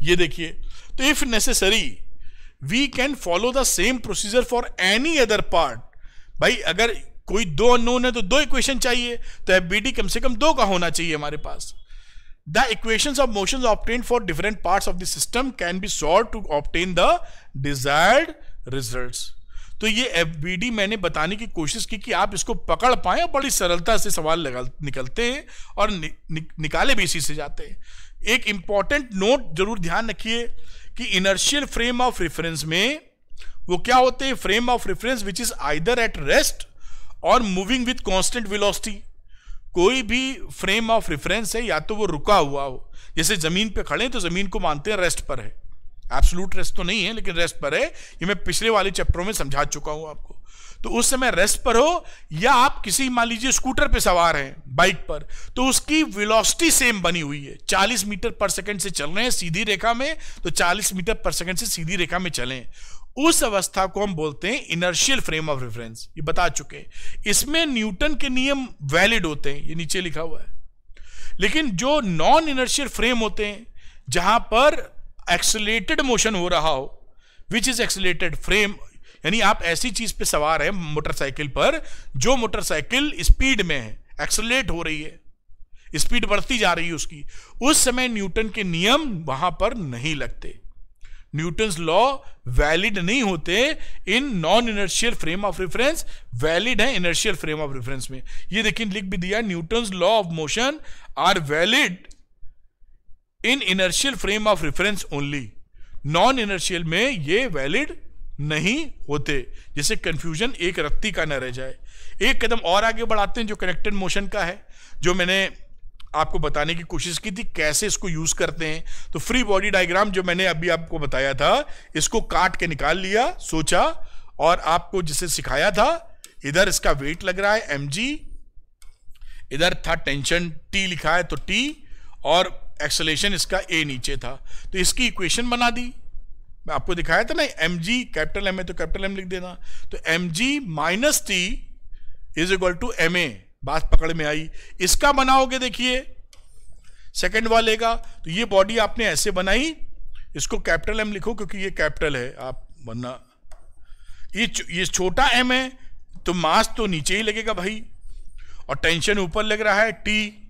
ये देखिए तो if necessary we can follow the same procedure for any other part भाई, अगर कोई दो अननोन है तो दो इक्वेशन चाहिए तो एफ़ कम से कम दो का होना चाहिए हमारे पास। The equations of motions obtained for different parts of the system can be solved to obtain the desired results. तो ये एफ़ बी डी मैंने बताने की कोशिश की कि आप इसको पकड़ पाए और बड़ी सरलता से सवाल निकलते हैं और नि, नि, निकाले भी इसी से जाते हैं। एक इंपॉर्टेंट नोट ज़रूर ध्यान रखिए कि इनर्शियल फ्रेम ऑफ़ रेफरेंस में वो क्या होते हैं? Frame of reference which is either at rest or moving with constant velocity कोई भी फ्रेम ऑफ़ रेफरेंस है, या तो वो रुका हुआ हो। जैसे ज़मीन पे खड़े तो ज़मीन को मानते हैं रेस्ट पर है। एब्सोलूट रेस्ट तो नहीं है, लेकिन रेस्ट पर है। ये मैं पिछले वाले चैप्टरों में समझा चुका हूँ आपको। तो उस समय रेस्ट पर हो, या आप किसी, मान लीजिए स्कूटर पे सवार हैं बाइक पर तो उसकी वेलोसिटी सेम बनी हुई है। 40 मीटर पर सेकंड से चल रहे हैं सीधी रेखा में तो 40 मीटर पर सेकंड से सीधी रेखा में चलें। उस अवस्था को हम बोलते हैं इनर्शियल फ्रेम ऑफ़ रेफरेंस ये बता चुके इसमें न्यूटन के नियम वैलिड होते हैं, ये नीचे लिखा हुआ है। लेकिन जो नॉन इनर्शियल फ्रेम होते हैं, जहाँ पर एक्सलेटेड मोशन हो रहा हो विच इज़ एक्सलेटेड फ्रेम यानी आप ऐसी चीज़ पे सवार है मोटरसाइकिल पर, जो मोटरसाइकिल स्पीड में है एक्सलेट हो रही है स्पीड बढ़ती जा रही है उसकी, उस समय न्यूटन के नियम वहाँ पर नहीं लगते। न्यूटन्स लॉ वैलिड नहीं होते in non inertial frame of reference valid है इनर्शियल फ्रेम ऑफ़ रेफरेंस में। ये देखिए, लिख भी दिया, Newton's law of motion are valid in inertial frame of reference only non inertial में ये वैलिड नहीं होते। जिससे कंफ्यूजन एक रत्ती का न रह जाए। एक कदम और आगे बढ़ाते हैं जो कनेक्टेड मोशन का है, जो मैंने आपको बताने की कोशिश की थी कैसे इसको यूज़ करते हैं। तो फ्री बॉडी डायग्राम जो मैंने अभी आपको बताया था, इसको काट के निकाल लिया, सोचा और आपको जिसे सिखाया था, इधर इसका वेट लग रहा है एम इधर था टेंशन टी लिखा है तो टी और एक्सलेशन इसका ए नीचे था। तो इसकी इक्वेशन बना दी। मैं आपको दिखाया था ना एम जी कैपिटल एम है तो कैपिटल एम लिख देना। तो M G minus T is equal to M A बात पकड़ में आई। इसका बनाओगे देखिए। सेकंड वाले का तो ये बॉडी आपने ऐसे बनाई। इसको कैपिटल एम लिखो क्योंकि ये कैपिटल है। आप बनना। ये ये छोटा एम है तो मास तो नीचे ही लगेगा भाई। और टेंशन ऊपर लग रहा है टी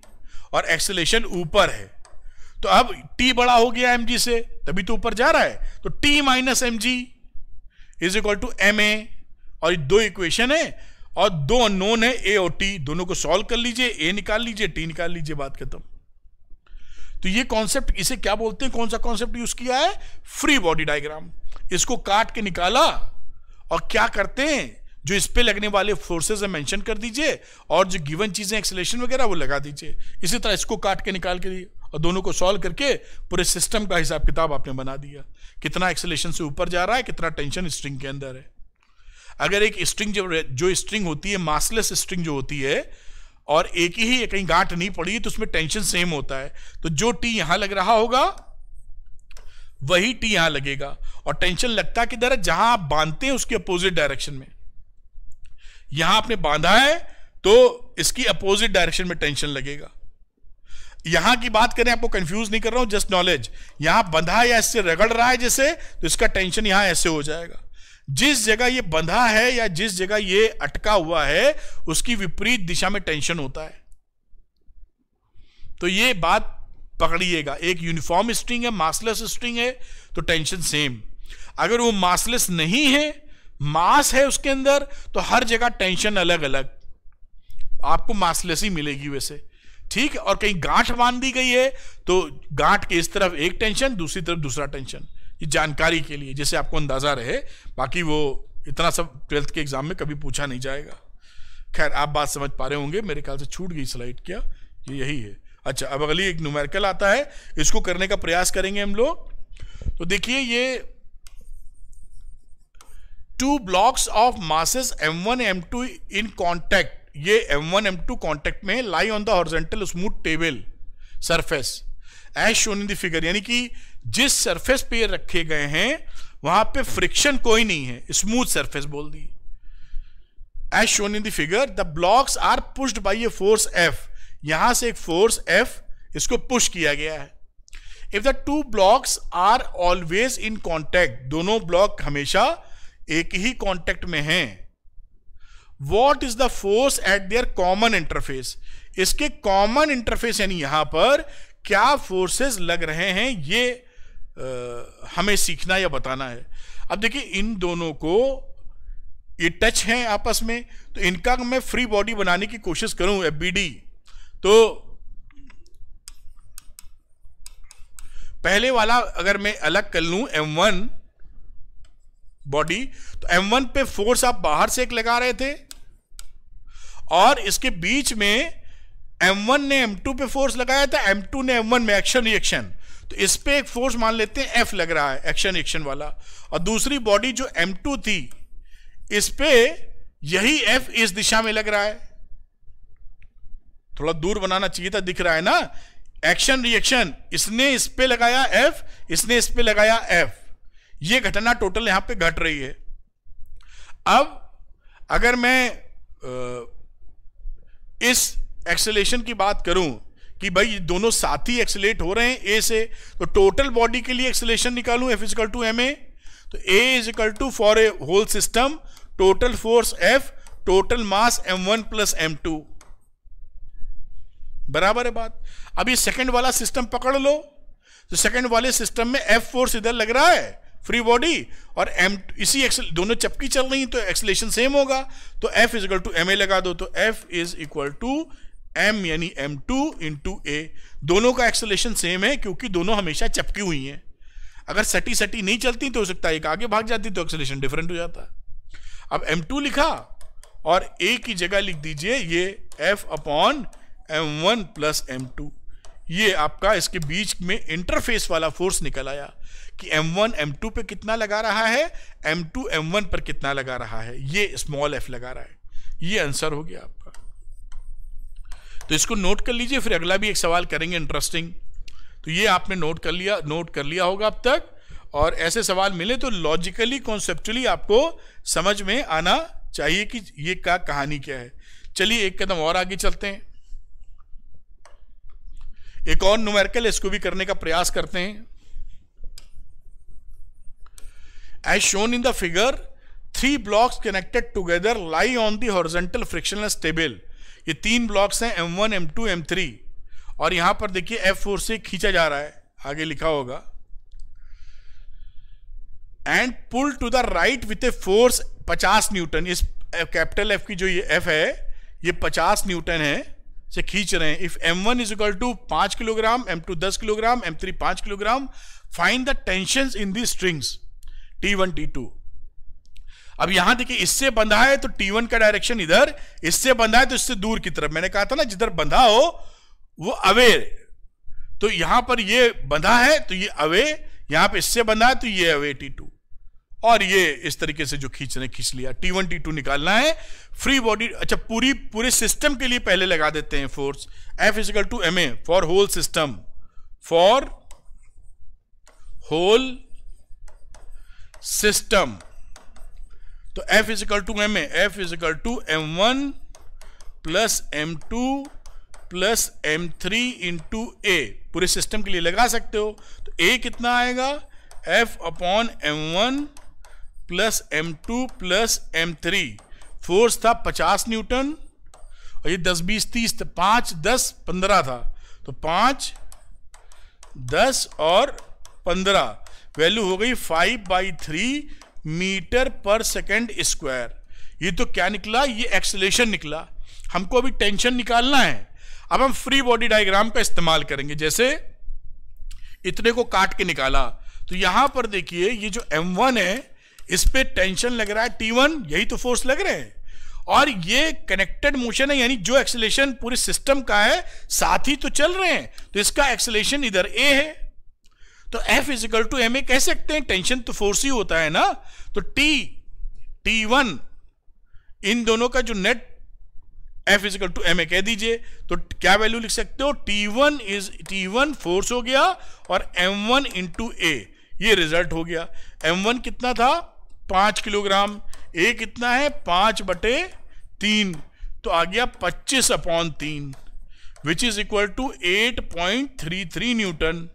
और एक्सलेशन ऊपर है। तो अब टी बड़ा हो गया एमजी से, तभी तो ऊपर जा रहा है। तो T minus M G is equal to M A और दो इक्वेशन है और दो अननोन है ए और टी दोनों को सॉल्व कर लीजिए ए निकाल लीजिए टी निकाल लीजिए, बात खत्म। तो ये कॉन्सेप्ट इसे क्या बोलते हैं? कौन सा कॉन्सेप्ट यूज़ किया है? फ्री बॉडी डायग्राम इसको काट के निकाला और क्या करते हैं? जो इस पे लगने वाले फोर्सेस है मेंशन कर दीजिए और जो गिवन चीज़ें एक्सलेशन वगैरह, वो लगा दीजिए। इसी तरह इसको काट के निकाल के दिए और दोनों को सॉल्व करके पूरे सिस्टम का हिसाब किताब आपने बना दिया। कितना एक्सलेशन से ऊपर जा रहा है, कितना टेंशन स्ट्रिंग के अंदर है। अगर एक स्ट्रिंग जो जो स्ट्रिंग होती है मासलेस स्ट्रिंग जो होती है, और एक ही कहीं गांठ नहीं पड़ी तो उसमें टेंशन सेम होता है। तो जो टी यहाँ लग रहा होगा, वही टी यहाँ लगेगा। और टेंशन लगता है कि है? जहाँ आप बांधते हैं, उसके अपोजिट डायरेक्शन में। यहाँ आपने बांधा है तो इसकी अपोजिट डायरेक्शन में टेंशन लगेगा। यहाँ की बात करें, आपको कंफ्यूज नहीं कर रहा हूँ जस्ट नॉलेज यहाँ बंधा या इससे रगड़ रहा है जैसे तो इसका टेंशन यहाँ ऐसे हो जाएगा। जिस जगह ये बंधा है या जिस जगह ये अटका हुआ है, उसकी विपरीत दिशा में टेंशन होता है। तो ये बात पकड़िएगा। एक यूनिफॉर्म स्ट्रिंग है मासलेस स्ट्रिंग है तो टेंशन सेम अगर वो मासलेस नहीं है मास है उसके अंदर तो हर जगह टेंशन अलग अलग आपको मासलेस ही मिलेगी वैसे। ठीक? और कहीं गांठ बाँध दी गई है तो गांठ के इस तरफ़ एक टेंशन दूसरी तरफ़ दूसरा टेंशन जानकारी के लिए जैसे आपको अंदाज़ा रहे, बाकी वो इतना सब ट्वेल्थ के एग्ज़ाम में कभी पूछा नहीं जाएगा। खैर, आप बात समझ पा रहे होंगे, मेरे ख्याल से छूट गई स्लाइड क्या? ये यही है। अच्छा अब अगली एक न्यूमेरिकल आता है, इसको करने का प्रयास करेंगे हम लोग। तो देखिए, ये two blocks of masses m1 m2 in contact ये m1 m2 कांटेक्ट में lie on the horizontal smooth table surface as shown in the figure यानी कि जिस सरफेस पे रखे गए हैं, वहाँ पे फ्रिक्शन कोई नहीं है। स्मूथ सरफेस बोल दी। As shown in the figure the blocks are pushed by a force F यहाँ से एक फोर्स एफ़ इसको पुश किया गया है। If the two blocks are always in contact दोनों ब्लॉक हमेशा एक ही कॉन्टेक्ट में हैं। What is the force at their common interface इसके कॉमन इंटरफेस यानी यहाँ पर क्या फोर्सेस लग रहे हैं, ये हमें सीखना या बताना है। अब देखिए, इन दोनों को ये टच हैं आपस में तो इनका मैं फ्री बॉडी बनाने की कोशिश करूँ एफ़ तो पहले वाला अगर मैं अलग कर लूँ M1 बॉडी तो M1 पे फोर्स आप बाहर से एक लगा रहे थे, और इसके बीच में M1 ने M2 पे फोर्स लगाया था M2 ने M1 में एक्शन रिएक्शन। तो इस पे एक फोर्स मान लेते हैं एफ़ लग रहा है एक्शन एक्शन वाला। और दूसरी बॉडी जो एम टू थी, इस पे यही F इस दिशा में लग रहा है। थोड़ा दूर बनाना चाहिए था, दिख रहा है ना? एक्शन रिएक्शन इसने इस पे लगाया एफ़ इसने इस पे लगाया एफ़ ये घटना टोटल यहाँ पे घट रही है। अब अगर मैं इस एक्सेलेशन की बात करूँ कि भाई दोनों साथ ही एक्सेलेट हो रहे हैं ए से तो टोटल बॉडी के लिए एक्सेलेशन निकालू F is equal to M A तो A is equal to for a whole system total force F total mass M one plus M two बराबर है बात? ये सेकंड वाला सिस्टम पकड़ लो। तो सेकंड वाले सिस्टम में एफ़ फोर्स इधर लग रहा है फ्री बॉडी और एम इसी एक्सल दोनों चपकी चल रही तो एक्सलेशन सेम होगा। तो F is equal to M A लगा दो तो F is equal to M यानी एम टू इंटू ए दोनों का एक्सलेशन सेम है, क्योंकि दोनों हमेशा चपकी हुई हैं। अगर सटी सटी नहीं चलती तो हो सकता है एक आगे भाग जाती तो एक्सलेशन डिफरेंट हो जाता। अब एम टू लिखा और ए की जगह लिख दीजिए, ये F upon M one plus M two ये आपका इसके बीच में इंटरफेस वाला फोर्स निकल आया कि M1 M2 पे कितना लगा रहा है M2 M1 पर कितना लगा रहा है। ये स्मॉल f लगा रहा है। ये आंसर हो गया आपका। तो इसको नोट कर लीजिए, फिर अगला भी एक सवाल करेंगे इंटरेस्टिंग तो ये आपने नोट कर लिया नोट कर लिया होगा अब तक। और ऐसे सवाल मिले तो लॉजिकली कॉन्सेप्चुअली आपको समझ में आना चाहिए कि ये क्या कहानी क्या है। चलिए एक कदम और आगे चलते हैं। एक और न्यूमेरिकल इसको भी करने का प्रयास करते हैं। As shown in the figure three blocks connected together lie on the horizontal frictionless table ये तीन ब्लॉक्स हैं M1, M2, M3 और यहाँ पर देखिए एफ़ फोर से खींचा जा रहा है आगे लिखा होगा। And pull to the right with a force 50 newton. इस कैपिटल एफ़ की जो ये एफ़ है ये 50 न्यूटन है से खींच रहे हैं। If M one is equal to पाँच किलोग्राम एम टू दस किलोग्राम एम थ्री पाँच kilogram find the tension in the strings T one T two अब यहाँ देखिए, इससे बंधा है तो टी वन का डायरेक्शन इधर, इससे बंधा है तो इससे दूर की तरफ़। मैंने कहा था ना, जिधर बंधा हो, वो अवे तो यहाँ पर ये बंधा है तो ये अवे यहाँ पे इससे बंधा है तो ये अवे टी टू और ये इस तरीके से जो खींचने खींच लिया। टी वन टी टू निकालना है। फ्री बॉडी अच्छा पूरी, पूरे सिस्टम के लिए पहले लगा देते हैं force F is equal to M A for whole system for whole system तो F is equal to M F is equal to M one plus M two plus M three into A पूरे system के लिए लगा सकते हो। तो A कितना आएगा? F upon M one plus M two plus M three force था पचास न्यूटन और ये दस, बीस, तीस पाँच, दस, पंद्रह था। तो पाँच, दस और पंद्रह। वैल्यू हो गई five by three metre per second square. ये तो क्या निकला? ये एक्सलेशन निकला। हमको अभी टेंशन निकालना है। अब हम फ्री बॉडी डायग्राम का इस्तेमाल करेंगे। जैसे इतने को काट के निकाला। तो यहाँ पर देखिए, ये जो M1 है, इस पर टेंशन लग रहा है। T1 यही तो फोर्स लग रहे हैं। और ये कनेक्टेड मोशन है, यानी जो एक्सलेशन पूरे सिस्टम का है, साथ ही तो चल रहे हैं। तो इसका एक्सलेशन इधर ए है। तो F is equal to M A कह सकते हैं टेंशन तो फोर्स ही होता है ना? तो T T1 इन दोनों का जो net F is equal to M A कह दीजिए तो क्या वैल्यू लिख सकते हो? T1 इज़ T1 फोर्स हो गया और M1 वन इंटू ए ये रिज़ल्ट हो गया। M1 कितना था? पाँच किलोग्राम। ए कितना है? पाँच बटे तीन। तो आ गया पच्चीस अपॉन तीन which is equal to eight point three three newton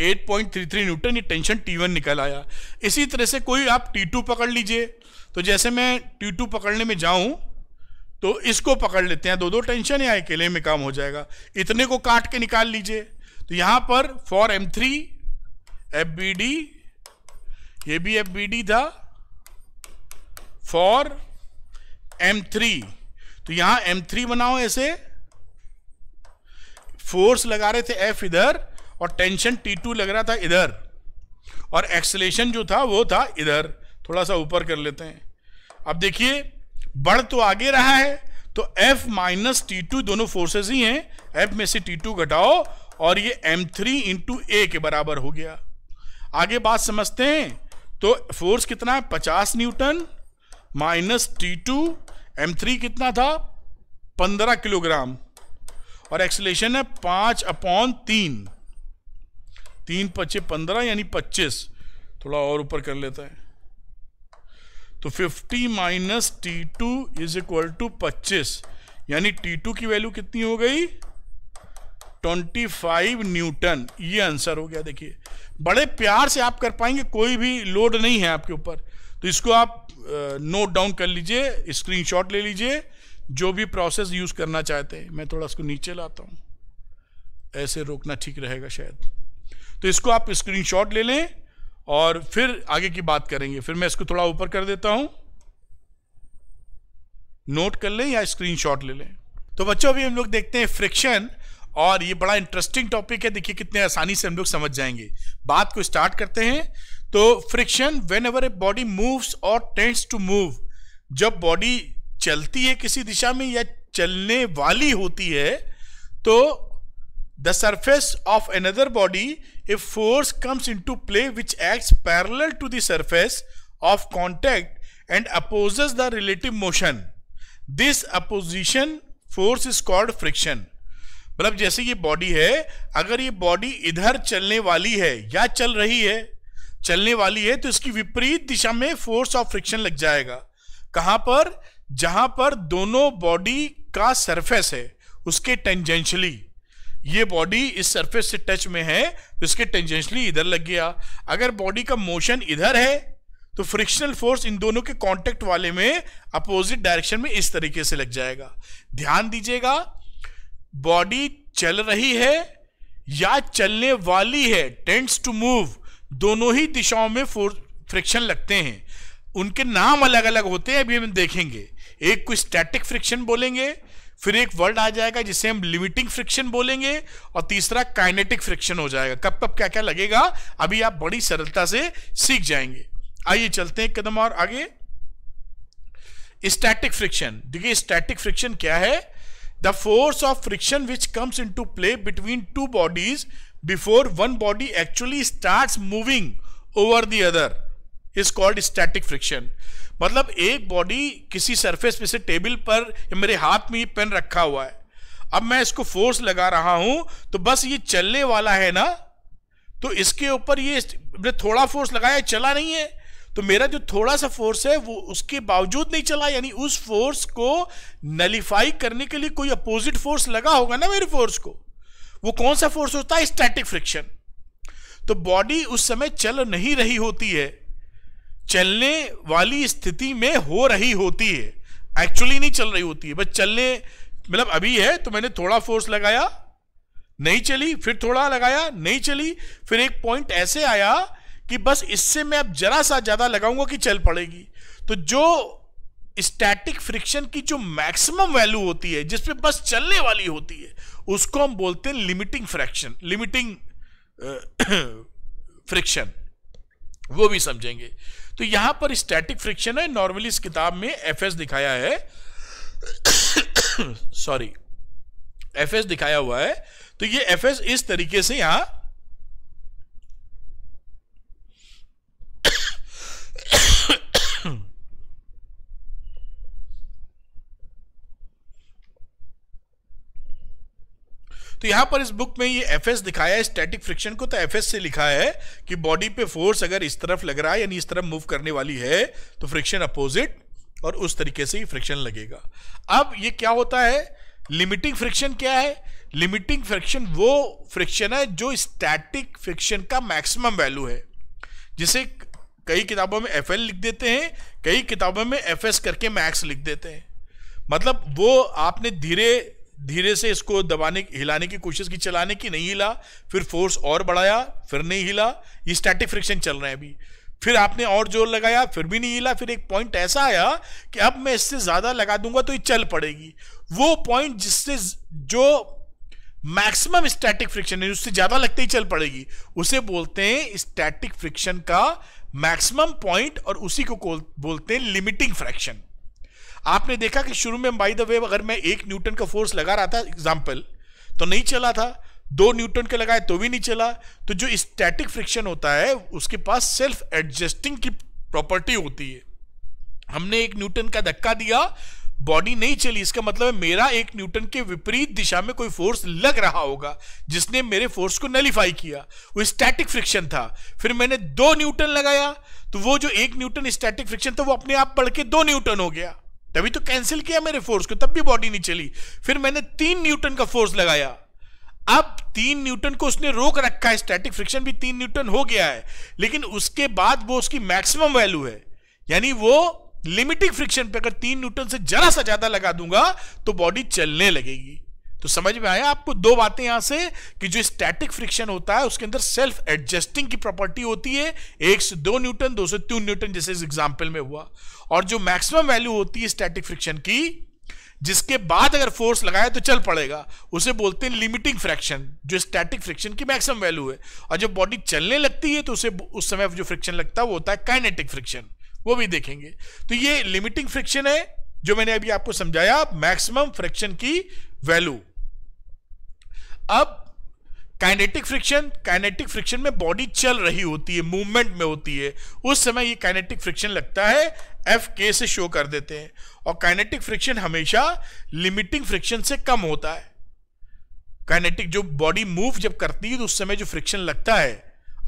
8.33 newton ये टेंशन T1 निकल आया। इसी तरह से कोई आप T2 पकड़ लीजिए। तो जैसे मैं T2 पकड़ने में जाऊँ तो इसको पकड़ लेते हैं। दो दो टेंशन या अकेले में काम हो जाएगा। इतने को काट के निकाल लीजिए। तो यहाँ पर for M three F B D ये भी एफ़ बी डी था। फॉर एम थ्री तो यहाँ एम थ्री बनाओ ऐसे। फोर्स लगा रहे थे एफ़ इधर और टेंशन टी टू लग रहा था इधर। और एक्सलेशन जो था, वो था इधर। थोड़ा सा ऊपर कर लेते हैं। अब देखिए, बढ़ तो आगे रहा है तो F माइनस टी टू दोनों फोर्सेस ही हैं। F में से टी टू घटाओ, और ये M थ्री इंटू ए के बराबर हो गया। आगे बात समझते हैं तो फोर्स कितना है? पचास newton minus T two M three कितना था? पंद्रह किलोग्राम। और एक्सलेशन है पाँच अपॉन तीन। तीन पच्चे पंद्रह यानी पच्चीस, थोड़ा और ऊपर कर लेता है। तो 50 minus T two is equal to पच्चीस, यानी टी टू की वैल्यू कितनी हो गई? 25 न्यूटन, ये आंसर हो गया। देखिए, बड़े प्यार से आप कर पाएँगे, कोई भी लोड नहीं है आपके ऊपर। तो इसको आप नोट डाउन कर लीजिए स्क्रीनशॉट ले लीजिए, जो भी प्रोसेस यूज़ करना चाहते हैं। मैं थोड़ा इसको नीचे लाता हूँ। ऐसे रोकना ठीक रहेगा शायद। तो इसको आप स्क्रीनशॉट ले लें और फिर आगे की बात करेंगे। फिर मैं इसको थोड़ा ऊपर कर देता हूँ। नोट कर लें या स्क्रीनशॉट ले लें। तो बच्चों, अभी हम लोग देखते हैं फ्रिक्शन और ये बड़ा इंटरेस्टिंग टॉपिक है। देखिए कितने आसानी से हम लोग समझ जाएँगे। बात को स्टार्ट करते हैं। तो friction whenever a body moves or tends to move जब बॉडी चलती है किसी दिशा में या चलने वाली होती है तो the surface of another body if force comes in to play which act parallel to the surface of contact and oppose the relative motion this opposition force is called friction मतलब जैसे ये बॉडी है, अगर ये body इधर चलने वाली है या चल रही है, चलने वाली है तो इसकी विपरीत दिशा में फोर्स ऑफ़ फ्रिक्शन लग जाएगा। कहाँ पर? जहाँ पर दोनों बॉडी का सरफेस है, उसके टेंजेंशली ये बॉडी इस सरफेस से टच में है तो इसके टेंजेंशली इधर लग गया। अगर बॉडी का मोशन इधर है तो फ्रिक्शनल फोर्स इन दोनों के कांटेक्ट वाले में अपोजिट डायरेक्शन में इस तरीके से लग जाएगा। ध्यान दीजिएगा बॉडी चल रही है या चलने वाली है टेंड्स टू मूव दोनों ही दिशाओं में फोर्स फ्रिक्शन लगते हैं। उनके नाम अलग अलग होते हैं, अभी हम देखेंगे। एक को स्टैटिक फ्रिक्शन बोलेंगे फिर एक वर्ड आ जाएगा जिसे हम लिमिटिंग फ्रिक्शन बोलेंगे और तीसरा काइनेटिक फ्रिक्शन हो जाएगा। कब कब क्या क्या लगेगा? अभी आप बड़ी सरलता से सीख जाएँगे। आइए चलते हैं कदम और आगे। स्टैटिक फ्रिक्शन देखिए स्टैटिक फ्रिक्शन क्या है? The force of friction which comes in to play between two bodies before one body actually start moving over the other is called static friction मतलब एक बॉडी किसी सरफेस पे से table पर मेरे हाथ में ये पेन रखा हुआ है। अब मैं इसको फोर्स लगा रहा हूँ तो बस ये चलने वाला है ना? तो इसके ऊपर ये थोड़ा फोर्स लगाया चला नहीं है। तो मेरा जो थोड़ा सा फोर्स है, वो उसके बावजूद नहीं चला, यानी उस फोर्स को नलीफाई करने के लिए कोई अपोजिट फोर्स लगा होगा ना मेरे फोर्स को? वो कौन सा फोर्स होता है? स्टैटिक फ्रिक्शन तो बॉडी उस समय चल नहीं रही होती है। चलने वाली स्थिति में हो रही होती है। एक्चुअली नहीं चल रही होती है। बस चलने मतलब अभी है तो मैंने थोड़ा फोर्स लगाया, नहीं चली, फिर थोड़ा लगाया, नहीं चली, फिर एक पॉइंट ऐसे आया कि बस इससे मैं अब जरा सा ज़्यादा लगाऊँगा कि चल पड़ेगी। तो जो स्टैटिक फ्रिक्शन की जो मैक्सिमम वैल्यू होती है, जिसपे बस चलने वाली होती है, उसको हम बोलते हैं लिमिटिंग फ्रैक्शन लिमिटिंग फ्रिक्शन वो भी समझेंगे। तो यहाँ पर स्टैटिक फ्रिक्शन है। नॉर्मली इस किताब में एफएस दिखाया है। सॉरी एफएस दिखाया हुआ है। तो ये एफएस इस तरीके से यहाँ तो यहाँ पर इस बुक में ये एफएस दिखाया है स्टैटिक फ्रिक्शन को तो एफएस से लिखा है कि बॉडी पे फोर्स अगर इस तरफ़ लग रहा है, यानी इस तरफ़ मूव करने वाली है तो फ्रिक्शन अपोजिट और उस तरीके से ही फ्रिक्शन लगेगा। अब ये क्या होता है? लिमिटिंग फ्रिक्शन क्या है? लिमिटिंग फ्रिक्शन वो फ्रिक्शन है जो स्टैटिक फ्रिक्शन का मैक्सिमम वैल्यू है। जिसे कई किताबों में एफएल लिख देते हैं, कई किताबों में एफएस करके मैक्स लिख देते हैं। मतलब वो आपने धीरे धीरे से इसको दबाने हिलाने की कोशिश की, चलाने की नहीं हिला, फिर फोर्स और बढ़ाया, फिर नहीं हिला, ये स्टैटिक फ्रिक्शन चल रहे हैं अभी। फिर आपने और ज़ोर लगाया, फिर भी नहीं हिला, फिर एक पॉइंट ऐसा आया कि अब मैं इससे ज़्यादा लगा दूँगा तो ये चल पड़ेगी। वो पॉइंट जिससे जो मैक्सिमम स्टैटिक फ्रिक्शन है, उससे ज़्यादा लगते ही चल पड़ेगी, उसे बोलते हैं स्टैटिक फ्रिक्शन का मैक्सिमम पॉइंट और उसी को बोलते हैं लिमिटिंग फ्रैक्शन आपने देखा कि शुरू में बाई द वे अगर मैं एक न्यूटन का फोर्स लगा रहा था एग्ज़ाम्पल तो नहीं चला था। दो न्यूटन के लगाए तो भी नहीं चला। तो जो स्टैटिक फ्रिक्शन होता है, उसके पास सेल्फ एडजस्टिंग की प्रॉपर्टी होती है। हमने एक न्यूटन का धक्का दिया बॉडी नहीं चली। इसका मतलब है मेरा एक न्यूटन के विपरीत दिशा में कोई फोर्स लग रहा होगा, जिसने मेरे फोर्स को नलीफाई किया। वो स्टैटिक फ्रिक्शन था। फिर मैंने दो न्यूटन लगाया तो वो जो एक न्यूटन स्टैटिक फ्रिक्शन था, वो अपने आप बढ़ के दो न्यूटन हो गया। तभी तो कैंसिल किया मेरे फोर्स को, तब भी बॉडी नहीं चली। फिर मैंने तीन न्यूटन का फोर्स लगाया। अब तीन न्यूटन को उसने रोक रखा है स्टैटिक फ्रिक्शन भी तीन न्यूटन हो गया है। लेकिन उसके बाद वो उसकी मैक्सिमम वैल्यू है। यानी वो लिमिटिंग फ्रिक्शन पे अगर तीन न्यूटन से जरा सा ज़्यादा लगा दूँगा तो बॉडी चलने लगेगी। तो समझ में आया आपको दो बातें यहाँ से कि जो स्टैटिक फ्रिक्शन होता है, उसके अंदर सेल्फ एडजस्टिंग की प्रॉपर्टी होती है। एक से दो न्यूटन, दो से तीन न्यूटन, जैसे इस एग्ज़ाम्पल में हुआ। और जो मैक्सिमम वैल्यू होती है स्टैटिक फ्रिक्शन की, जिसके बाद अगर फोर्स लगाया तो चल पड़ेगा। उसे बोलते हैं लिमिटिंग फ्रैक्शन जो स्टैटिक फ्रिक्शन की मैक्सिमम वैल्यू है। और जब बॉडी चलने लगती है तो उसे उस समय जो फ्रिक्शन लगता है, वो होता है काइनेटिक फ्रिक्शन वो भी देखेंगे। तो ये लिमिटिंग फ्रिक्शन है जो मैंने अभी आपको समझाया मैक्सिमम फ्रिक्शन की वैल्यू अब काइनेटिक फ्रिक्शन काइनेटिक फ्रिक्शन में बॉडी चल रही होती है मूवमेंट में होती है. उस समय ये काइनेटिक फ्रिक्शन लगता है एफ़ के से शो कर देते हैं. और काइनेटिक फ्रिक्शन हमेशा लिमिटिंग फ्रिक्शन से कम होता है. काइनेटिक जो बॉडी मूव जब करती है तो उस समय जो फ्रिक्शन लगता है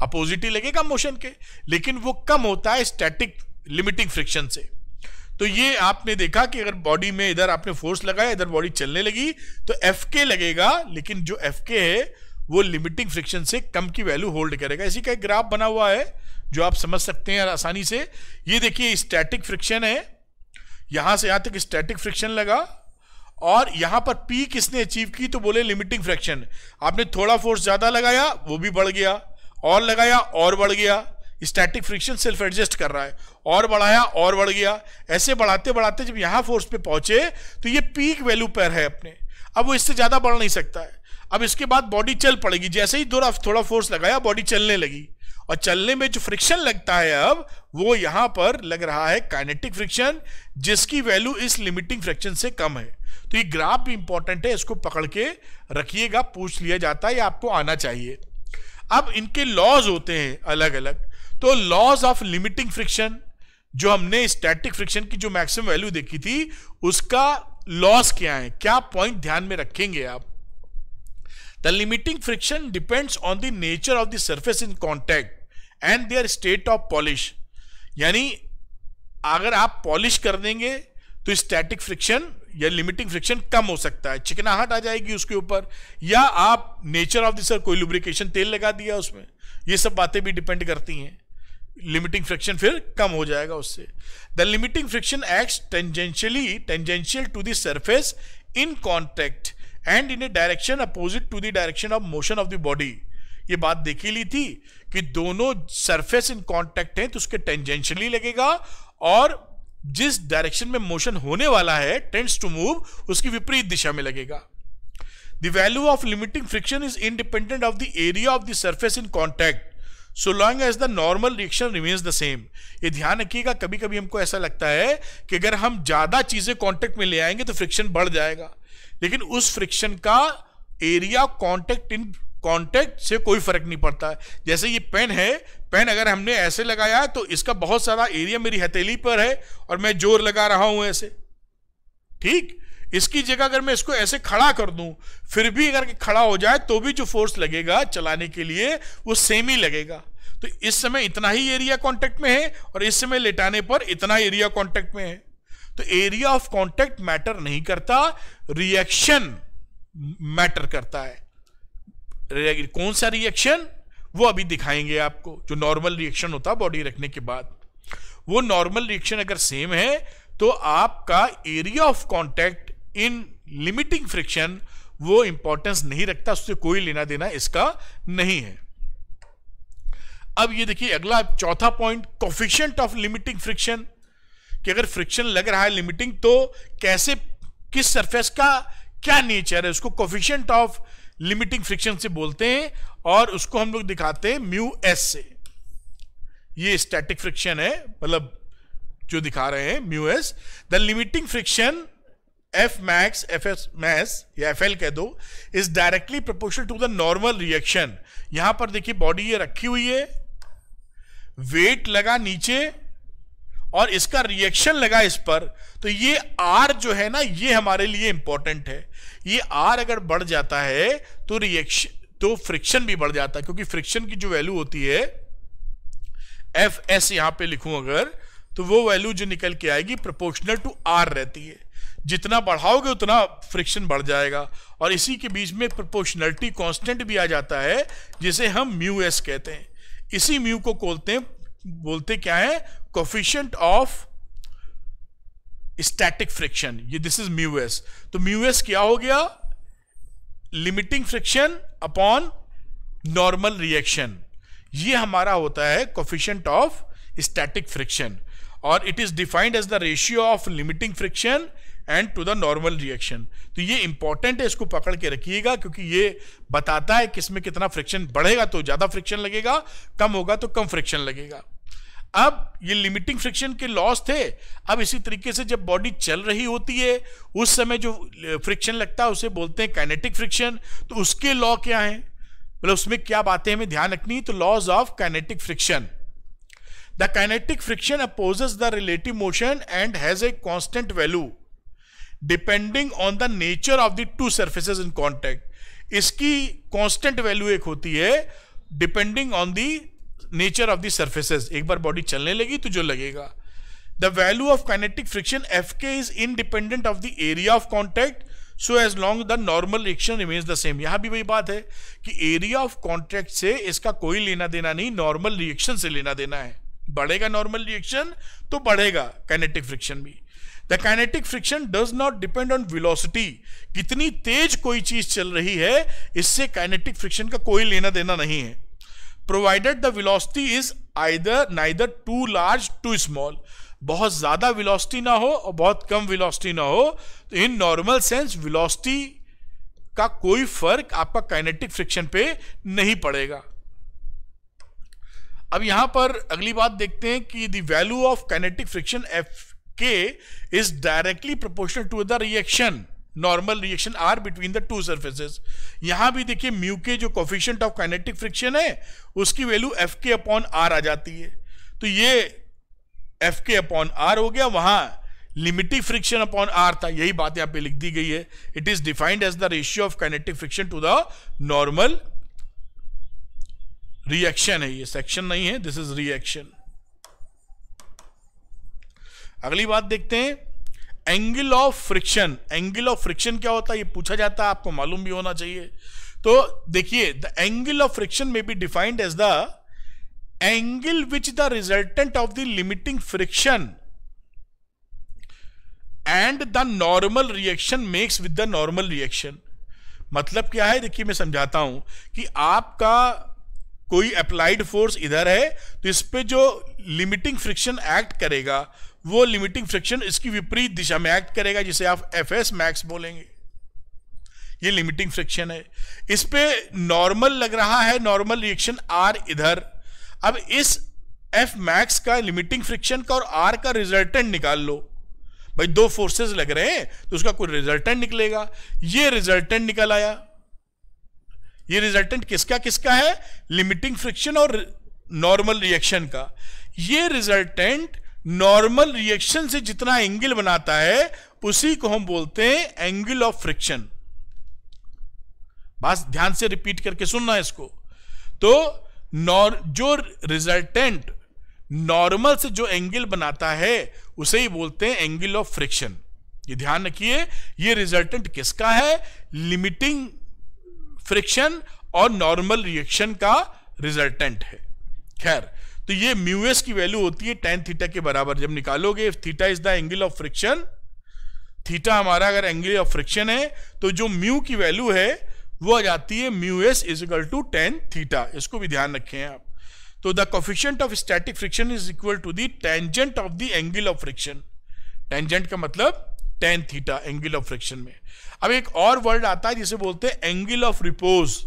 अपोजिट ही लगेगा मोशन के. लेकिन वो कम होता है स्टैटिक लिमिटिंग फ्रिक्शन से. तो ये आपने देखा कि अगर बॉडी में इधर आपने फोर्स लगाया, इधर बॉडी चलने लगी तो एफ़ के लगेगा, लेकिन जो एफ़ के है, वो लिमिटिंग फ्रिक्शन से कम की वैल्यू होल्ड करेगा। इसी का एक ग्राफ बना हुआ है, जो आप समझ सकते हैं आसानी से। ये देखिए स्टैटिक फ्रिक्शन है। यहाँ से यहाँ तक स्टैटिक फ्रिक्शन लगा। और यहाँ पर पी किसने अचीव की तो बोले लिमिटिंग फ्रैक्शन आपने थोड़ा फोर्स ज़्यादा लगाया, वो भी बढ़ गया। और लगाया, और बढ़ गया। स्टैटिक फ्रिक्शन सेल्फ एडजस्ट कर रहा है। और बढ़ाया, और बढ़ गया। ऐसे बढ़ाते बढ़ाते जब यहाँ फोर्स पे पहुँचे तो ये पीक वैल्यू पर है अपने। अब वो इससे ज़्यादा बढ़ नहीं सकता है। अब इसके बाद बॉडी चल पड़ेगी। जैसे ही थोड़ा थोड़ा फोर्स लगाया बॉडी चलने लगी। और चलने में जो फ्रिक्शन लगता है अब, वो यहाँ पर लग रहा है काइनेटिक फ्रिक्शन जिसकी वैल्यू इस लिमिटिंग फ्रिक्शन से कम है। तो ये ग्राफ भी इंपॉर्टेंट है। इसको पकड़ के रखिएगा, पूछ लिया जाता है आपको आना चाहिए। अब इनके लॉज होते हैं अलग अलग तो लॉज ऑफ़ लिमिटिंग फ्रिक्शन जो हमने स्टैटिक फ्रिक्शन की जो मैक्सिमम वैल्यू देखी थी, उसका लॉस क्या है? क्या पॉइंट ध्यान में रखेंगे आप? The limiting friction depends on the nature of the surface in contact and their state of polish यानी अगर आप पॉलिश कर देंगे तो स्टैटिक फ्रिक्शन या लिमिटिंग फ्रिक्शन कम हो सकता है। चिकनाहट आ जाएगी उसके ऊपर। या आप नेचर ऑफ़ दिस कोई लुब्रिकेशन तेल लगा दिया उसमें। ये सब बातें भी डिपेंड करती हैं। लिमिटिंग फ्रिक्शन फिर कम हो जाएगा उससे। The limiting friction act tangentially tangential to the in contact and in a direction opposite to the direction of motion of the body ये बात देखी ली थी कि दोनों सरफेस इन कॉन्टेक्ट हैं तो उसके टेंजेंशियली लगेगा और जिस डायरेक्शन में मोशन होने वाला है टेंड्स टू मूव उसकी विपरीत दिशा में लगेगा। The value of limiting friction is independent of the area of the surface in contact so long as the normal reaction remains the same ये ध्यान रखिएगा कभी कभी हमको ऐसा लगता है कि अगर हम ज़्यादा चीज़ें कॉन्टेक्ट में ले आएँगे तो फ्रिक्शन बढ़ जाएगा। लेकिन उस फ्रिक्शन का एरिया कॉन्टेक्ट इन कॉन्टेक्ट से कोई फ़र्क नहीं पड़ता। जैसे ये पेन है पेन अगर हमने ऐसे लगाया तो इसका बहुत सारा एरिया मेरी हथेली पर है और मैं ज़ोर लगा रहा हूँ ऐसे। ठीक? इसकी जगह अगर मैं इसको ऐसे खड़ा कर दूँ, फिर भी अगर खड़ा हो जाए तो भी जो फोर्स लगेगा चलाने के लिए, वो सेम ही लगेगा। तो इस समय इतना ही एरिया कांटेक्ट में है और इस समय लेटाने पर इतना एरिया कांटेक्ट में है। तो एरिया ऑफ़ कांटेक्ट मैटर नहीं करता रिएक्शन मैटर करता है। कौन सा रिएक्शन वो अभी दिखाएँगे आपको, जो नॉर्मल रिएक्शन होता है बॉडी रखने के बाद। वो नॉर्मल रिएक्शन अगर सेम है तो आपका area of contact in limiting friction वो इंपॉर्टेंस नहीं रखता, उससे कोई लेना देना इसका नहीं है। अब ये देखिए, अगला चौथा point coefficient of limiting friction कि अगर फ्रिक्शन लग रहा है लिमिटिंग तो कैसे, किस सरफेस का क्या नेचर है, उसको कोफिशियंट ऑफ़ लिमिटिंग फ्रिक्शन से बोलते हैं और उसको हम लोग दिखाते हैं म्यू एस से। ये स्टैटिक फ्रिक्शन है मतलब जो दिखा रहे हैं mu S the limiting friction F max F S max या एफ़ एल कह दो is directly proportional to the normal reaction यहाँ पर देखिए बॉडी ये रखी हुई है वेट लगा नीचे, और इसका रिएक्शन लगा इस पर तो ये आर जो है ना, ये हमारे लिए इंपॉर्टेंट है। ये आर अगर बढ़ जाता है तो रिएक्शन तो फ्रिक्शन भी बढ़ जाता है, क्योंकि फ्रिक्शन की जो वैल्यू होती है एफ़ एस यहाँ पे लिखूं अगर तो वो वैल्यू जो निकल के आएगी प्रोपोर्शनल टू आर रहती है। जितना बढ़ाओगे, उतना फ्रिक्शन बढ़ जाएगा। और इसी के बीच में प्रोपोर्शनलिटी कांस्टेंट भी आ जाता है, जिसे हम म्यू एस कहते हैं। इसी म्यू को खोलते हैं, बोलते क्या है? कोफिशियंट ऑफ़ स्टैटिक फ्रिक्शन ये दिस इज़ म्यू एस तो म्यू एस क्या हो गया? Limiting friction upon normal reaction ये हमारा होता है कोफिशियंट ऑफ़ स्टैटिक फ्रिक्शन और it is defined as the ratio of limiting friction and to the normal reaction तो ये इंपॉर्टेंट है, इसको पकड़ के रखिएगा, क्योंकि ये बताता है किसमें कितना फ्रिक्शन बढ़ेगा तो ज़्यादा फ्रिक्शन लगेगा, कम होगा तो कम फ्रिक्शन लगेगा। अब ये लिमिटिंग फ्रिक्शन के लॉस थे, अब इसी तरीके से जब बॉडी चल रही होती है, उस समय जो फ्रिक्शन लगता है, उसे बोलते हैं काइनेटिक फ्रिक्शन तो उसके लॉ क्या है? मतलब उसमें क्या बातें हमें ध्यान रखनी तो laws of kinetic friction the kinetic friction opposes the relative motion and has a constant value depending on the nature of the two surfaces in contact इसकी कांस्टेंट वैल्यू एक होती है depending on the nature of the surfaces एक बार body चलने लगी तो जो लगेगा। The value of kinetic friction F K is independent of the area of contact so as long the normal reaction remains the same यहाँ भी वही बात है कि एरिया ऑफ़ कॉन्ट्रैक्ट से इसका कोई लेना देना नहीं नॉर्मल रिएक्शन से लेना देना है। बढ़ेगा नॉर्मल रिएक्शन तो बढ़ेगा काइनेटिक फ्रिक्शन भी। The kinetic friction does not depend on velocity कितनी तेज कोई चीज़ चल रही है, इससे काइनेटिक फ्रिक्शन का कोई लेना देना नहीं है। Provided the velocity is either neither too large too small बहुत ज़्यादा वेलोसिटी ना हो और बहुत कम वेलोसिटी ना हो तो इन नॉर्मल सेंस वेलोसिटी का कोई फ़र्क आपका काइनेटिक फ्रिक्शन पे नहीं पड़ेगा। अब यहाँ पर अगली बात देखते हैं कि the value of kinetic friction F K is directly proportional to the reaction normal reaction R between the two surfaces यहाँ भी देखिए म्यू के जो कोफिशियंट ऑफ़ काइनेटिक फ्रिक्शन है, उसकी value F K upon R आ जाती है। तो ये एफ़ के अपॉन आर हो गया, वहाँ लिमिटिव फ्रिक्शन अपॉन आर था। यही बात यहाँ पे लिख दी गई है। It is defined as the ratio of kinetic friction to the normal reaction है ये। सेक्शन नहीं है दिस इज़ रिएक्शन अगली बात देखते हैं। Angle of friction angle of friction क्या होता है? ये पूछा जाता है, आपको मालूम भी होना चाहिए। तो देखिए the angle of friction may be defined as the angle which the resultant of the limiting friction and the normal reaction makes with the normal reaction मतलब क्या है? देखिए, मैं समझाता हूँ कि आपका कोई अप्लाइड फोर्स इधर है तो इस पे जो लिमिटिंग फ्रिक्शन एक्ट करेगा वो लिमिटिंग फ्रिक्शन इसकी विपरीत दिशा में एक्ट करेगा, जिसे आप एफ़ एस मैक्स बोलेंगे। ये लिमिटिंग फ्रिक्शन है। इस पे नॉर्मल लग रहा है नॉर्मल रिएक्शन आर इधर। अब इस एफ़ मैक्स का लिमिटिंग फ्रिक्शन का और आर का रिजल्टेंट निकाल लो। भाई दो फोर्सेस लग रहे हैं तो उसका कोई रिजल्टेंट निकलेगा। ये रिजल्टेंट निकल आया। ये रिजल्टेंट किसका किसका है? लिमिटिंग फ्रिक्शन और नॉर्मल रिएक्शन का। ये रिजल्टेंट नॉर्मल रिएक्शन से जितना एंगल बनाता है, उसी को हम बोलते हैं एंगल ऑफ़ फ्रिक्शन। बस ध्यान से रिपीट करके सुनना है इसको। तो नॉर, जो रिजल्टेंट नॉर्मल से जो एंगल बनाता है, उसे ही बोलते हैं एंगल ऑफ़ फ्रिक्शन। ये ध्यान रखिए, ये रिजल्टेंट किसका है? लिमिटिंग फ्रिक्शन और नॉर्मल रिएक्शन का रिजल्टेंट है। खैर तो ये म्यूएस की वैल्यू होती है टेन थीटा के बराबर। जब निकालोगे theta is the angle of friction theta हमारा अगर एंगल ऑफ़ फ्रिक्शन है तो जो म्यू की वैल्यू है, वो आ जाती है mu S is equal to tan theta इसको भी ध्यान रखें आप। तो the coefficient of static friction is equal to the tangent of the angle of friction tangent का मतलब tan theta angle of friction में। अब एक और वर्ड आता है, जिसे बोलते हैं एंगल ऑफ़ रिपोज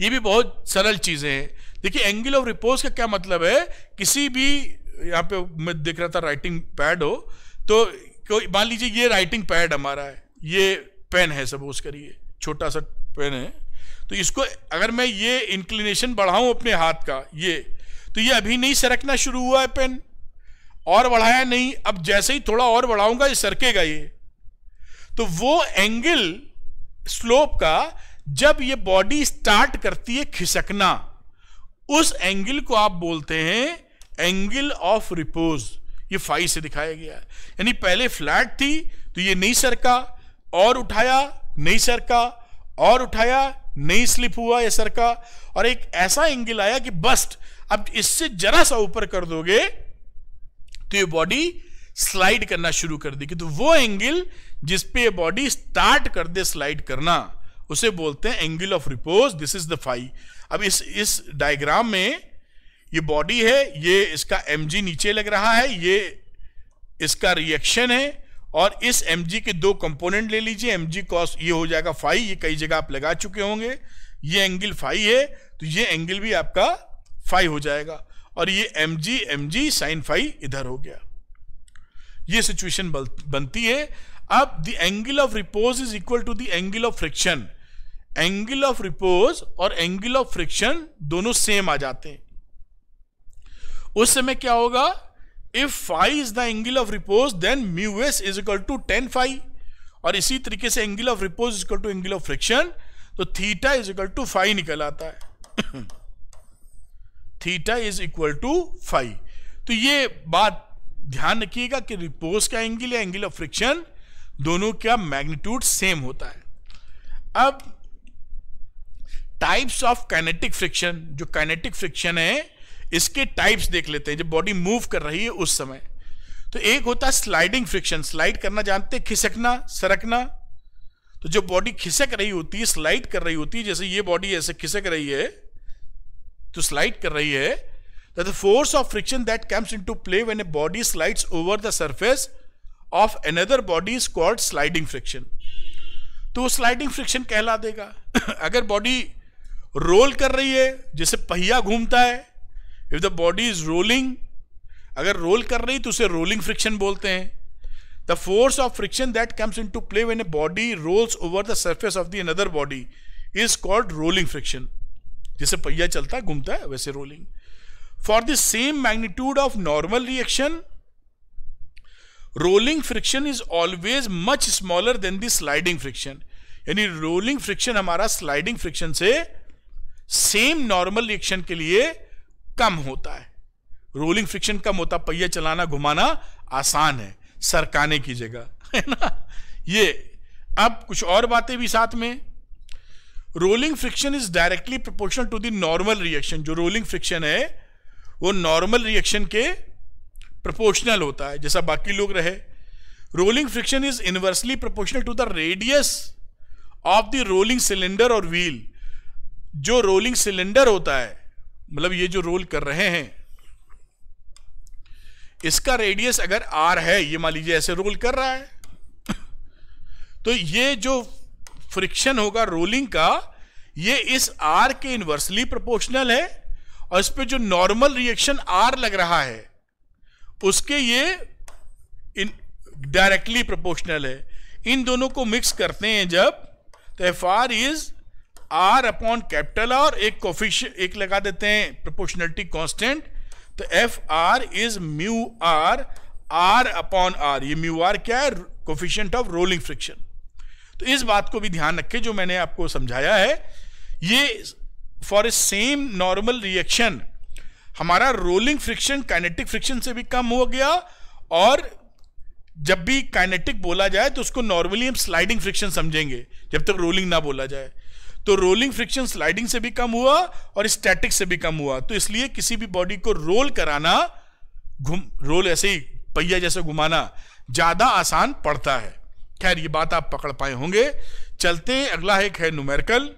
ये भी बहुत सरल चीज़ें हैं। देखिए एंगल ऑफ़ रिपोज का क्या मतलब है? किसी भी, यहाँ पे मैं देख रहा था राइटिंग पैड हो तो कोई, मान लीजिए ये राइटिंग पैड हमारा है, ये पेन है सपोज़ करिए छोटा सा पेन है तो इसको अगर मैं ये इंक्लिनेशन बढ़ाऊं अपने हाथ का, ये तो ये अभी नहीं सरकना शुरू हुआ है पेन और बढ़ाया नहीं, अब जैसे ही थोड़ा और बढ़ाऊँगा, ये सरकेगा ये। तो वो एंगल स्लोप का, जब ये बॉडी स्टार्ट करती है खिसकना उस एंगल को आप बोलते हैं एंगल ऑफ़ रिपोज। ये फाइव से दिखाया गया है। यानी पहले फ्लैट थी तो ये नहीं सरका, और उठाया, नहीं सरका, और उठाया, नहीं स्लिप हुआ, ये सरका। और एक ऐसा एंगल आया कि बस्ट, अब इससे जरा सा ऊपर कर दोगे तो ये बॉडी स्लाइड करना शुरू कर देगी। तो वो एंगल जिस पे ये बॉडी स्टार्ट कर दे स्लाइड करना उसे बोलते हैं angle of repose this is the phi अब इस इस डायग्राम में ये बॉडी है, ये इसका एमजी नीचे लग रहा है, ये इसका रिएक्शन है, और इस एमजी के दो कंपोनेंट ले लीजिए एम जी कॉस ये हो जाएगा फाइव ये कई जगह आप लगा चुके होंगे, ये एंगल फाइव है तो ये एंगल भी आपका फाइव हो जाएगा, और ये M G M G sine phi इधर हो गया। ये सिचुएशन बनती है। अब the angle of repose is equal to the angle of friction angle of repose और एंगल ऑफ़ फ्रिक्शन दोनों सेम आ जाते हैं। उस समय क्या होगा? If phi is the angle of repose then mu S is equal to tan phi और इसी तरीके से angle of repose is equal to angle of friction तो theta is equal to phi निकल आता है। Theta is equal to phi तो ये बात ध्यान रखिएगा कि रिपोज का एंगल या एंगल ऑफ़ फ्रिक्शन दोनों का मैग्नीट्यूड सेम होता है। अब टाइप्स ऑफ़ काइनेटिक फ्रिक्शन जो काइनेटिक फ्रिक्शन है, इसके टाइप्स देख लेते हैं, जब बॉडी मूव कर रही है उस समय। तो एक होता है स्लाइडिंग फ्रिक्शन स्लाइड करना जानते हैं, खिसकना, सरकना। तो जो बॉडी खिसक रही होती है स्लाइड कर रही होती है, जैसे ये बॉडी ऐसे खिसक रही है तो स्लाइड कर रही है the force of friction that comes into play when a body slides over the surface of another body is called sliding friction तो स्लाइडिंग फ्रिक्शन कहला देगा। अगर बॉडी रोल कर रही है, जैसे पहिया घूमता है if the body is rolling अगर रोल कर रही तो उसे रोलिंग फ्रिक्शन बोलते हैं। The force of friction that comes into play when a body rolls over the surface of the another body is called rolling friction जैसे पहिया चलता है घूमता है, वैसे rolling for the same magnitude of normal reaction rolling friction is always much smaller than the sliding friction यानी rolling friction हमारा sliding friction से सेम नॉर्मल रिएक्शन के लिए कम होता है। रोलिंग फ्रिक्शन कम होता, पहिया चलाना, घुमाना आसान है। सरकाने की जगह है ना? ये, अब कुछ और बातें भी साथ में। Rolling friction is directly proportional to the normal reaction. जो रोलिंग फ्रिक्शन है, वो नॉर्मल रिएक्शन के प्रोपोर्शनल होता है, जैसा बाकी लोग रहे। Rolling friction is inversely proportional to the radius of the rolling cylinder और व्हील। जो रोलिंग सिलेंडर होता है मतलब ये जो रोल कर रहे हैं, इसका रेडियस अगर आर है, ये मान लीजिए ऐसे रोल कर रहा है तो ये जो फ्रिक्शन होगा रोलिंग का, ये इस आर के इनवर्सली प्रोपोर्शनल है, और इस पर जो नॉर्मल रिएक्शन आर लग रहा है, उसके ये इन डायरेक्टली प्रोपोर्शनल है। इन दोनों को मिक्स करते हैं जब तो F R is R upon capital R एक कोफिश एक लगा देते हैं प्रोपोर्शनलिटी कांस्टेंट तो F R is mu R R upon R ये म्यू आर क्या है? कोफिशियंट ऑफ़ रोलिंग फ्रिक्शन तो इस बात को भी ध्यान रखें जो मैंने आपको समझाया है। ये for a same normal reaction हमारा रोलिंग फ्रिक्शन काइनेटिक फ्रिक्शन से भी कम हो गया और जब भी काइनेटिक बोला जाए तो उसको नॉर्मली हम स्लाइडिंग फ्रिक्शन समझेंगे, जब तक रोलिंग ना बोला जाए। तो रोलिंग फ्रिक्शन स्लाइडिंग से भी कम हुआ और स्टैटिक से भी कम हुआ। तो इसलिए किसी भी बॉडी को रोल कराना, घुम रोल ऐसे ही पहिया जैसे घुमाना ज़्यादा आसान पड़ता है। खैर, ये बात आप पकड़ पाए होंगे। चलते अगला एक है न्यूमेरिकल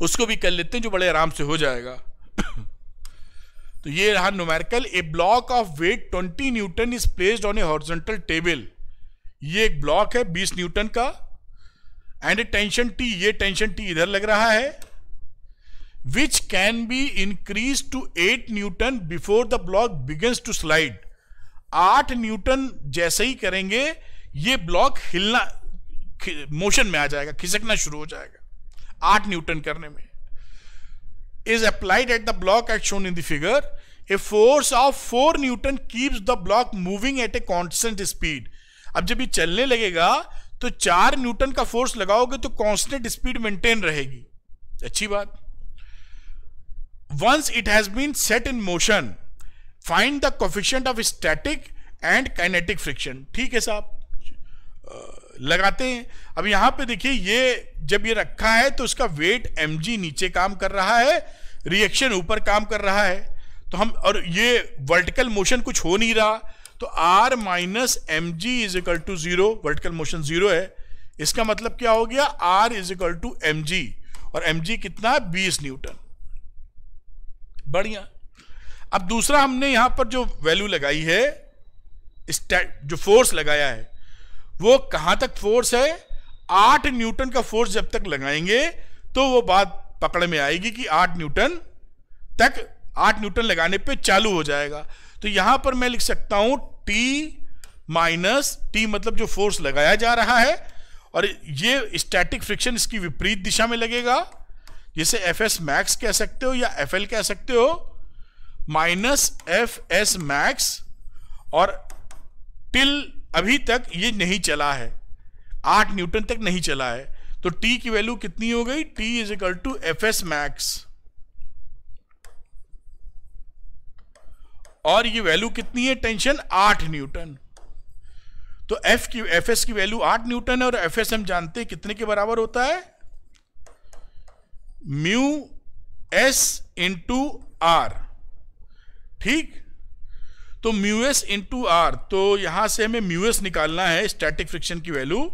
उसको भी कर लेते हैं जो बड़े आराम से हो जाएगा। तो ये रहा numerical a block of weight 20 newton is placed on a horizontal table ये एक ब्लॉक है 20 न्यूटन का। एंड टेंशन टी ये टेंशन टी इधर लग रहा है which can be increase to eight newton before the block begins to slide आठ न्यूटन जैसे ही करेंगे, ये ब्लॉक हिलना मोशन में आ जाएगा, खिसकना शुरू हो जाएगा आठ न्यूटन करने में. Is applied at the block at shown in the figure a force of four newton keeps the block moving at a constant speed अब जब ये चलने लगेगा तो चार न्यूटन का फोर्स लगाओगे तो कांस्टेंट स्पीड मेंटेन रहेगी। अच्छी बात। Once it has been set in motion find the coefficient of static and kinetic friction ठीक है साहब। लगाते हैं। अब यहाँ पे देखिए, ये जब ये रखा है तो उसका वेट एमजी नीचे काम कर रहा है रिएक्शन ऊपर काम कर रहा है। तो हम, और ये वर्टिकल मोशन कुछ हो नहीं रहा। तो R minus M G is equal to zero vertical motion zero है। इसका मतलब क्या हो गया? R is equal to M G और एम जी कितना है? बीस न्यूटन। बढ़िया। अब दूसरा हमने यहाँ पर जो वैल्यू लगाई है जो फोर्स लगाया है, वो कहाँ तक फोर्स है? आठ न्यूटन का फोर्स जब तक लगाएँगे तो वो बात पकड़ में आएगी कि आठ न्यूटन तक, आठ न्यूटन लगाने पे चालू हो जाएगा। तो यहाँ पर मैं लिख सकता हूँ टी माइनस टी मतलब जो फोर्स लगाया जा रहा है, और ये स्टैटिक फ्रिक्शन इसकी विपरीत दिशा में लगेगा। जिसे एफ़ एस मैक्स कह सकते हो या एफ़ एल कह सकते हो माइनस एफ़ एस मैक्स और टिल अभी तक ये नहीं चला है। आठ न्यूटन तक नहीं चला है। तो टी की वैल्यू कितनी हो गई? T is equal to F S max और ये वैल्यू कितनी है? टेंशन आठ न्यूटन तो एफ़ की एफ़ एस की वैल्यू आठ न्यूटन है और एफ़ एस हम जानते हैं कितने के बराबर होता है? म्यू एस इंटू आर ठीक? तो म्यू एस इंटू आर तो यहाँ से हमें म्यू एस निकालना है स्टैटिक फ्रिक्शन की वैल्यू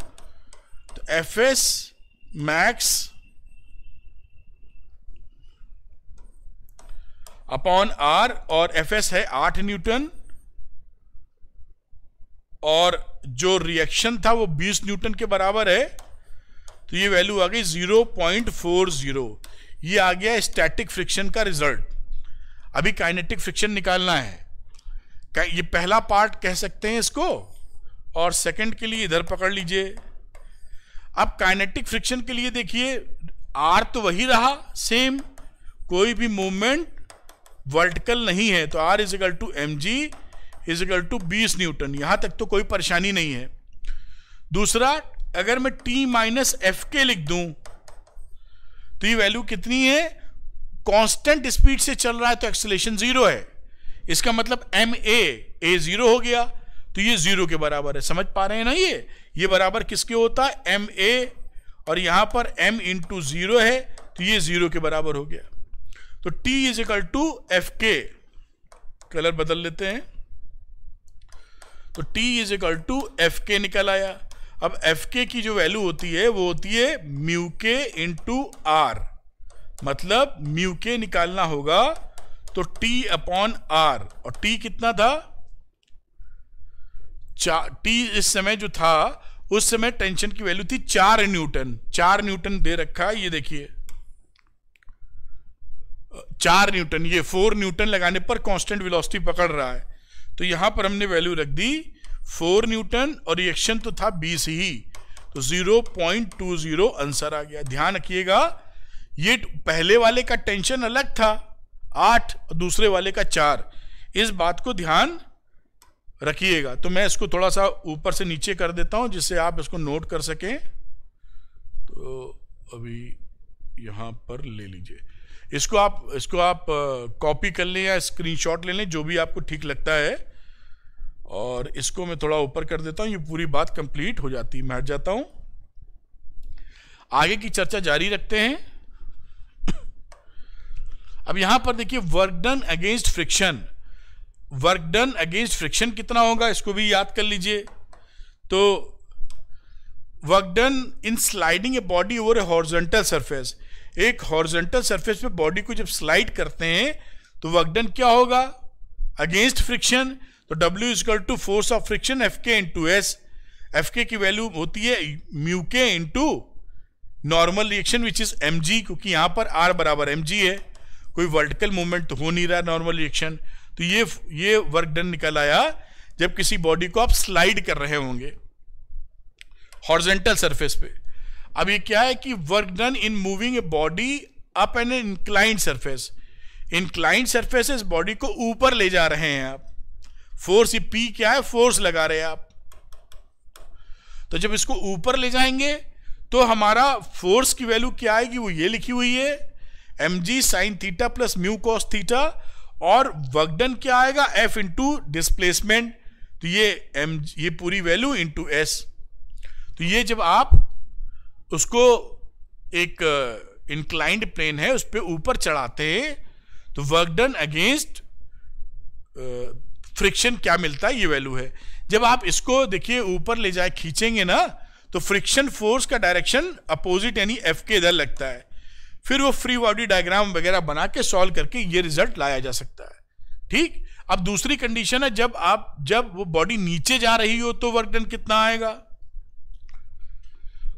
तो F S max upon R और एफ़ एस है आठ न्यूटन। और जो रिएक्शन था वो 20 न्यूटन के बराबर है। तो ये वैल्यू आ गई 0.40 ये आ गया स्टैटिक फ्रिक्शन का रिज़ल्ट अभी काइनेटिक फ्रिक्शन निकालना है। ये पहला पार्ट कह सकते हैं इसको? और सेकंड के लिए इधर पकड़ लीजिए। अब काइनेटिक फ्रिक्शन के लिए देखिए आर तो वही रहा सेम कोई भी मूवमेंट वर्टिकल नहीं है तो R is equal to M G is equal to बीस न्यूटन। यहाँ तक तो कोई परेशानी नहीं है। दूसरा, अगर मैं टी माइनस एफ़ के लिख दूँ तो ये वैल्यू कितनी है? कांस्टेंट स्पीड से चल रहा है तो एक्सलेशन ज़ीरो है। इसका मतलब एम ए ए ज़ीरो हो गया तो ये ज़ीरो के बराबर है। समझ पा रहे हैं ना ये? ये बराबर किसके होता है? एम ए और यहाँ पर एम इंटू ज़ीरो है तो ये ज़ीरो के बराबर हो गया। तो T is equal to F K colour बदल लेते हैं। तो T is equal to F K निकल आया। अब एफ़ के की जो वैल्यू होती है, वो होती है म्यू के इंटू आर मतलब म्यू के निकालना होगा तो T अपॉन आर और T कितना था? T इस समय जो था, उस समय टेंशन की वैल्यू थी चार न्यूटन चार न्यूटन दे रखा है, ये देखिए। चार न्यूटन, ये फोर न्यूटन लगाने पर कांस्टेंट वेलोसिटी पकड़ रहा है। तो यहाँ पर हमने वैल्यू रख दी फोर न्यूटन और रिएक्शन तो था बीस ही। तो zero point two zero answer आ गया। ध्यान रखिएगा, ये पहले वाले का टेंशन अलग था, आठ, और दूसरे वाले का चार। इस बात को ध्यान रखिएगा। तो मैं इसको थोड़ा सा ऊपर से नीचे कर देता हूँ, जिससे आप इसको नोट कर सकें। तो अभी यहाँ पर ले लीजिए। इसको आप इसको आप कॉपी कर लें या स्क्रीनशॉट ले लें, जो भी आपको ठीक लगता है। और इसको मैं थोड़ा ऊपर कर देता हूँ, ये पूरी बात कंप्लीट हो जाती मैं हट जाता हूँ। आगे की चर्चा जारी रखते हैं। अब यहाँ पर देखिए work done against friction work done against friction कितना होगा, इसको भी याद कर लीजिए। तो work done in sliding a body over a horizontal surface एक हॉर्जेंटल सरफेस पे बॉडी को जब स्लाइड करते हैं तो वर्कडन क्या होगा? अगेंस्ट फ्रिक्शन तो W is equal to force of friction F K into S F K की वैल्यू होती है mu K into normal reaction which is M G क्योंकि यहाँ पर आर बराबर एम जी है। कोई वर्टिकल मूवमेंट तो हो नहीं रहा नॉर्मल रिएक्शन तो ये ये वर्क डन निकल आया, जब किसी बॉडी को आप स्लाइड कर रहे होंगे। हॉर्जेंटल सरफेस पे। अब ये क्या है कि work done in moving a body up an inclined surface inclined surface इस बॉडी को ऊपर ले जा रहे हैं आप. फोर्स पी क्या है? फोर्स लगा रहे हैं आप. तो जब इसको ऊपर ले जाएँगे तो हमारा फोर्स की वैल्यू क्या आएगी? वो ये लिखी हुई है. M G sine theta plus mu cos theta और वर्कडन क्या आएगा? एफ़ इंटू डिस्प्लेसमेंट तो ये एम ये पूरी वैल्यू इंटू एस तो ये जब आप उसको एक इंक्लाइंड प्लेन है, उस पर ऊपर चढ़ाते तो वर्क डन अगेंस्ट फ्रिक्शन क्या मिलता है, ये वैल्यू है। जब आप इसको देखिए, ऊपर ले जाए, खींचेंगे ना तो फ्रिक्शन फोर्स का डायरेक्शन अपोजिट यानी एफ़ के इधर लगता है। फिर वो फ्री बॉडी डायग्राम वगैरह बना के सॉल्व करके ये रिज़ल्ट लाया जा सकता है। ठीक? अब दूसरी कंडीशन है, जब आप, जब वो बॉडी नीचे जा रही हो तो वर्क डन कितना आएगा?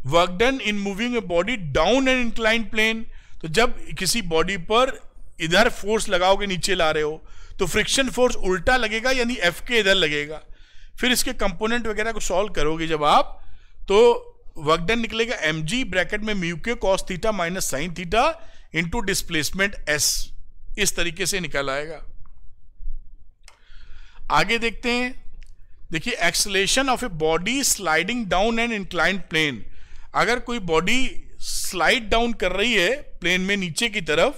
Work done in moving a body down an incline plane तो जब किसी बॉडी पर इधर फोर्स लगाओगे, नीचे ला रहे हो तो फ्रिक्शन फोर्स उल्टा लगेगा, यानी एफ़ के इधर लगेगा। फिर इसके कंपोनेंट वगैरह को सॉल्व करोगे जब आप तो वर्क डन निकलेगा एम जी ब्रैकेट में mu k cos theta minus sine theta into displacement S इस तरीके से निकल आएगा। आगे देखते हैं। देखिए acceleration of a body sliding down an inclined plane अगर कोई बॉडी स्लाइड डाउन कर रही है प्लेन में नीचे की तरफ़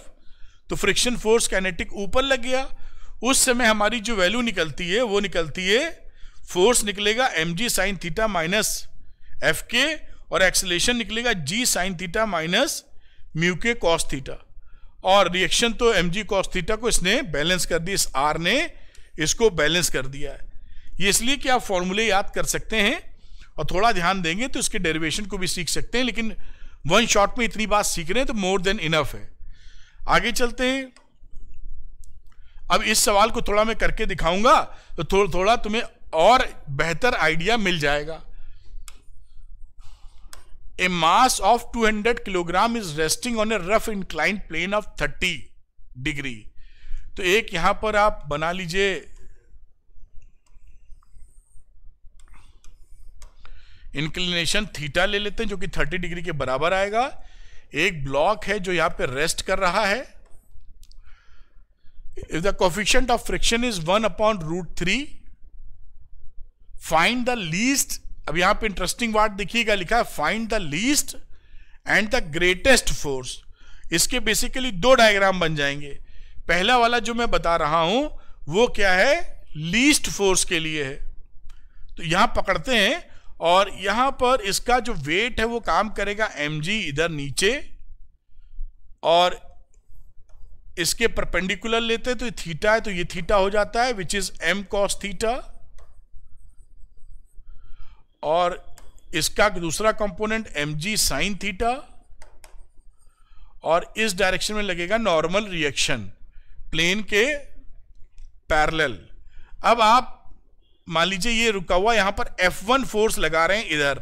तो फ्रिक्शन फोर्स कैनेटिक ऊपर लग गया। उस समय हमारी जो वैल्यू निकलती है, वो निकलती है फोर्स निकलेगा M G sine theta minus F k और एक्सलेशन निकलेगा G sine theta minus mu k cos theta और रिएक्शन तो एम जी कॉस थीटा को इसने बैलेंस कर दिया, इस आर ने, इसको बैलेंस कर दिया है। ये इसलिए कि आप फॉर्मूले याद कर सकते हैं और थोड़ा ध्यान देंगे तो इसके डेरिवेशन को भी सीख सकते हैं, लेकिन वन शॉट में इतनी बात सीख रहे हैं तो मोर देन इनफ है। आगे चलते हैं। अब इस सवाल को थोड़ा मैं करके दिखाऊँगा तो थोड़ा थोड़ा तुम्हें और बेहतर आइडिया मिल जाएगा। A mass of 200 kilogram is resting on a rough inclined plane of 30 degree तो एक यहाँ पर आप बना लीजिए इंक्लिनेशन थीटा ले लेते हैं, जो कि 30 डिग्री के बराबर आएगा। एक ब्लॉक है जो यहाँ पे रेस्ट कर रहा है। If the coefficient of friction is one upon root three find the least अब यहाँ पे इंटरेस्टिंग वर्ड देखिएगा, लिखा है find the least and the greatest force इसके बेसिकली दो डायग्राम बन जाएँगे। पहला वाला जो मैं बता रहा हूँ, वो क्या है? लीस्ट फोर्स के लिए है। तो यहाँ पकड़ते हैं और यहाँ पर इसका जो वेट है वो काम करेगा एम इधर नीचे। और इसके परपेंडिकुलर लेते हैं तो ये थीटा है तो ये थीटा हो जाता है which is M cos theta और इसका दूसरा component M G sine theta और इस डायरेक्शन में लगेगा नॉर्मल रिएक्शन प्लेन के पैरेलल अब आप मान लीजिए ये रुका हुआ, यहाँ पर F1 फोर्स लगा रहे हैं इधर।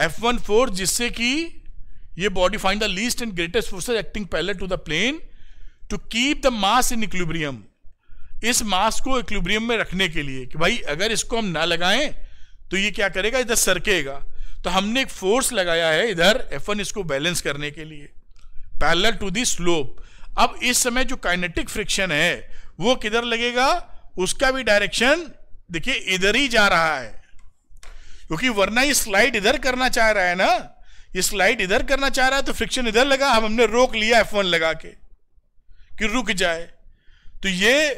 F1 फोर्स जिससे कि ये body find the least and greatest forces acting parallel to the plane to keep the mass in equilibrium इस मास को इक्विलिब्रियम में रखने के लिए कि भाई, अगर इसको हम ना लगाएँ तो ये क्या करेगा? इधर सरकेगा। तो हमने एक फोर्स लगाया है इधर F1 इसको बैलेंस करने के लिए। पैरेलल टू दी स्लोप अब इस समय जो काइनेटिक फ्रिक्शन है, वो किधर लगेगा? उसका भी डायरेक्शन देखिए इधर ही जा रहा है। क्योंकि वरना ये स्लाइड इधर करना चाह रहा है ना, ये स्लाइड इधर करना चाह रहा है तो फ्रिक्शन इधर लगा हम हमने रोक लिया एफ़ वन लगा के, कि रुक जाए। तो ये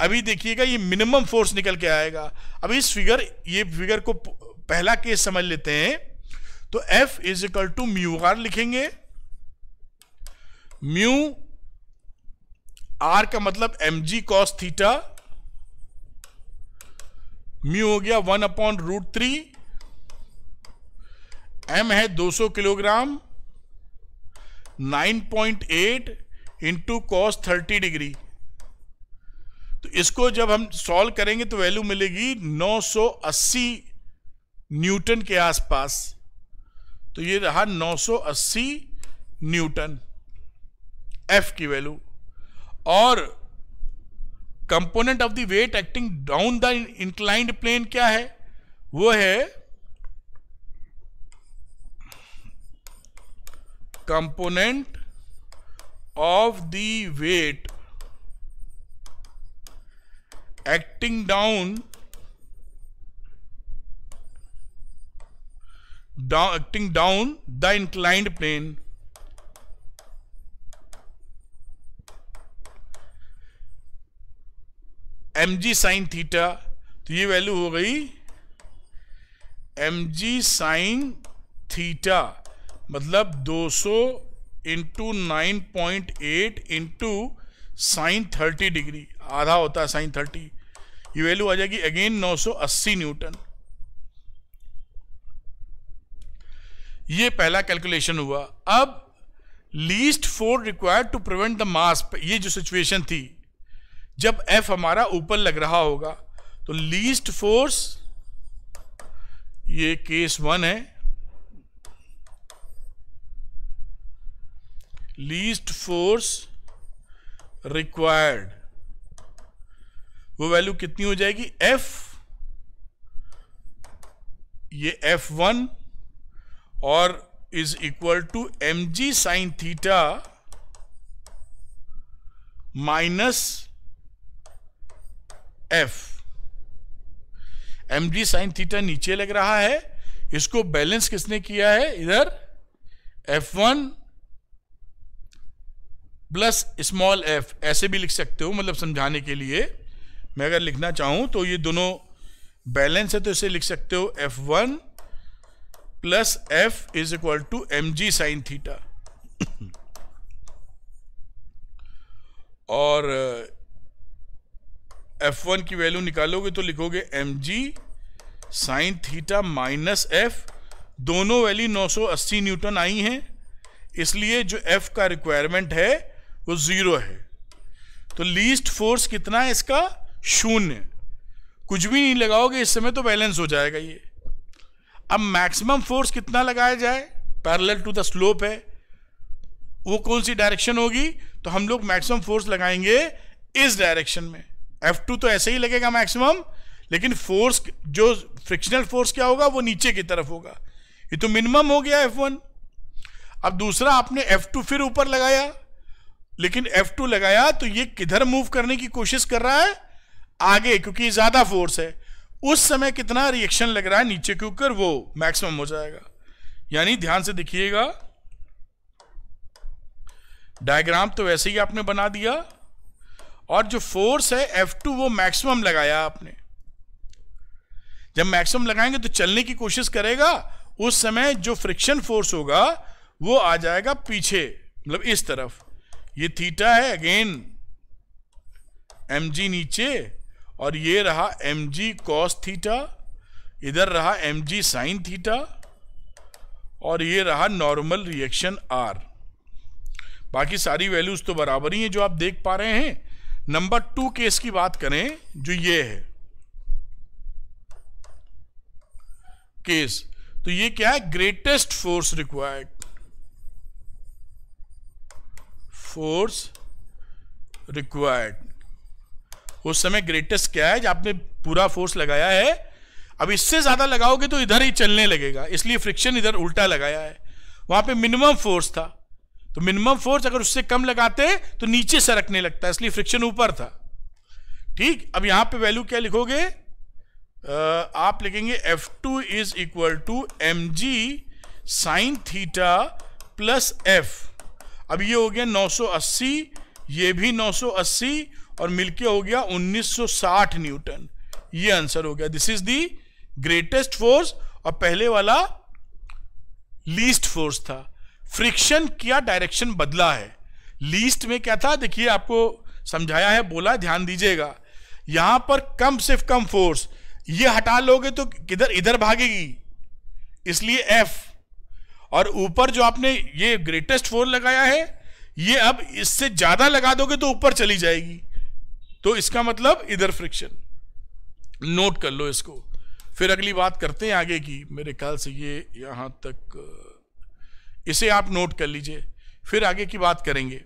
अभी देखिएगा, ये मिनिमम फोर्स निकल के आएगा। अब इस फिगर ये फिगर को पहला केस समझ लेते हैं। तो F is equal to mu R लिखेंगे। म्यू आर का मतलब M G cos theta mu हो गया one upon root three M है 200 kilogram 9.8 point eight into cos thirty degree तो इसको जब हम सॉल्व करेंगे तो वैल्यू मिलेगी 980 न्यूटन के आसपास. तो ये रहा 980 न्यूटन एफ़ की वैल्यू और component of the weight acting down the inclined plane क्या है? वो है component of the weight acting down acting down the inclined plane M G sine theta तो ये वैल्यू हो गई एम जी साइन थीटा मतलब 200 सौ into nine point eight into sine thirty degree आधा होता है साइन थर्टी ये वैल्यू आ जाएगी अगेन 980 न्यूटन ये पहला कैलकुलेशन हुआ। अब least force required to prevent the mass ये जो सिचुएशन थी जब एफ़ हमारा ऊपर लग रहा होगा तो लीस्ट फोर्स ये केस वन है लीस्ट फोर्स रिक्वायर्ड वो वैल्यू कितनी हो जाएगी? एफ़ ये एफ़ वन और is equal to M G sine theta minus F M G sine theta नीचे लग रहा है। इसको बैलेंस किसने किया है? इधर F one plus small F ऐसे भी लिख सकते हो मतलब समझाने के लिए। मैं अगर लिखना चाहूँ तो ये दोनों बैलेंस है तो इसे लिख सकते हो। F one plus F is equal to M G sine theta और एफ़ वन की वैल्यू निकालोगे तो लिखोगे M G sine theta minus F दोनों वैल्यू 980 न्यूटन आई हैं। इसलिए जो एफ़ का रिक्वायरमेंट है, वो ज़ीरो है। तो लीस्ट फोर्स कितना है इसका? शून्य। कुछ भी नहीं लगाओगे, इस समय तो बैलेंस हो जाएगा ये। अब मैक्सिमम फोर्स कितना लगाया जाए? पैरेलल टू द स्लोप है। वो कौन सी डायरेक्शन होगी? तो हम लोग मैक्सिमम फोर्स लगाएँगे इस डायरेक्शन में। F2 तो ऐसे ही लगेगा मैक्सिमम लेकिन फोर्स जो फ्रिक्शनल फोर्स क्या होगा, वो नीचे की तरफ़ होगा। ये तो मिनिमम हो गया एफ़ वन अब दूसरा, आपने एफ़ टू फिर ऊपर लगाया, लेकिन एफ़ टू लगाया तो ये किधर मूव करने की कोशिश कर रहा है? आगे, क्योंकि ज़्यादा फोर्स है। उस समय कितना रिएक्शन लग रहा है नीचे के ऊपर, वो मैक्सिमम हो जाएगा। यानी ध्यान से देखिएगा। डायग्राम तो वैसे ही आपने बना दिया। और जो फोर्स है एफ़ टू वो मैक्सिमम लगाया आपने। जब मैक्सिमम लगाएँगे तो चलने की कोशिश करेगा, उस समय जो फ्रिक्शन फोर्स होगा, वो आ जाएगा पीछे मतलब इस तरफ़। ये थीटा है अगेन एम जी नीचे, और ये रहा एम जी कॉस थीटा इधर रहा एम जी साइन थीटा और ये रहा नॉर्मल रिएक्शन आर बाकी सारी वैल्यूज़ तो बराबर ही हैं जो आप देख पा रहे हैं। नंबर टू केस की बात करें, जो ये है। केस तो ये क्या है? Greatest force required force required उस समय ग्रेटेस्ट क्या है? जब आपने पूरा फोर्स लगाया है, अब इससे ज़्यादा लगाओगे तो इधर ही चलने लगेगा। इसलिए फ्रिक्शन इधर उल्टा लगाया है। वहाँ पे मिनिमम फोर्स था। तो मिनिमम फोर्स अगर उससे कम लगाते तो नीचे सरकने लगता है, इसलिए फ्रिक्शन ऊपर था। ठीक, अब यहाँ पे वैल्यू क्या लिखोगे? आप लिखेंगे F two is equal to M G sine theta plus F अब ये हो गया 980 ये भी 980 और मिलके हो गया 1960 न्यूटन। ये आंसर हो गया। This is the greatest force और पहले वाला लीस्ट फोर्स था। फ्रिक्शन क्या डायरेक्शन बदला है। लीस्ट में क्या था? देखिए, आपको समझाया है, बोला, ध्यान दीजिएगा। यहाँ पर कम से कम फोर्स, ये हटा लोगे तो किधर, इधर भागेगी। इसलिए एफ़ और ऊपर जो आपने ये ग्रेटेस्ट फोर्स लगाया है, ये अब इससे ज़्यादा लगा दोगे तो ऊपर चली जाएगी। तो इसका मतलब इधर फ्रिक्शन नोट कर लो इसको। फिर अगली बात करते हैं आगे की। मेरे ख्याल से ये यहाँ तक इसे आप नोट कर लीजिए, फिर आगे की बात करेंगे।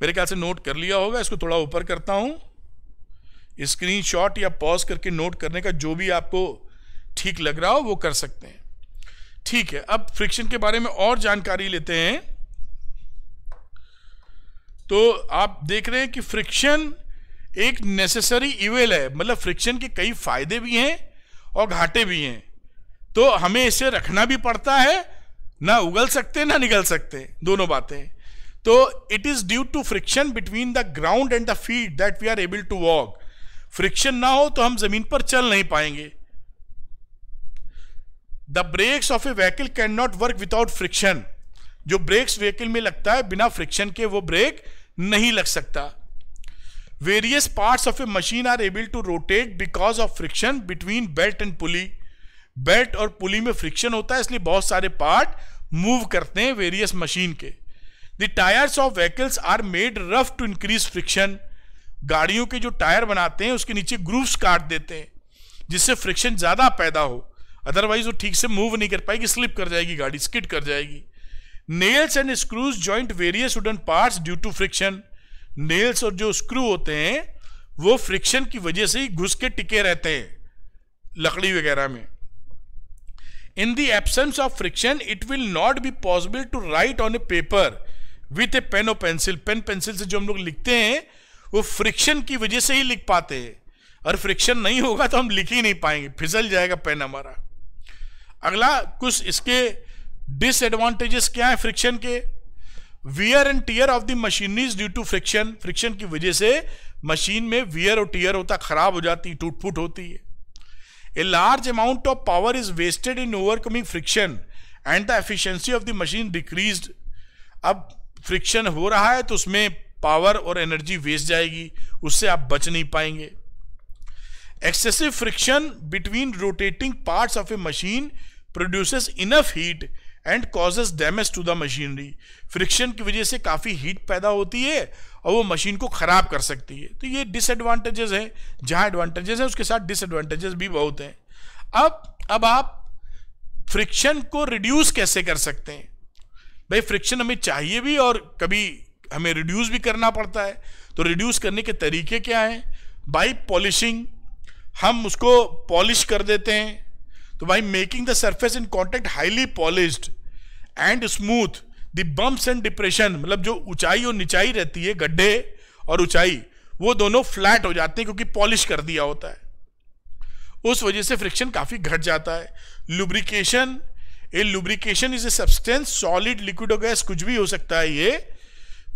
मेरे ख्याल से नोट कर लिया होगा, इसको थोड़ा ऊपर करता हूँ। स्क्रीनशॉट या पॉज करके नोट करने का जो भी आपको ठीक लग रहा हो, वो कर सकते हैं। ठीक है, अब फ्रिक्शन के बारे में और जानकारी लेते हैं। तो आप देख रहे हैं कि फ्रिक्शन एक नेसेसरी इवेल है मतलब फ्रिक्शन के कई फ़ायदे भी हैं और घाटे भी हैं। तो हमें इसे रखना भी पड़ता है ना उगल सकते, ना निकल सकते, दोनों बातें। तो it is due to friction between the ground and the feet that we are able to walk friction ना हो तो हम ज़मीन पर चल नहीं पाएँगे। The brakes of a vehicle can not work without friction जो ब्रेक्स व्हीकल में लगता है, बिना फ्रिक्शन के वो ब्रेक नहीं लग सकता। Various parts of a machine are able to rotate because of friction between belt and pulley belt और पुली में फ्रिक्शन होता है, इसलिए बहुत सारे पार्ट मूव करते हैं वेरियस मशीन के। The tyres of vehicles are made rough to increase friction गाड़ियों के जो टायर बनाते हैं, उसके नीचे ग्रूव्स काट देते हैं, जिससे फ्रिक्शन ज़्यादा पैदा हो। अदरवाइज़ वो ठीक से मूव नहीं कर पाएगी स्लिप कर जाएगी गाड़ी स्किड कर जाएगी। Nails and screws joint various wooden parts due to friction nails और जो स्क्रू होते हैं, वो फ्रिक्शन की वजह से ही घुस के टिके रहते हैं, लकड़ी वगैरह में। In the absence of friction it will not be possible to write on a paper with a pen और पेंसिल पेन पेंसिल से जो हम लोग लिखते हैं, वो फ्रिक्शन की वजह से ही लिख पाते हैं। और फ्रिक्शन नहीं होगा तो हम लिख ही नहीं पाएँगे। फिसल जाएगा पेन हमारा। अगला, कुछ इसके डिसएडवांटेजेस क्या है फ्रिक्शन के? Wear and tear of the machineries due to friction friction की वजह से मशीन में वियर और टीयर होता, खराब हो जाती टूट फूट होती है। A large amount of power is wasted in overcoming friction and the efficiency of the machine decrease अब फ्रिक्शन हो रहा है तो उसमें पावर और एनर्जी वेस्ट जाएगी, उससे आप बच नहीं पाएँगे। Excessive friction between rotating parts of a machine produces enough heat and causes damage to the machinery friction की वजह से काफ़ी हीट पैदा होती है और वो मशीन को ख़राब कर सकती है। तो ये डिसएडवांटेजेस हैं, जहाँ एडवांटेजेस हैं, उसके साथ डिसएडवांटेजेस भी बहुत हैं। अब अब आप फ्रिक्शन को रिड्यूस कैसे कर सकते हैं? भाई फ्रिक्शन हमें चाहिए भी और कभी हमें रिड्यूस भी करना पड़ता है। तो रिड्यूस करने के तरीके क्या हैं? बाई पॉलिशिंग हम उसको पॉलिश कर देते हैं। तो by making the surface in contact highly polished and smooth the bumps and depression मतलब जो ऊंचाई और निचाई रहती है, गड्ढे और ऊंचाई, वो दोनों फ्लैट हो जाते हैं क्योंकि पॉलिश कर दिया होता है। उस वजह से फ्रिक्शन काफ़ी घट जाता है। Lubrication a lubrication is a substance solid liquid gas कुछ भी हो सकता है ये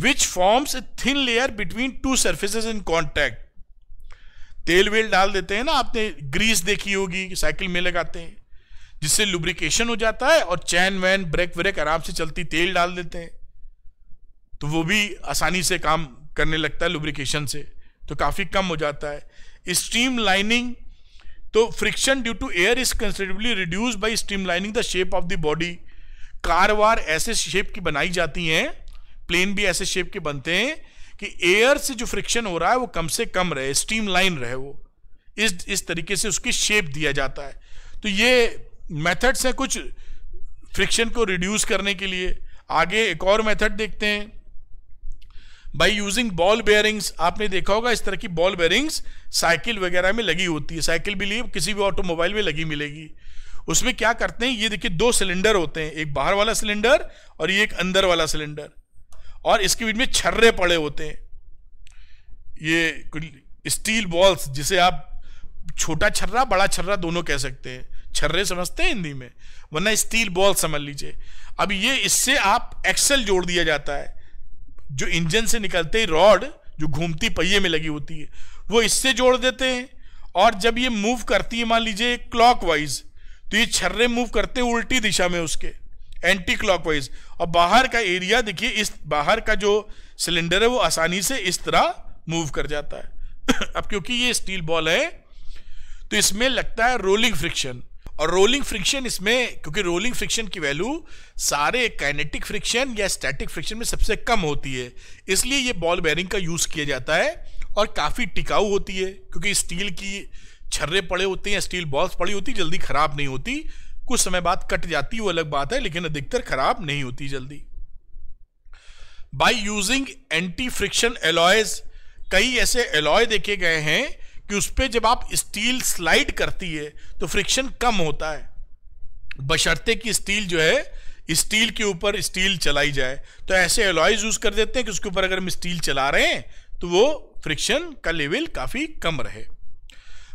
which forms a thin layer between two surfaces in contact तेल वेल डाल देते हैं ना, आपने ग्रीस देखी होगी साइकिल में लगाते हैं। जिससे लुब्रिकेशन हो जाता है और चैन वैन ब्रेक व्रेक आराम से चलती तेल डाल देते हैं। तो वो भी आसानी से काम करने लगता है लुब्रिकेशन से तो काफ़ी कम हो जाता है। स्टीम लाइनिंग तो friction due to air is considerably reduce by streamlining the shape of the body car वार ऐसे शेप की बनाई जाती हैं प्लेन भी ऐसे शेप के बनते हैं कि एयर से जो फ्रिक्शन हो रहा है वो कम से कम रहे स्टीम लाइन रहे वो। इस इस तरीके से उसकी शेप दिया जाता है। तो ये मेथड्स हैं कुछ फ्रिक्शन को रिड्यूस करने के लिए। आगे एक और मेथड देखते हैं। बाई यूजिंग बॉल बेयरिंग्स आपने देखा होगा इस तरह की बॉल बेयरिंग्स साइकिल वगैरह में लगी होती है। साइकिल भी लिए, किसी भी ऑटोमोबाइल में लगी मिलेगी। उसमें क्या करते हैं, ये देखिए दो सिलेंडर होते हैं, एक बाहर वाला सिलेंडर और ये एक अंदर वाला सिलेंडर और इसके बीच में छर्रे पड़े होते हैं। ये स्टील बॉल्स जिसे आप छोटा छर्रा, बड़ा छर्रा दोनों कह सकते हैं। छर्रे समझते हैं हिंदी में, वरना स्टील बॉल समझ लीजिए। अब ये इससे आप एक्सेल जोड़ दिया जाता है। जो इंजन से निकलते ही रॉड, जो घूमती पहिए में लगी होती है, वो इससे जोड़ देते हैं। और जब ये मूव करती है, मान लीजिए क्लॉकवाइज तो ये छर्रे मूव करते हैं उल्टी दिशा में उसके एंटी क्लॉकवाइज और बाहर का एरिया देखिए, इस बाहर का जो सिलेंडर है, वो आसानी से इस तरह मूव कर जाता है। अब क्योंकि ये स्टील बॉल है तो इसमें लगता है रोलिंग फ्रिक्शन और रोलिंग फ्रिक्शन इसमें, क्योंकि रोलिंग फ्रिक्शन की वैल्यू सारे काइनेटिक फ्रिक्शन या स्टैटिक फ्रिक्शन में सबसे कम होती है। इसलिए ये बॉल बेरिंग का यूज़ किया जाता है और काफ़ी टिकाऊ होती है, क्योंकि स्टील की छर्रे पड़े होते हैं स्टील बॉल्स पड़ी होती, जल्दी खराब नहीं होती। कुछ समय बाद कट जाती, वो अलग बात है, लेकिन अधिकतर खराब नहीं होती जल्दी। By using anti friction alloys कई ऐसे एलॉय देखे गए हैं कि उस पर जब आप स्टील स्लाइड करती है तो फ्रिक्शन कम होता है। बशर्ते कि स्टील जो है, स्टील के ऊपर स्टील चलाई जाए। तो ऐसे एलॉयज यूज़ कर देते हैं कि उसके ऊपर अगर हम स्टील चला रहे हैं तो वो फ्रिक्शन का लेवल काफ़ी कम रहे।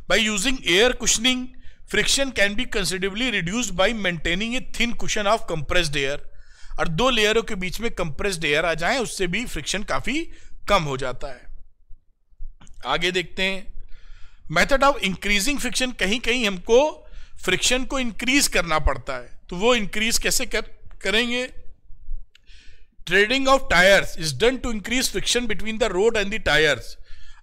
By using air cushioning friction can be considerably reduce by maintaining a thin cushion of compressed air और दो लेयरों के बीच में कंप्रेस्ड एयर आ जाए, उससे भी फ्रिक्शन काफ़ी कम हो जाता है। आगे देखते हैं। मेथड ऑफ़ इंक्रीजिंग फ्रिक्शन कहीं कहीं हमको फ्रिक्शन को इंक्रीज करना पड़ता है। तो वो इंक्रीज कैसे कर, करेंगे? Treading of tyres is done to increase friction between the road and the tyres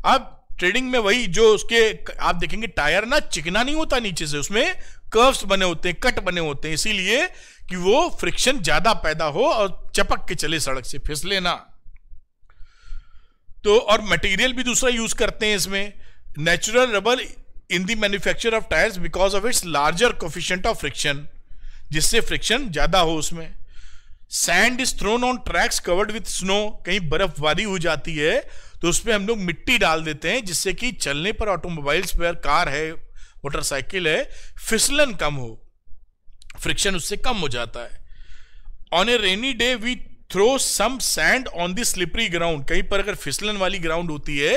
अब ट्रेडिंग में वही जो उसके आप देखेंगे टायर ना चिकना नहीं होता नीचे से उसमें कर्व्स बने होते हैं कट बने होते हैं। इसीलिए कि वो फ्रिक्शन ज़्यादा पैदा हो और चपक के चले सड़क से फिसले ना। तो और मटेरियल भी दूसरा यूज़ करते हैं इसमें। Natural rubber in the manufacture of tyres because of its larger coefficient of friction जिससे फ्रिक्शन ज़्यादा हो उसमें। Sand is thrown on tracks covered with snow कहीं बर्फबारी हो जाती है तो उसमें हम लोग मिट्टी डाल देते हैं, जिससे कि चलने पर ऑटोमोबाइल्स पर, कार है मोटरसाइकिल है, फिसलन कम हो। फ्रिक्शन उससे कम हो जाता है। On a rainy day we throw some sand on the slippery ground कहीं पर अगर फिसलन वाली ग्राउंड होती है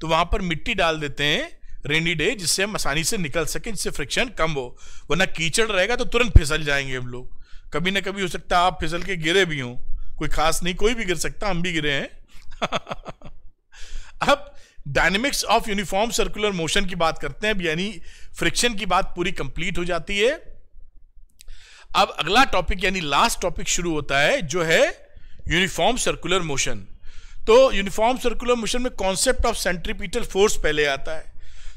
तो वहाँ पर मिट्टी डाल देते हैं रेनी डे जिससे हम आसानी से निकल सकें, जिससे फ्रिक्शन कम हो। वरना कीचड़ रहेगा तो तुरंत फिसल जाएँगे हम लोग। कभी ना कभी हो सकता है आप फिसल के गिरे भी हों। कोई खास नहीं, कोई भी गिर सकता, हम भी गिरे हैं। अब dynamics of uniform circular motion की बात करते हैं। यानी फ्रिक्शन की बात पूरी कंप्लीट हो जाती है। अब अगला टॉपिक यानी लास्ट टॉपिक शुरू होता है, जो है यूनिफॉर्म सर्कुलर मोशन तो यूनिफॉर्म सर्कुलर मोशन में कॉन्सेप्ट ऑफ़ सेंट्रीपीटल फोर्स पहले आता है।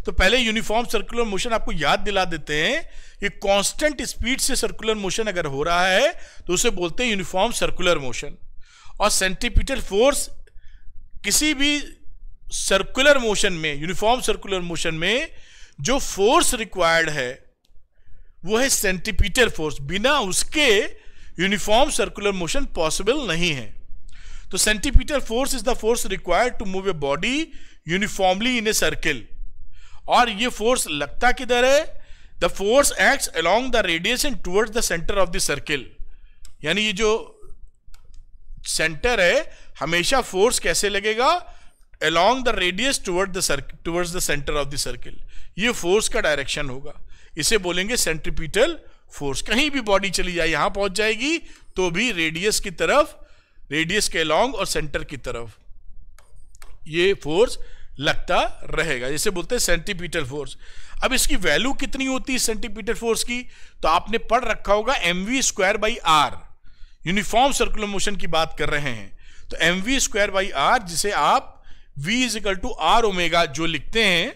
तो पहले यूनिफॉर्म सर्कुलर मोशन आपको याद दिला देते हैं कि कांस्टेंट स्पीड से सर्कुलर मोशन अगर हो रहा है तो उसे बोलते हैं यूनिफॉर्म सर्कुलर मोशन और सेंट्रीपिटल फोर्स किसी भी सर्कुलर मोशन में यूनिफॉर्म सर्कुलर मोशन में जो फोर्स रिक्वायर्ड है, वो है सेंट्रीपिटल फोर्स बिना उसके यूनिफॉर्म सर्कुलर मोशन पॉसिबल नहीं है। तो centripetal force is the force required to move a body uniformly in a circle और ये फोर्स लगता किधर है? The force acts along the and towards the centre of the circle यानी ये जो सेंटर है, हमेशा फोर्स कैसे लगेगा? Along the radius toward the circle towards the centre of the circle ये फोर्स का डायरेक्शन होगा. इसे बोलेंगे सेंट्रीपिटल फोर्स कहीं भी बॉडी चली जाए, यहाँ पहुँच जाएगी तो भी रेडियस की तरफ़ रेडियस के अलोंग और सेंटर की तरफ़। ये फोर्स लगता रहेगा। जैसे बोलते हैं सेंटीपीटल फोर्स अब इसकी वैल्यू कितनी होती है सेंटीपीटल फोर्स की? तो आपने पढ़ रखा होगा M V square by R uniform circular motion की बात कर रहे हैं। तो M V square by R जिसे आप v is equal to R omega जो लिखते हैं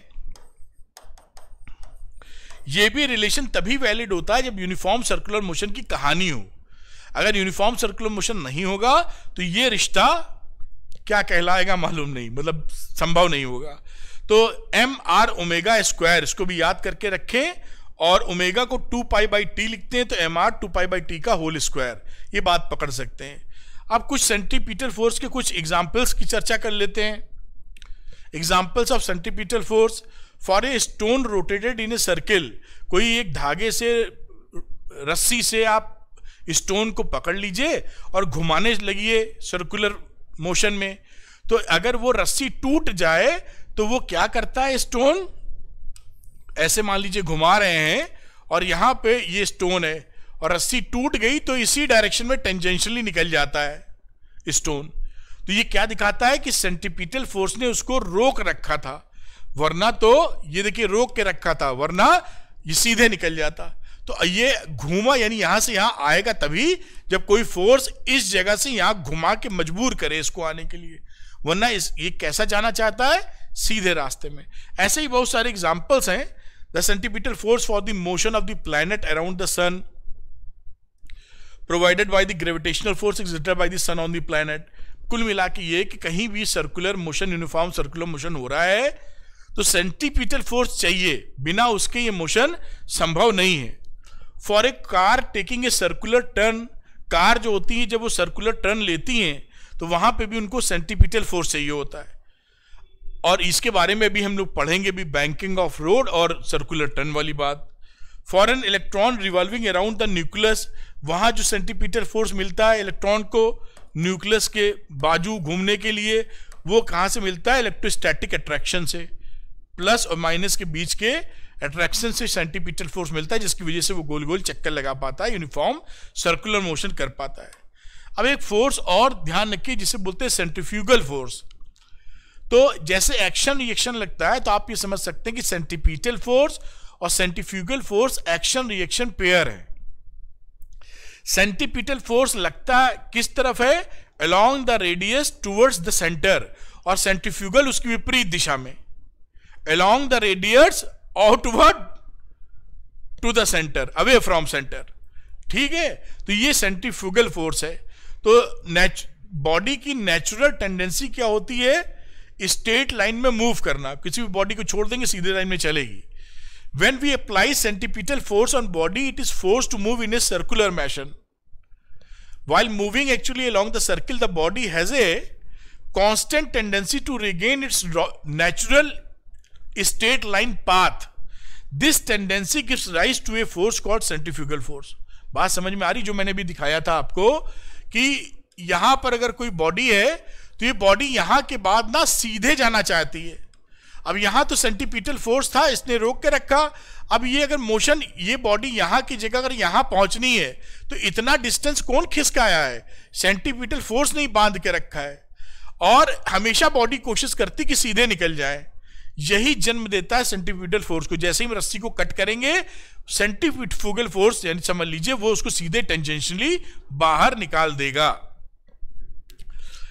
यह भी रिलेशन तभी वैलिड होता है जब यूनिफॉर्म सर्कुलर मोशन की कहानी हो। अगर यूनिफॉर्म सर्कुलर मोशन नहीं होगा तो यह रिश्ता क्या कहलाएगा मालूम नहीं मतलब संभव नहीं होगा। तो एम आर ओमेगा स्क्वायर इसको भी याद करके रखें और ओमेगा को टू पाई बाई टी लिखते हैं तो M R two pi by T का होल स्क्वायर ये बात पकड़ सकते हैं। अब कुछ सेंट्रीपीटल फोर्स के कुछ एग्जाम्पल्स की चर्चा कर लेते हैं। Examples of centripetal force for a stone rotated in a circle कोई एक धागे से, रस्सी से आप स्टोन को पकड़ लीजिए और घुमाने लगिए सर्कुलर मोशन में। तो अगर वो रस्सी टूट जाए तो वो क्या करता है स्टोन? ऐसे मान लीजिए घुमा रहे हैं और यहाँ पे ये स्टोन है और रस्सी टूट गई तो इसी डायरेक्शन में टेंजेंशियली निकल जाता है स्टोन। तो ये क्या दिखाता है कि सेंटिपिटल फोर्स ने उसको रोक रखा था, वरना तो ये देखिए रोक के रखा था, वरना ये सीधे निकल जाता। तो ये घूमा यानी यहाँ से यहाँ आएगा तभी जब कोई फोर्स इस जगह से यहाँ घुमा के मजबूर करे इसको आने के लिए। वरना इस, ये कैसा जाना चाहता है? सीधे रास्ते में। ऐसे ही बहुत सारे एग्जाम्पल्स हैं। The centripetal force for the motion of the planet around the sun provided by the gravitational force exerted by the sun on the planet कुल मिला के ये कि कहीं भी circular motion uniform circular motion हो रहा है तो सेंटिपिटल फोर्स चाहिए। बिना उसके ये मोशन संभव नहीं है। For a car taking a circular turn car जो होती है, जब वो सर्कुलर टर्न लेती हैं तो वहाँ पे भी उनको सेंटिपिटल फोर्स चाहिए होता है। और इसके बारे में भी हम लोग पढ़ेंगे भी बैंकिंग ऑफ़ रोड और सर्कुलर टर्न वाली बात। For an electron revolving around the nucleus वहाँ जो सेंटीपीटल फोर्स मिलता है इलेक्ट्रॉन को न्यूक्लियस के बाजू घूमने के लिए, वो कहाँ से मिलता है? इलेक्ट्रोस्टैटिक अट्रैक्शन से प्लस और माइनस के बीच के अट्रैक्शन से सेंटीपीटल फोर्स मिलता है, जिसकी वजह से वो गोल गोल चक्कर लगा पाता है यूनिफॉर्म सर्कुलर मोशन कर पाता है। अब एक फोर्स और ध्यान रखिए, जिसे बोलते हैं सेंट्रीफ्यूगल फोर्स तो जैसे एक्शन रिएक्शन लगता है तो आप ये समझ सकते हैं कि सेंटीपीटल फोर्स और centrifugal force action reaction pair है। सेंटीपीटल फोर्स लगता किस तरफ़ है? Along the radius towards the centre और सेंट्रीफ्यूगल उसकी विपरीत दिशा में। Along the radius outward to the centre away from centre ठीक है? तो ये सेंट्रीफ्यूगल फोर्स है। तो बॉडी की नेचुरल टेंडेंसी क्या होती है? स्टेट लाइन में मूव करना। किसी भी बॉडी को छोड़ देंगे, सीधे लाइन में चलेगी। When we apply centripetal force on body it is force to move in a circular motion while moving actually along the circle the body has a constant tendency to regain its natural straight line path this tendency gives rise to a force called centrifugal force बात समझ में आ रही जो मैंने भी दिखाया था आपको कि यहाँ पर अगर कोई बॉडी है तो ये बॉडी यहाँ के बाद ना सीधे जाना चाहती है। अब यहाँ तो सेंटीपीटल फोर्स था, इसने रोक के रखा। अब ये अगर मोशन ये बॉडी यहाँ की जगह अगर यहाँ पहुंचनी है तो इतना डिस्टेंस कौन खिसकाया है? सेंटीपीटल फोर्स नहीं बाँध के रखा है। और हमेशा बॉडी कोशिश करती कि सीधे निकल जाए। यही जन्म देता है सेंटीपीटल फोर्स को। जैसे ही हम रस्सी को कट करेंगे सेंटीफुगल फोर्स, यानी समझ लीजिए, वो उसको सीधे टेंजेंशली बाहर निकाल देगा।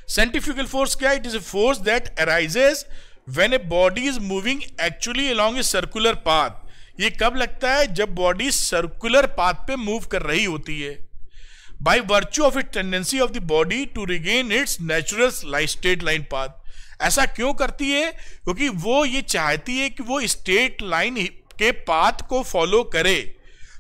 सेंटीफिकल फोर्स क्या it is a force that arises when a body is moving actually along a circular path ये कब लगता है? जब बॉडी सर्कुलर पाथ पे मूव कर रही होती है। By virtue of it tendency of the body to regain its natural straight line path ऐसा क्यों करती है? क्योंकि वो ये चाहती है कि वो स्टेट लाइन के पाथ को फॉलो करे।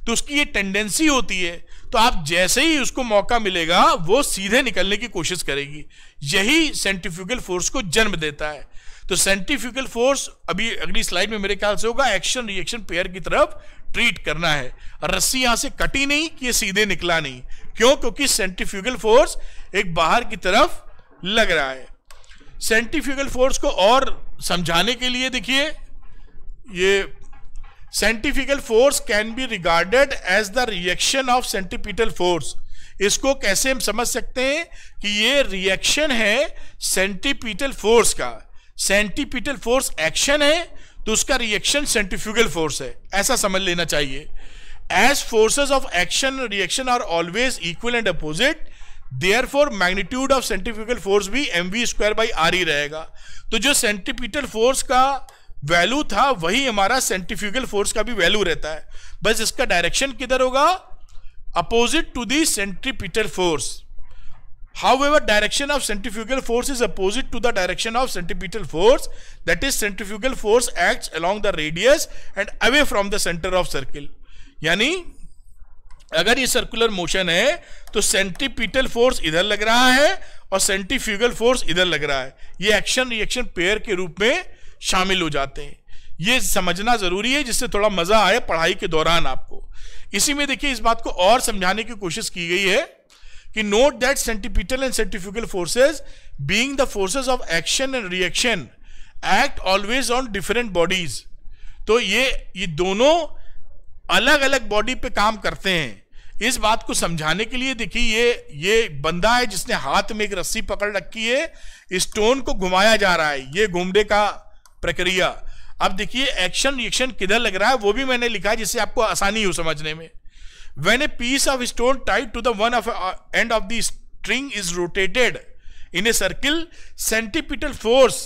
तो उसकी ये टेंडेंसी होती है। तो आप जैसे ही उसको मौका मिलेगा, वो सीधे निकलने की कोशिश करेगी। यही सेंटिफिकल फोर्स को जन्म देता है। तो सेंटिफिकल फोर्स अभी अगली स्लाइड में मेरे ख्याल से होगा एक्शन रिएक्शन पेयर की तरफ़ ट्रीट करना है। रस्सी यहाँ से कटी नहीं कि ये सीधे निकला नहीं। क्यों? क्योंकि सेंटिफिकल फोर्स एक बाहर की तरफ़ लग रहा है। सेंटिफिकल फोर्स को और समझाने के लिए देखिए, ये centrifugal force can be regarded as the reaction of centripetal force इसको कैसे हम समझ सकते हैं कि ये रिएक्शन है सेंटिपिटल फोर्स का। सेंटिपिटल फोर्स एक्शन है तो उसका रिएक्शन सेंटिफ्यूगल फोर्स है। ऐसा समझ लेना चाहिए। As forces of action reaction are always equal and opposite therefore magnitude of centrifugal force भी m v square by r ही रहेगा। तो जो सेंट्रीपिटल फोर्स का वैल्यू था, वही हमारा सेंट्रीफ्यूगल फोर्स का भी वैल्यू रहता है। बस इसका डायरेक्शन किधर होगा? Opposite to the centripetal force however direction of centrifugal force is opposite to the direction of centripetal force that is centrifugal force act along the radius and away from the centre of circle यानी अगर ये circular motion है तो centripetal force इधर लग रहा है और सेंट्रीफ्यूगल फोर्स इधर लग रहा है। ये एक्शन रिएक्शन पेयर के रूप में शामिल हो जाते हैं। ये समझना ज़रूरी है, जिससे थोड़ा मज़ा आए पढ़ाई के दौरान आपको। इसी में देखिए, इस बात को और समझाने की कोशिश की गई है कि note that centripetal and centrifugal forces being the forces of action and reaction act always on different bodies तो ये ये दोनों अलग अलग बॉडी पे काम करते हैं। इस बात को समझाने के लिए देखिए ये ये बंदा है जिसने हाथ में एक रस्सी पकड़ रखी है स्टोन को घुमाया जा रहा है ये घूमने का प्रक्रिया। अब देखिए एक्शन रिएक्शन किधर लग रहा है वो भी मैंने लिखा है जिससे आपको आसानी हो समझने में। When a piece of stone tied to the one of uh, end of the string is rotated in a circle centripetal force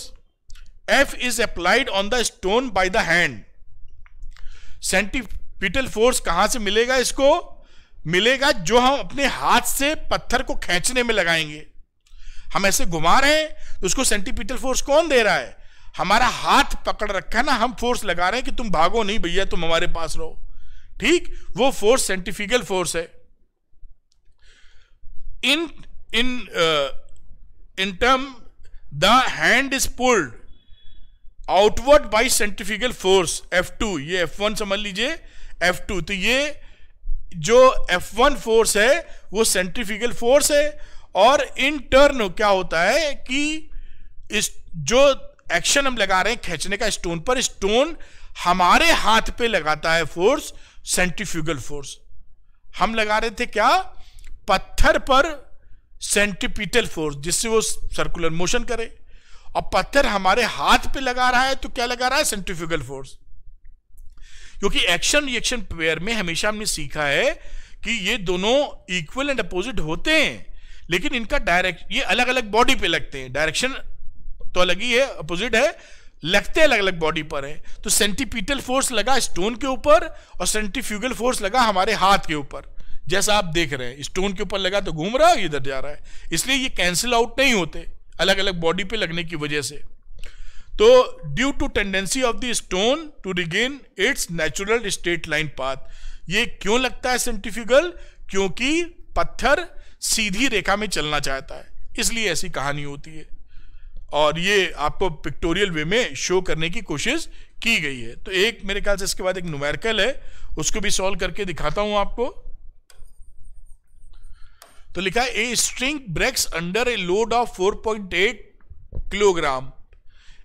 F is applied on the stone by the hand centripetal force कहाँ से मिलेगा इसको? मिलेगा जो हम अपने हाथ से पत्थर को खींचने में लगाएँगे। हम ऐसे घुमा रहे हैं तो उसको सेंटिपिटल फोर्स कौन दे रहा है? हमारा हाथ पकड़ रखा है ना, हम फोर्स लगा रहे हैं कि तुम भागो नहीं भैया, तुम हमारे पास रहो। ठीक? वो फोर्स सेंटिफिकल फोर्स है। In in in term the hand is pulled outward by centrifugal force F2 ये F1 समझ लीजिए। F2 तो ये जो F1 फोर्स है, वो सेंट्रिफिकल फोर्स है और इन टर्न क्या होता है कि इस जो एक्शन हम लगा रहे हैं, खींचने का स्टोन पर स्टोन हमारे हाथ पे लगाता है फोर्स सेंट्रीफ्यूगल फोर्स हम लगा रहे थे क्या? पत्थर पर सेंटिपिटल फोर्स जिससे वो सर्कुलर मोशन करे। और पत्थर हमारे हाथ पे लगा रहा है तो क्या लगा रहा है? सेंट्रीफ्यूगल फोर्स क्योंकि एक्शन रिएक्शन पेयर में हमेशा हमने सीखा है कि ये दोनों इक्वल एंड अपोजिट होते हैं। लेकिन इनका डायरेक्ट ये अलग अलग बॉडी पे लगते हैं। डायरेक्शन तो अलग ही है अपोजिट है, लगते अलग अलग बॉडी पर है। तो सेंटीपीटल फोर्स लगा स्टोन के ऊपर और सेंटीफ्यूगल फोर्स लगा हमारे हाथ के ऊपर। जैसा आप देख रहे हैं स्टोन के ऊपर लगा तो घूम रहा है, इधर जा रहा है। इसलिए ये कैंसिल आउट नहीं होते अलग अलग बॉडी पे लगने की वजह से। तो due to tendency of the stone to regain its natural straight line path ये क्यों लगता है सेंटिफिकल क्योंकि पत्थर सीधी रेखा में चलना चाहता है, इसलिए ऐसी कहानी होती है। और ये आपको पिक्टोरियल वे में शो करने की कोशिश की गई है। तो एक मेरे ख्याल से इसके बाद एक नुमेरिकल है, उसको भी सॉल्व करके दिखाता हूँ आपको। तो लिखा है a string breaks under a load of 4.8 kilogram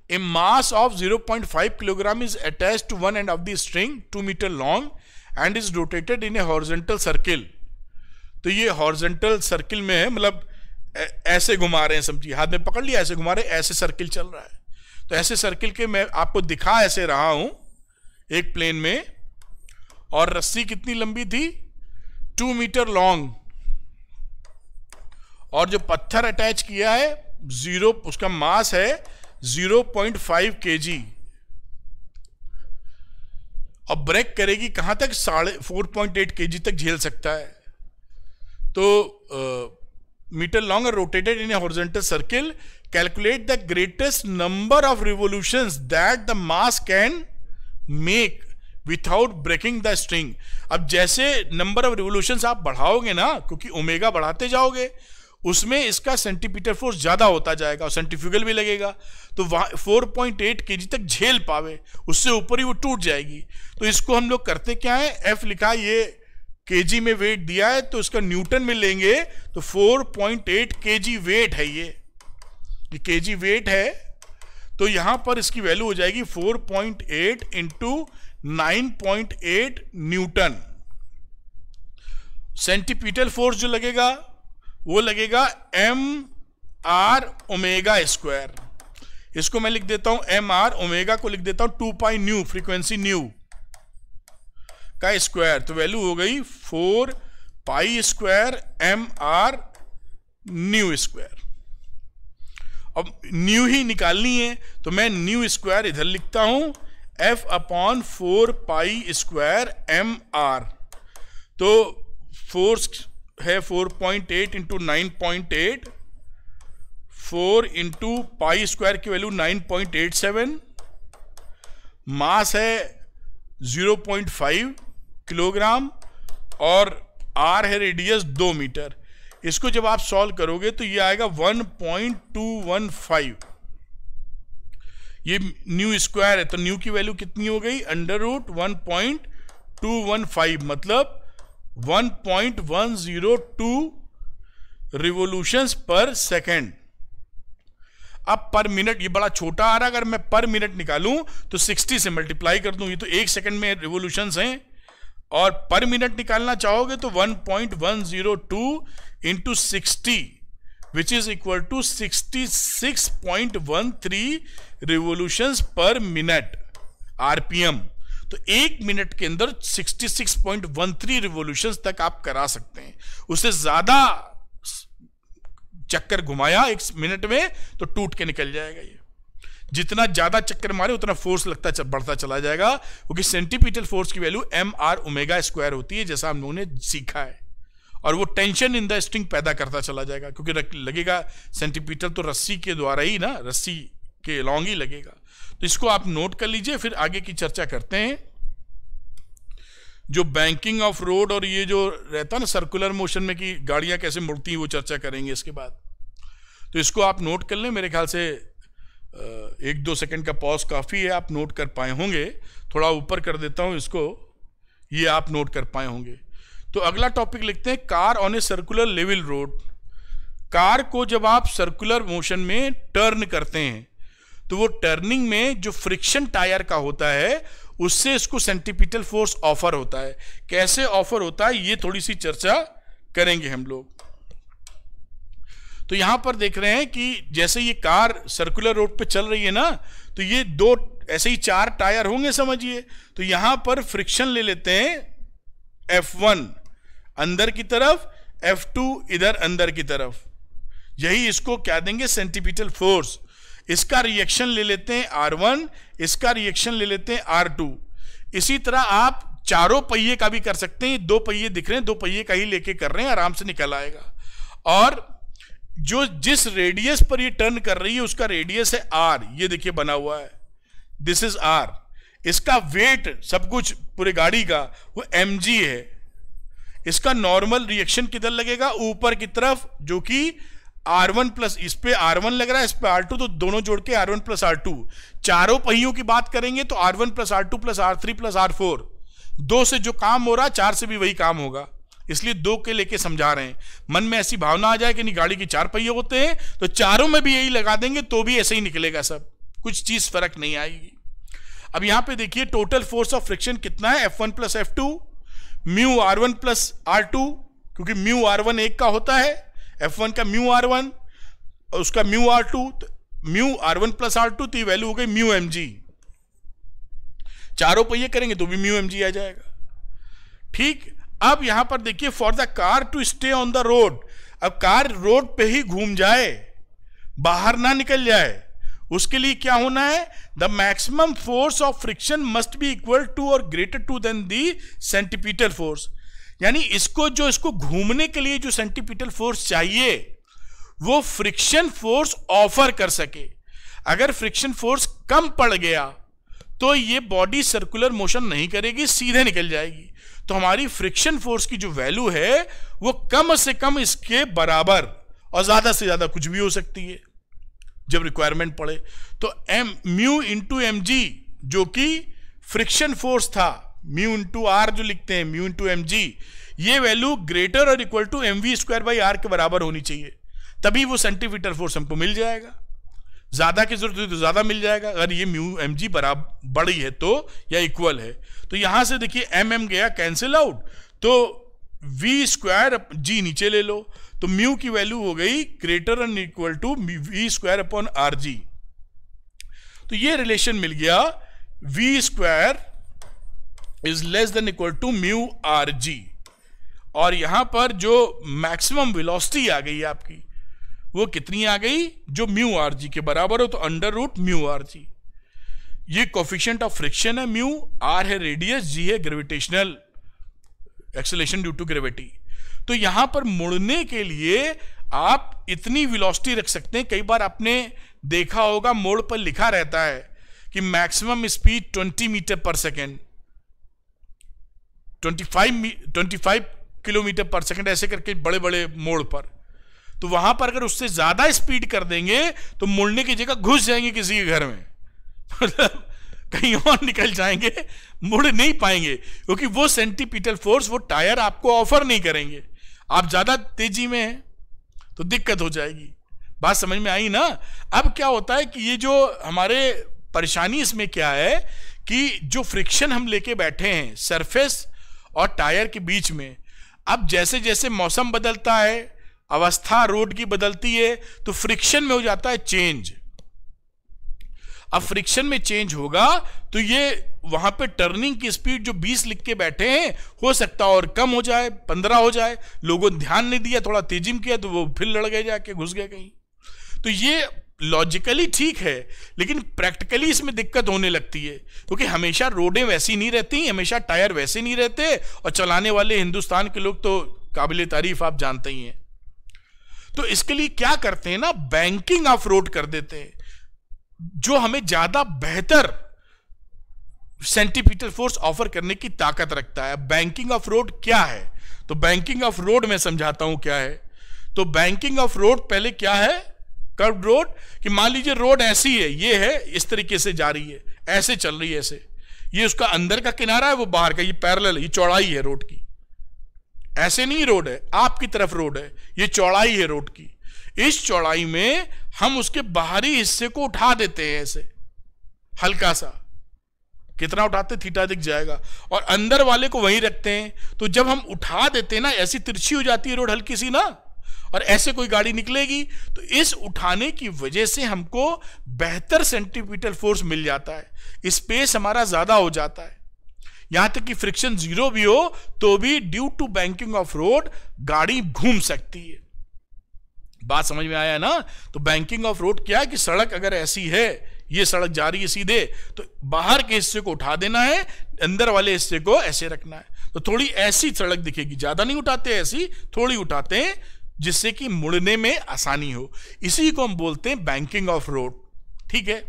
a mass of 0.5 kilogram is attached to one end of the string 2 meter long, and is rotated in a horizontal circle. तो ये हॉरिजेंटल सर्किल में है मतलब ऐसे घुमा रहे हैं समझिए हाथ में पकड़ लिया, ऐसे घुमा रहे ऐसे सर्किल चल रहा है। तो ऐसे सर्किल के मैं आपको दिखा ऐसे रहा हूँ, एक प्लेन में। और रस्सी कितनी लंबी थी? टू मीटर लॉन्ग और जो पत्थर अटैच किया है ज़ीरो उसका मास है 0.5 केजी और ब्रेक करेगी, कहाँ तक? साढ़े फोर पॉइंट एट के जी तक झेल सकता है। तो metre long rotated in horizontal circle calculate the greatest number of revolution that the mass can make without breaking the string अब जैसे नंबर ऑफ़ रिवोल्यूशन आप बढ़ाओगे ना, क्योंकि ओमेगा बढ़ाते जाओगे उसमें इसका सेंटीमीटर फोर्स ज़्यादा होता जाएगा और सेंटिफ्यूगल भी लगेगा तो वहाँ 4.8 केजी तक झेल पावे, उससे ऊपर ही वो टूट जाएगी। तो इसको हम लोग करते क्या है? एफ़ लिखा, ये केजी में वेट दिया है तो इसका न्यूटन में लेंगे तो 4.8 केजी वेट है ये। ये केजी वेट है तो यहाँ पर इसकी वैल्यू हो जाएगी four point eight into nine point eight newton. Centripetal force जो लगेगा वो लगेगा एम आर ओमेगा स्क्वायर इसको मैं लिख देता हूँ एम आर ओमेगा को लिख देता हूँ two pi nu frequency nu का स्क्वायर तो वैल्यू हो गई four pi square m r nu square अब न्यू ही निकालनी है तो मैं न्यू स्क्वायर इधर लिखता हूँ F upon four pi square m r तो फोर्स है 4.8 point eight into nine point eight four into pi square की वैल्यू 9.87 मास है 0.5 किलोग्राम और आर है रेडियस दो मीटर इसको जब आप सॉल्व करोगे तो ये आएगा 1.215 ये न्यू स्क्वायर है तो न्यू की वैल्यू कितनी हो गई? अंडर रूट वन मतलब 1.102 रिवोल्यूशंस पर सेकेंड अब पर मिनट ये बड़ा छोटा आ रहा है, अगर मैं पर मिनट निकालूं तो 60 से मल्टीप्लाई कर दूँ, ये तो एक सेकंड में रिवोल्यूशंस हैं। और पर मिनट निकालना चाहोगे तो 1.102 point one zero two into sixty which is equal to sixty six point one three revolutions per minute RPM तो एक मिनट के अंदर 66.13 रिवोल्यूशन तक आप करा सकते हैं। उससे ज़्यादा चक्कर घुमाया एक मिनट में तो टूट के निकल जाएगा ये। जितना ज़्यादा चक्कर मारे उतना फोर्स लगता चल, बढ़ता चला जाएगा। क्योंकि सेंटीपीटल फोर्स की value m r omega square होती है जैसा हम लोगों ने सीखा है। और वो टेंशन इन द स्ट्रिंग पैदा करता चला जाएगा क्योंकि लगेगा। सेंटीपीटल तो रस्सी के द्वारा ही ना रस्सी के लॉन्ग ही लगेगा। तो इसको आप नोट कर लीजिए, फिर आगे की चर्चा करते हैं। जो बैंकिंग ऑफ़ रोड और ये जो रहता है ना सर्कुलर मोशन में कि गाड़ियाँ कैसे मुड़ती हैं, वो चर्चा करेंगे इसके बाद। तो इसको आप नोट कर लें, मेरे ख्याल से एक दो सेकंड का पॉज काफ़ी है, आप नोट कर पाए होंगे। थोड़ा ऊपर कर देता हूँ इसको, ये आप नोट कर पाए होंगे। तो अगला टॉपिक लिखते हैं car on a circular level road car को जब आप सर्कुलर मोशन में टर्न करते हैं तो वो टर्निंग में जो फ्रिक्शन टायर का होता है, उससे इसको सेंटिपिटल फोर्स ऑफ़र होता है। कैसे ऑफ़र होता है, ये थोड़ी सी चर्चा करेंगे हम लोग। तो यहाँ पर देख रहे हैं कि जैसे ये कार सर्कुलर रोड पे चल रही है ना तो ये दो, ऐसे ही चार टायर होंगे, समझिए। तो यहाँ पर फ्रिक्शन ले लेते हैं F1 अंदर की तरफ़ F2 इधर अंदर की तरफ़। यही इसको क्या देंगे सेंटिपिटल फोर्स इसका रिएक्शन ले लेते हैं आर वन इसका रिएक्शन ले लेते हैं आर टू इसी तरह आप चारों पहिए का भी कर सकते हैं, दो पहिए दिख रहे हैं, दो पहिए का ही लेके कर रहे हैं, आराम से निकल आएगा। और जो जिस रेडियस पर ये टर्न कर रही है, उसका रेडियस है आर ये देखिए बना हुआ है। दिस इज़ आर इसका वेट सब कुछ पूरे गाड़ी का, वो एम है। इसका नॉर्मल रिएक्शन किधर लगेगा? ऊपर की तरफ़, जो कि आर वन प्लस इस पे आर वन लग रहा है, इस पे आर टू तो दोनों जोड़ के R one plus R two चारों पहियों की बात करेंगे तो R one plus R two plus R three plus R four दो से जो काम हो रहा है चार से भी वही काम होगा। इसलिए दो के लेके समझा रहे हैं। मन में ऐसी भावना आ जाए कि नहीं, गाड़ी के चार पहिए होते हैं तो चारों में भी यही लगा देंगे तो भी ऐसे ही निकलेगा सब। कुछ चीज़ फ़र्क नहीं आएगी। अब यहाँ पे देखिए टोटल फोर्स ऑफ़ फ्रिक्शन कितना है? F one plus F two mu R one plus R two क्योंकि म्यू आर वन एक का होता है एफ़ वन का म्यू आर वन और उसका mu R two mu R one plus R two तो वैल्यू हो गई म्यू एम जी चारों पहिए करेंगे तो भी म्यू एम जी आ जाएगा। ठीक, अब यहाँ पर देखिए for the car to stay on the road अब कार रोड पे ही घूम जाए, बाहर ना निकल जाए, उसके लिए क्या होना है? The maximum force of friction must be equal to और greater to than the centripetal force यानी इसको, जो इसको घूमने के लिए जो सेंटिपीटल फोर्स चाहिए, वो फ्रिक्शन फोर्स ऑफ़र कर सके। अगर फ्रिक्शन फोर्स कम पड़ गया तो ये बॉडी सर्कुलर मोशन नहीं करेगी, सीधे निकल जाएगी। तो हमारी फ्रिक्शन फोर्स की जो वैल्यू है, वो कम से कम इसके बराबर और ज़्यादा से ज़्यादा कुछ भी हो सकती है, जब रिक्वायरमेंट पड़े। तो m mu into m g जो कि फ्रिक्शन फोर्स था म्यू इंटू आर जो लिखते हैं म्यू इंटू एम जी ये वैल्यू ग्रेटर और equal to m v square by r के बराबर होनी चाहिए। तभी वो सेंटीमीटर फोर्स हमको मिल जाएगा। ज़्यादा की ज़रूरत हुई तो ज़्यादा मिल जाएगा। अगर ये म्यू एम जी बराबर बड़ी है तो या इक्वल है। तो यहाँ से देखिए एम एम गया कैंसिल आउट तो वी स्क्वायर जी नीचे ले लो। तो म्यू की वैल्यू हो गई greater and equal to v square upon r g तो ये रिलेशन मिल गया v square is less than equal to mu r g और यहाँ पर जो मैक्सिमम वेलोसिटी आ गई आपकी, वो कितनी आ गई? जो म्यू आर जी के बराबर हो तो under root mu r g ये कोफिशियंट ऑफ़ फ्रिक्शन है म्यू आर है रेडियस जी है gravitational acceleration due to gravity तो यहाँ पर मुड़ने के लिए आप इतनी वेलोसिटी रख सकते हैं। कई बार आपने देखा होगा, मोड़ पर लिखा रहता है कि maximum speed 20 metre per second 25 25 kilometre per second ऐसे करके बड़े बड़े मोड़ पर। तो वहाँ पर अगर उससे ज़्यादा स्पीड कर देंगे तो मुड़ने की जगह घुस जाएँगे किसी के घर में। मतलब कहीं और निकल जाएँगे, मुड़ नहीं पाएँगे, क्योंकि वो सेंटीपीटल फोर्स वो टायर आपको ऑफ़र नहीं करेंगे। आप ज़्यादा तेज़ी में हैं तो दिक्कत हो जाएगी। बात समझ में आई ना? अब क्या होता है कि ये जो हमारे परेशानी इसमें क्या है कि जो फ्रिक्शन हम लेके बैठे हैं सरफेस और टायर के बीच में। अब जैसे जैसे मौसम बदलता है, अवस्था रोड की बदलती है तो फ्रिक्शन में हो जाता है चेंज अब फ्रिक्शन में चेंज होगा तो ये वहाँ पे टर्निंग की स्पीड जो 20 लिख के बैठे हैं, हो सकता और कम हो जाए 15 हो जाए। लोगों ने ध्यान नहीं दिया, थोड़ा तेज़ी में किया तो वो फिर लड़ गए जाके, घुस गए कहीं। तो ये लॉजिकली ठीक है, लेकिन प्रैक्टिकली इसमें दिक्कत होने लगती है। क्योंकि तो हमेशा रोडें वैसी नहीं रहती, हमेशा टायर वैसे नहीं रहते, और चलाने वाले हिंदुस्तान के लोग तो काबिल तारीफ़ आप जानते ही हैं। तो इसके लिए क्या करते हैं ना बैंकिंग ऑफ़ रोड कर देते हैं, जो हमें ज़्यादा बेहतर सेंटीपीटल फोर्स ऑफ़र करने की ताकत रखता है। बैंकिंग ऑफ़ रोड क्या है? तो बैंकिंग ऑफ़ रोड मैं समझाता हूँ क्या है। तो बैंकिंग ऑफ़ रोड पहले क्या है? कर्व रोड कि मान लीजिए रोड ऐसी है, ये है, इस तरीके से जा रही है, ऐसे चल रही है, ऐसे। ये उसका अंदर का किनारा है, वो बाहर का, ये पैरेलल ये चौड़ाई है रोड की। ऐसे नहीं रोड है, आपकी तरफ़ रोड है, ये चौड़ाई है रोड की। इस चौड़ाई में हम उसके बाहरी हिस्से को उठा देते हैं ऐसे, हल्का सा। कितना उठाते थीटा दिख जाएगा। और अंदर वाले को वहीं रखते हैं तो जब हम उठा देते हैं ना, ऐसी तिरछी हो जाती है रोड हल्की सी ना और ऐसे कोई गाड़ी निकलेगी तो इस उठाने की वजह से हमको बेहतर सेंटीमीटर फोर्स मिल जाता है। स्पेस हमारा ज़्यादा हो जाता है। यहाँ तक कि फ्रिक्शन ज़ीरो भी हो तो भी due to banking of road गाड़ी घूम सकती है। बात समझ में आया ना? तो बैंकिंग ऑफ़ रोड क्या है कि सड़क अगर ऐसी है, ये सड़क जा रही है सीधे तो बाहर के हिस्से को उठा देना है, अंदर वाले हिस्से को ऐसे रखना है। तो थोड़ी ऐसी सड़क दिखेगी, ज़्यादा नहीं उठाते ऐसी, थोड़ी उठाते हैं जिससे कि मुड़ने में आसानी हो। इसी को हम बोलते हैं बैंकिंग ऑफ़ रोड ठीक है?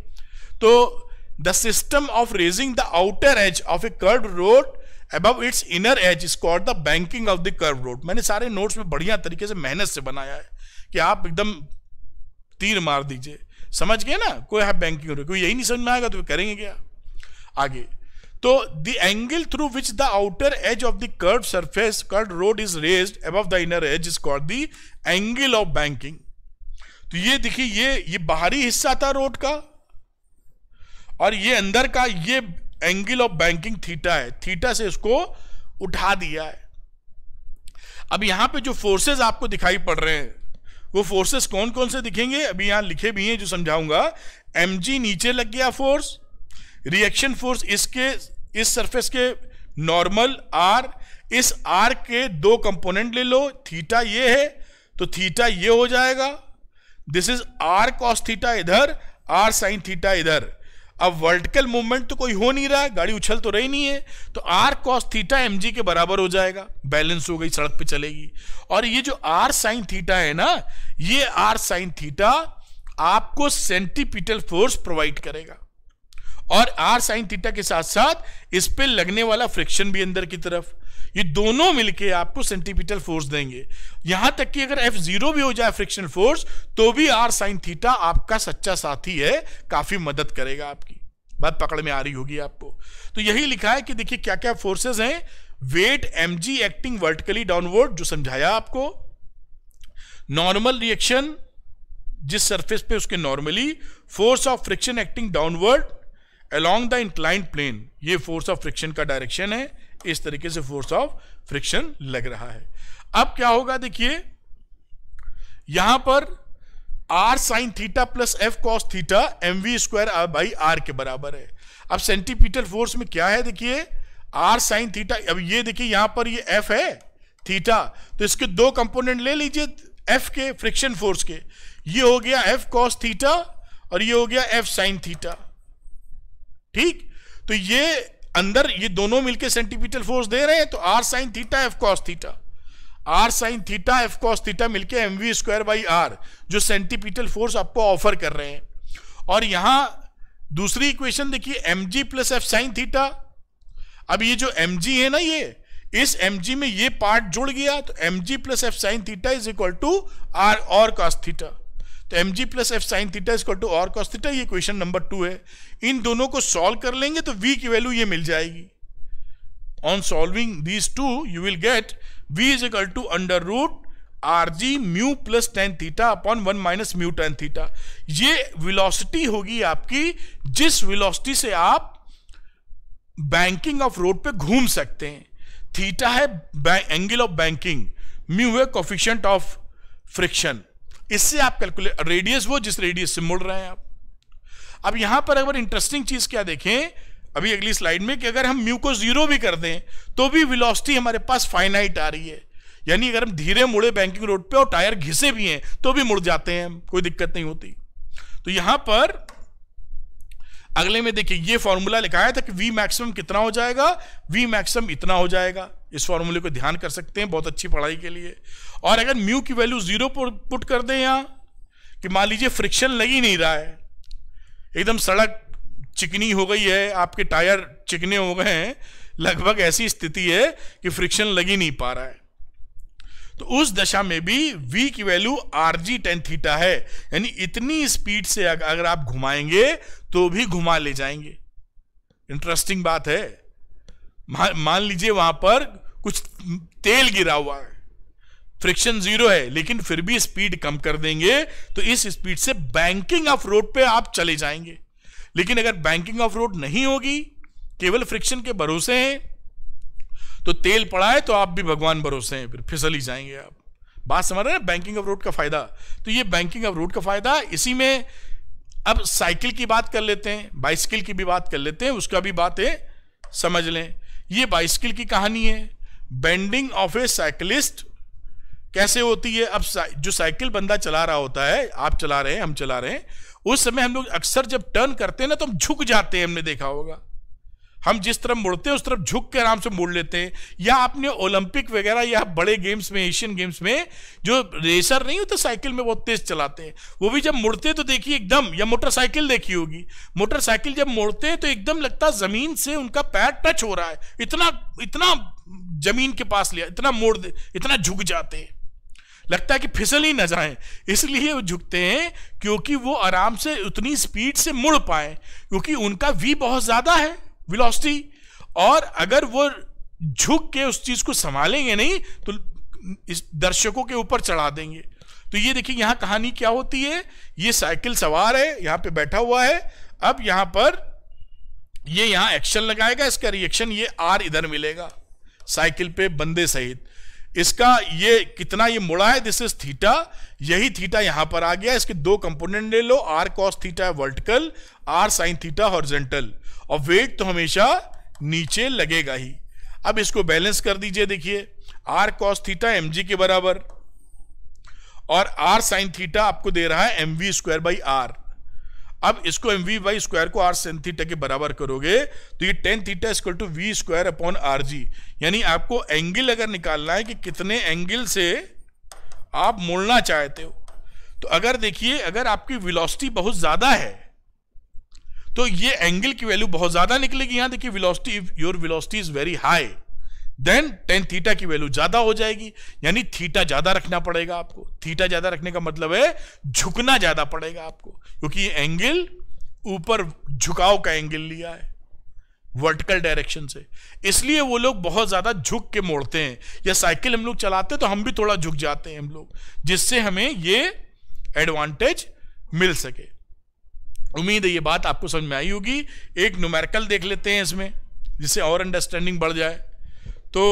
तो the system of raising the outer edge of a curve road above its inner edge is called the banking of the curve road मैंने सारे नोट्स में बढ़िया तरीके से मेहनत से बनाया है कि आप एकदम तीर मार दीजिए। समझ गए ना? कोई आप बैंकिंग हो कोई यही नहीं समझ में आएगा तो करेंगे क्या? आगे। तो the angle through which the outer edge of the curve surface curve road is raised above the inner edge is called the angle of banking तो ये देखिए, ये ये बाहरी हिस्सा था रोड का और ये अंदर का ये एंगल ऑफ़ बैंकिंग थीटा है। थीटा से इसको उठा दिया है। अब यहाँ पे जो फोर्सेस आपको दिखाई पड़ रहे हैं, वो फोर्सेस कौन कौन से दिखेंगे? अभी यहाँ लिखे भी हैं, जो समझाऊँगा। एम नीचे लग गया फोर्स रिएक्शन फोर्स इसके, इस सरफेस के नॉर्मल आर इस आर के दो कंपोनेंट ले लो थीटा ये है तो थीटा ये हो जाएगा। This is R cos theta इधर आर साइन थीटा इधर। अब वर्टिकल मूवमेंट तो कोई हो नहीं रहा गाड़ी उछल तो रही नहीं है तो आर कॉस थीटा एमजी के बराबर हो जाएगा। बैलेंस हो गई, सड़क पे चलेगी। और ये जो आर साइन थीटा है ना, ये आर साइन थीटा आपको सेंटीपीटल फोर्स प्रोवाइड करेगा। और आर साइन थीटा के साथ साथ इस पे लगने वाला फ्रिक्शन भी अंदर की तरफ़। ये दोनों मिलके आपको सेंटीपीटल फोर्स देंगे। यहाँ तक कि अगर एफ़ ज़ीरो भी हो जाए फ्रिक्शन फोर्स तो भी आर साइन थीटा आपका सच्चा साथी है, काफ़ी मदद करेगा आपकी। बात पकड़ में आ रही होगी आपको। तो यही लिखा है कि देखिए क्या क्या फोर्सेस हैं। Weight m acting vertically downward जो समझाया आपको। नॉर्मल रिएक्शन जिस सरफेस पे उसके normally force of friction acting downward along the inclined plane ये फोर्स ऑफ़ फ्रिक्शन का डायरेक्शन है। इस तरीके से फोर्स ऑफ़ फ्रिक्शन लग रहा है। अब क्या होगा देखिए, यहाँ पर R sine theta plus F cos theta m v square by r के बराबर है। अब सेंटीपीटल फोर्स में क्या है देखिए आर साइन थीटा अब ये देखिए यहाँ पर ये एफ़ है थीटा तो इसके दो कंपोनेंट ले लीजिए एफ़ के फ्रिक्शन फोर्स के। ये हो गया एफ़ कॉस थीटा और ये हो गया एफ़ साइन थीटा ठीक? तो ये अंदर ये दोनों मिलके सेंटीपीटल फोर्स दे रहे हैं तो R sine theta F cos theta R sine theta F cos theta मिलके M V square by R जो सेंटीपीटल फोर्स आपको ऑफ़र कर रहे हैं। और यहाँ दूसरी इक्वेशन देखिए m g plus F sine theta अब ये जो एम जी है ना ये, इस एम जी में ये पार्ट जुड़ गया तो m g plus F sine theta is equal to R और कॉस थीटा तो m g plus F sine theta is to और कॉस थीटा ये क्वेश्चन नंबर टू है। इन दोनों को सॉल्व कर लेंगे तो वी की वैल्यू ये मिल जाएगी। On solving these two you will get v is equal to under root r g mu plus tan theta upon one minus mu tan theta ये विलोसिटी होगी आपकी, जिस विलोसिटी से आप बैंकिंग ऑफ़ रोड पे घूम सकते हैं। थीटा है एंगल ऑफ़ बैंकिंग म्यू है कोफिशियंट ऑफ़ फ्रिक्शन इससे आप कैलकुलेट रेडियस वो जिस रेडियस से मुड़ रहे हैं आप। अब यहाँ पर अगर इंटरेस्टिंग चीज़ क्या देखें, अभी अगली स्लाइड में कि अगर हम म्यू को ज़ीरो भी कर दें तो भी वेलोसिटी हमारे पास फाइनाइट आ रही है। यानी अगर हम धीरे मुड़े बैंकिंग रोड पे और टायर घिसे भी हैं तो भी मुड़ जाते हैं कोई दिक्कत नहीं होती। तो यहाँ पर अगले में देखिए, ये फॉर्मूला लिखाया था कि वी मैक्सिमम कितना हो जाएगा वी मैक्सिमम इतना हो जाएगा। इस फॉर्मूले को ध्यान कर सकते हैं, बहुत अच्छी पढ़ाई के लिए। और अगर म्यू की वैल्यू ज़ीरो पर पुट कर दें यहाँ, कि मान लीजिए फ्रिक्शन लग ही नहीं रहा है, एकदम सड़क चिकनी हो गई है, आपके टायर चिकने हो गए हैं, लगभग ऐसी स्थिति है कि फ्रिक्शन लग ही नहीं पा रहा है। तो उस दशा में भी v की value r g tan theta है, यानी इतनी स्पीड से अगर आप घुमाएँगे तो भी घुमा ले जाएँगे। इंटरेस्टिंग बात है। मान लीजिए वहाँ पर कुछ तेल गिरा हुआ है। फ्रिक्शन ज़ीरो है, लेकिन फिर भी स्पीड कम कर देंगे तो इस स्पीड से बैंकिंग ऑफ़ रोड पे आप चले जाएँगे। लेकिन अगर बैंकिंग ऑफ़ रोड नहीं होगी, केवल फ्रिक्शन के भरोसे हैं तो तेल पड़ा है तो आप भी भगवान भरोसे हैं, फिर फिसल ही जाएँगे आप। बात समझ रहे हैं? बैंकिंग ऑफ़ रोड का फ़ायदा। तो ये बैंकिंग ऑफ़ रोड का फ़ायदा, इसी में अब साइकिल की बात कर लेते हैं बाइसिकल की भी बात कर लेते हैं, उसका भी बात है समझ लें। ये बाइस्किल की कहानी है। बेंडिंग ऑफ़ ए साइकिलिस्ट कैसे होती है? अब जो साइकिल बंदा चला रहा होता है, आप चला रहे हैं, हम चला रहे हैं, उस समय हम लोग अक्सर जब टर्न करते हैं ना तो हम झुक जाते हैं, हमने देखा होगा। हम जिस तरफ़ मुड़ते हैं, उस तरफ़ झुक के आराम से मुड़ लेते हैं। या आपने ओलंपिक वगैरह या बड़े गेम्स में, एशियन गेम्स में, जो रेसर नहीं होते साइकिल में बहुत तेज चलाते हैं। वो भी जब मुड़ते हैं तो देखिए एकदम, या मोटरसाइकिल देखी होगी। मोटरसाइकिल जब मुड़ते हैं तो एकदम लगता है ज़मीन से उनका पैर टच हो रहा है। इतना इतना ज़मीन के पास लिया इतना मोड़ दे इतना झुक जाते हैं। लगता है कि फिसल ही न जाए। इसलिए वो झुकते हैं, क्योंकि वो आराम से उतनी स्पीड से मुड़ पाए, क्योंकि उनका वी बहुत ज़्यादा है। विलोसिटी और अगर वो झुक के उस चीज़ को संभालेंगे नहीं तो इस दर्शकों के ऊपर चढ़ा देंगे। तो ये देखिए, यहाँ कहानी क्या होती है? ये साइकिल सवार है, यहाँ पे बैठा हुआ है। अब यहाँ पर ये यहाँ एक्शन लगाएगा, इसका रिएक्शन ये आर इधर मिलेगा, साइकिल पे बंदे सहित। इसका ये कितना ये मुड़ा है? दिस इज़ थीटा यही थीटा यहाँ पर आ गया। इसके दो कंपोनेंट ले लो R cos theta vertical R sine theta horizontal और वेट तो हमेशा नीचे लगेगा ही। अब इसको बैलेंस कर दीजिए, देखिए। आर कॉस थीटा एमजी के बराबर और आर साइन थीटा आपको दे रहा है m v square by r अब इसको एम वी बाई स्क्वायर को आर साइन थीटा के बराबर करोगे तो ये tan theta equal to v square upon r g यानी आपको एंगल अगर निकालना है कि कितने एंगल से आप मोड़ना चाहते हो। तो अगर देखिए, अगर आपकी विलोसिटी बहुत ज़्यादा है तो ये एंगल की वैल्यू बहुत ज़्यादा निकलेगी यहाँ। देखिए velocity your velocity is very high then tan theta की वैल्यू ज़्यादा हो जाएगी। यानी थीटा ज़्यादा रखना पड़ेगा आपको। थीटा ज़्यादा रखने का मतलब है झुकना ज़्यादा पड़ेगा आपको। क्योंकि ये एंगल ऊपर झुकाव का एंगल लिया है वर्टिकल डायरेक्शन से। इसलिए वो लोग बहुत ज़्यादा झुक के मोड़ते हैं। या साइकिल हम लोग चलाते हैं तो हम भी थोड़ा झुक जाते हैं हम लोग, जिससे हमें ये एडवांटेज मिल सके। उम्मीद है ये बात आपको समझ में आई होगी। एक न्यूमेरिकल देख लेते हैं इसमें, जिससे और अंडरस्टैंडिंग बढ़ जाए। तो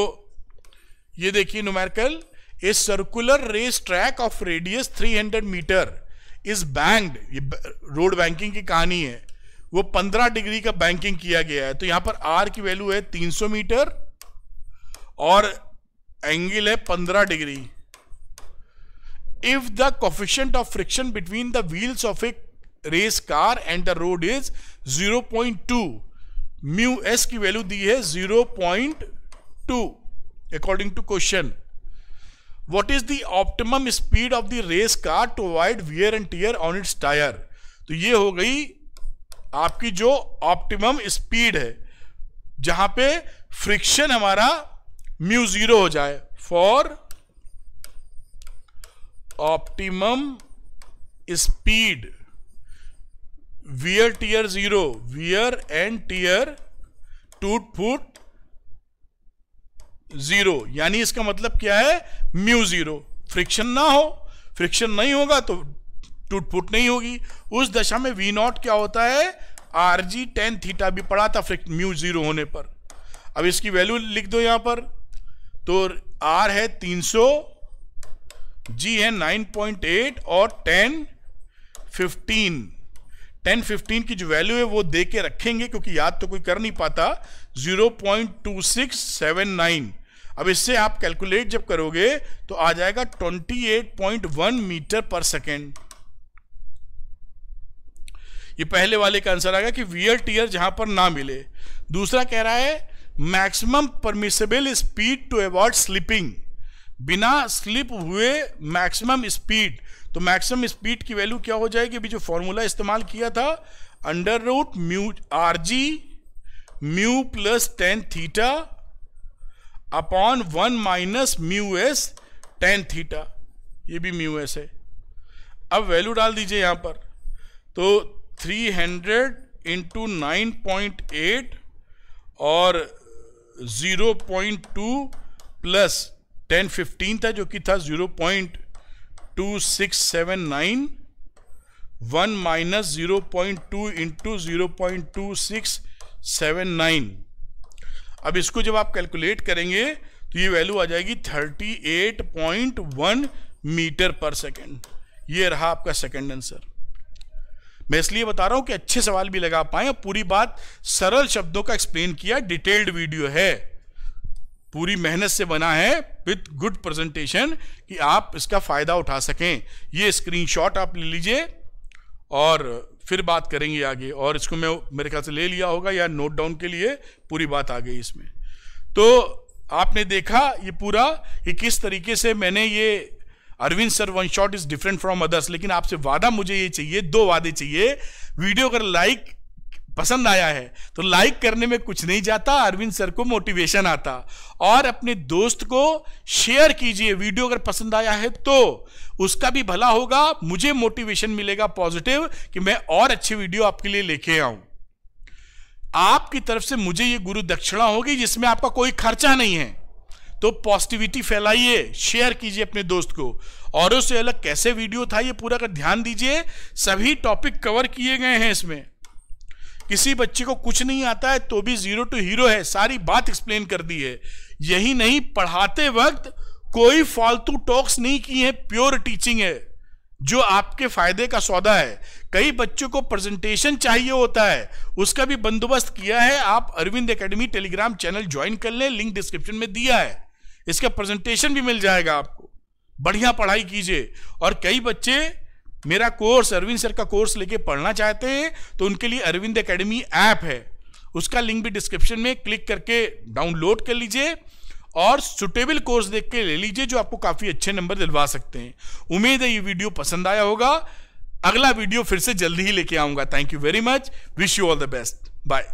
ये देखिए numerical a circular race track of radius 300 metre is banked ये रोड बैंकिंग की कहानी है। वो 15 डिग्री का बैंकिंग किया गया है। तो यहाँ पर आर की वैल्यू है 300 मीटर और एंगल है 15 degree. If the coefficient of friction between the wheels of a race car and the road is 0.2 point two mu s की वैल्यू दी है 0.2 point two according to question what is the optimum speed of the race car to avoid wear and tear on its tyre तो ये हो गई आपकी जो optimum speed है, जहाँ पे फ्रिक्शन हमारा म्यू ज़ीरो हो जाए for optimum speed wear tear zero wear and tear टूट फूट ज़ीरो यानी इसका मतलब क्या है? म्यू ज़ीरो फ्रिक्शन ना हो. फ्रिक्शन नहीं होगा तो टूट फूट नहीं होगी. उस दशा में वी नॉट क्या होता है? आर जी टेन थीटा भी पड़ा था म्यू ज़ीरो होने पर। अब इसकी वैल्यू लिख दो यहाँ पर। तो आर है 300 जी है 9.8 और 10 15 10 15 की जो वैल्यू है वो दे के रखेंगे, क्योंकि याद तो कोई कर नहीं पाता। 0.2679 अब इससे आप कैलकुलेट जब करोगे तो आ जाएगा 28.1 मीटर पर सेकेंड ये पहले वाले का आंसर आएगा कि वियर टीयर जहाँ पर ना मिले। दूसरा कह रहा है maximum permissible speed to avoid slipping बिना स्लिप हुए मैक्सिमम स्पीड तो मैक्सिमम स्पीड की वैल्यू क्या हो जाएगी? अभी जो फॉर्मूला इस्तेमाल किया था under root mu r g mu plus tan theta upon one minus mu s tan theta ये भी म्यू एस है। अब वैल्यू डाल दीजिए यहाँ पर। तो three hundred into nine point eight और zero point two plus tan fifteen था, जो कि था zero point two six seven nine one minus zero point two into zero point two six seven nine अब इसको जब आप कैलकुलेट करेंगे तो ये वैल्यू आ जाएगी thirty eight point one metre पर सेकेंड ये रहा आपका सेकेंड आंसर मैं इसलिए बता रहा हूँ कि अच्छे सवाल भी लगा पाए पूरी बात सरल शब्दों का एक्सप्लेन किया डिटेल्ड वीडियो है। पूरी मेहनत से बना है विथ गुड प्रेजेंटेशन कि आप इसका फ़ायदा उठा सकें। ये स्क्रीनशॉट आप ले लीजिए और फिर बात करेंगे आगे। और इसको मैं, मेरे ख्याल से ले लिया होगा या नोट डाउन के लिए पूरी बात आ गई इसमें। तो आपने देखा ये पूरा कि किस तरीके से मैंने ये Arvind sir one shot is different from others लेकिन आपसे वादा मुझे ये चाहिए, दो वादे चाहिए। वीडियो अगर लाइक पसंद आया है। तो लाइक करने में कुछ नहीं जाता, अरविंद सर को मोटिवेशन आता। और अपने दोस्त को शेयर कीजिए वीडियो अगर पसंद आया है तो। उसका भी भला होगा, मुझे मोटिवेशन मिलेगा पॉजिटिव कि मैं और अच्छे वीडियो आपके लिए लेके आऊँ। आपकी तरफ़ से मुझे ये गुरु दक्षिणा होगी जिसमें आपका कोई खर्चा नहीं है। तो पॉजिटिविटी फैलाइए शेयर कीजिए अपने दोस्त को। और से अलग कैसे वीडियो था ये पूरा का ध्यान दीजिए। सभी टॉपिक कवर किए गए हैं इसमें। किसी बच्चे को कुछ नहीं आता है तो भी ज़ीरो टू हीरो है। सारी बात एक्सप्लेन कर दी है। यही नहीं, पढ़ाते वक्त कोई फालतू टॉक्स नहीं की है प्योर टीचिंग है, जो आपके फ़ायदे का सौदा है। कई बच्चों को प्रेजेंटेशन चाहिए होता है। उसका भी बंदोबस्त किया है। आप Arvind academy Telegram channel join कर लें लिंक डिस्क्रिप्शन में दिया है। इसका प्रेजेंटेशन भी मिल जाएगा आपको। बढ़िया पढ़ाई कीजिए। और कई बच्चे मेरा कोर्स, अरविंद सर का कोर्स लेके पढ़ना चाहते हैं तो उनके लिए अरविंद एकेडमी ऐप है। उसका लिंक भी डिस्क्रिप्शन में, क्लिक करके डाउनलोड कर लीजिए और सुटेबल कोर्स देख के ले लीजिए, जो आपको काफ़ी अच्छे नंबर दिलवा सकते हैं। उम्मीद है ये वीडियो पसंद आया होगा। अगला वीडियो फिर से जल्दी ही लेके आऊँगा। Thank you very much wish you all the best bye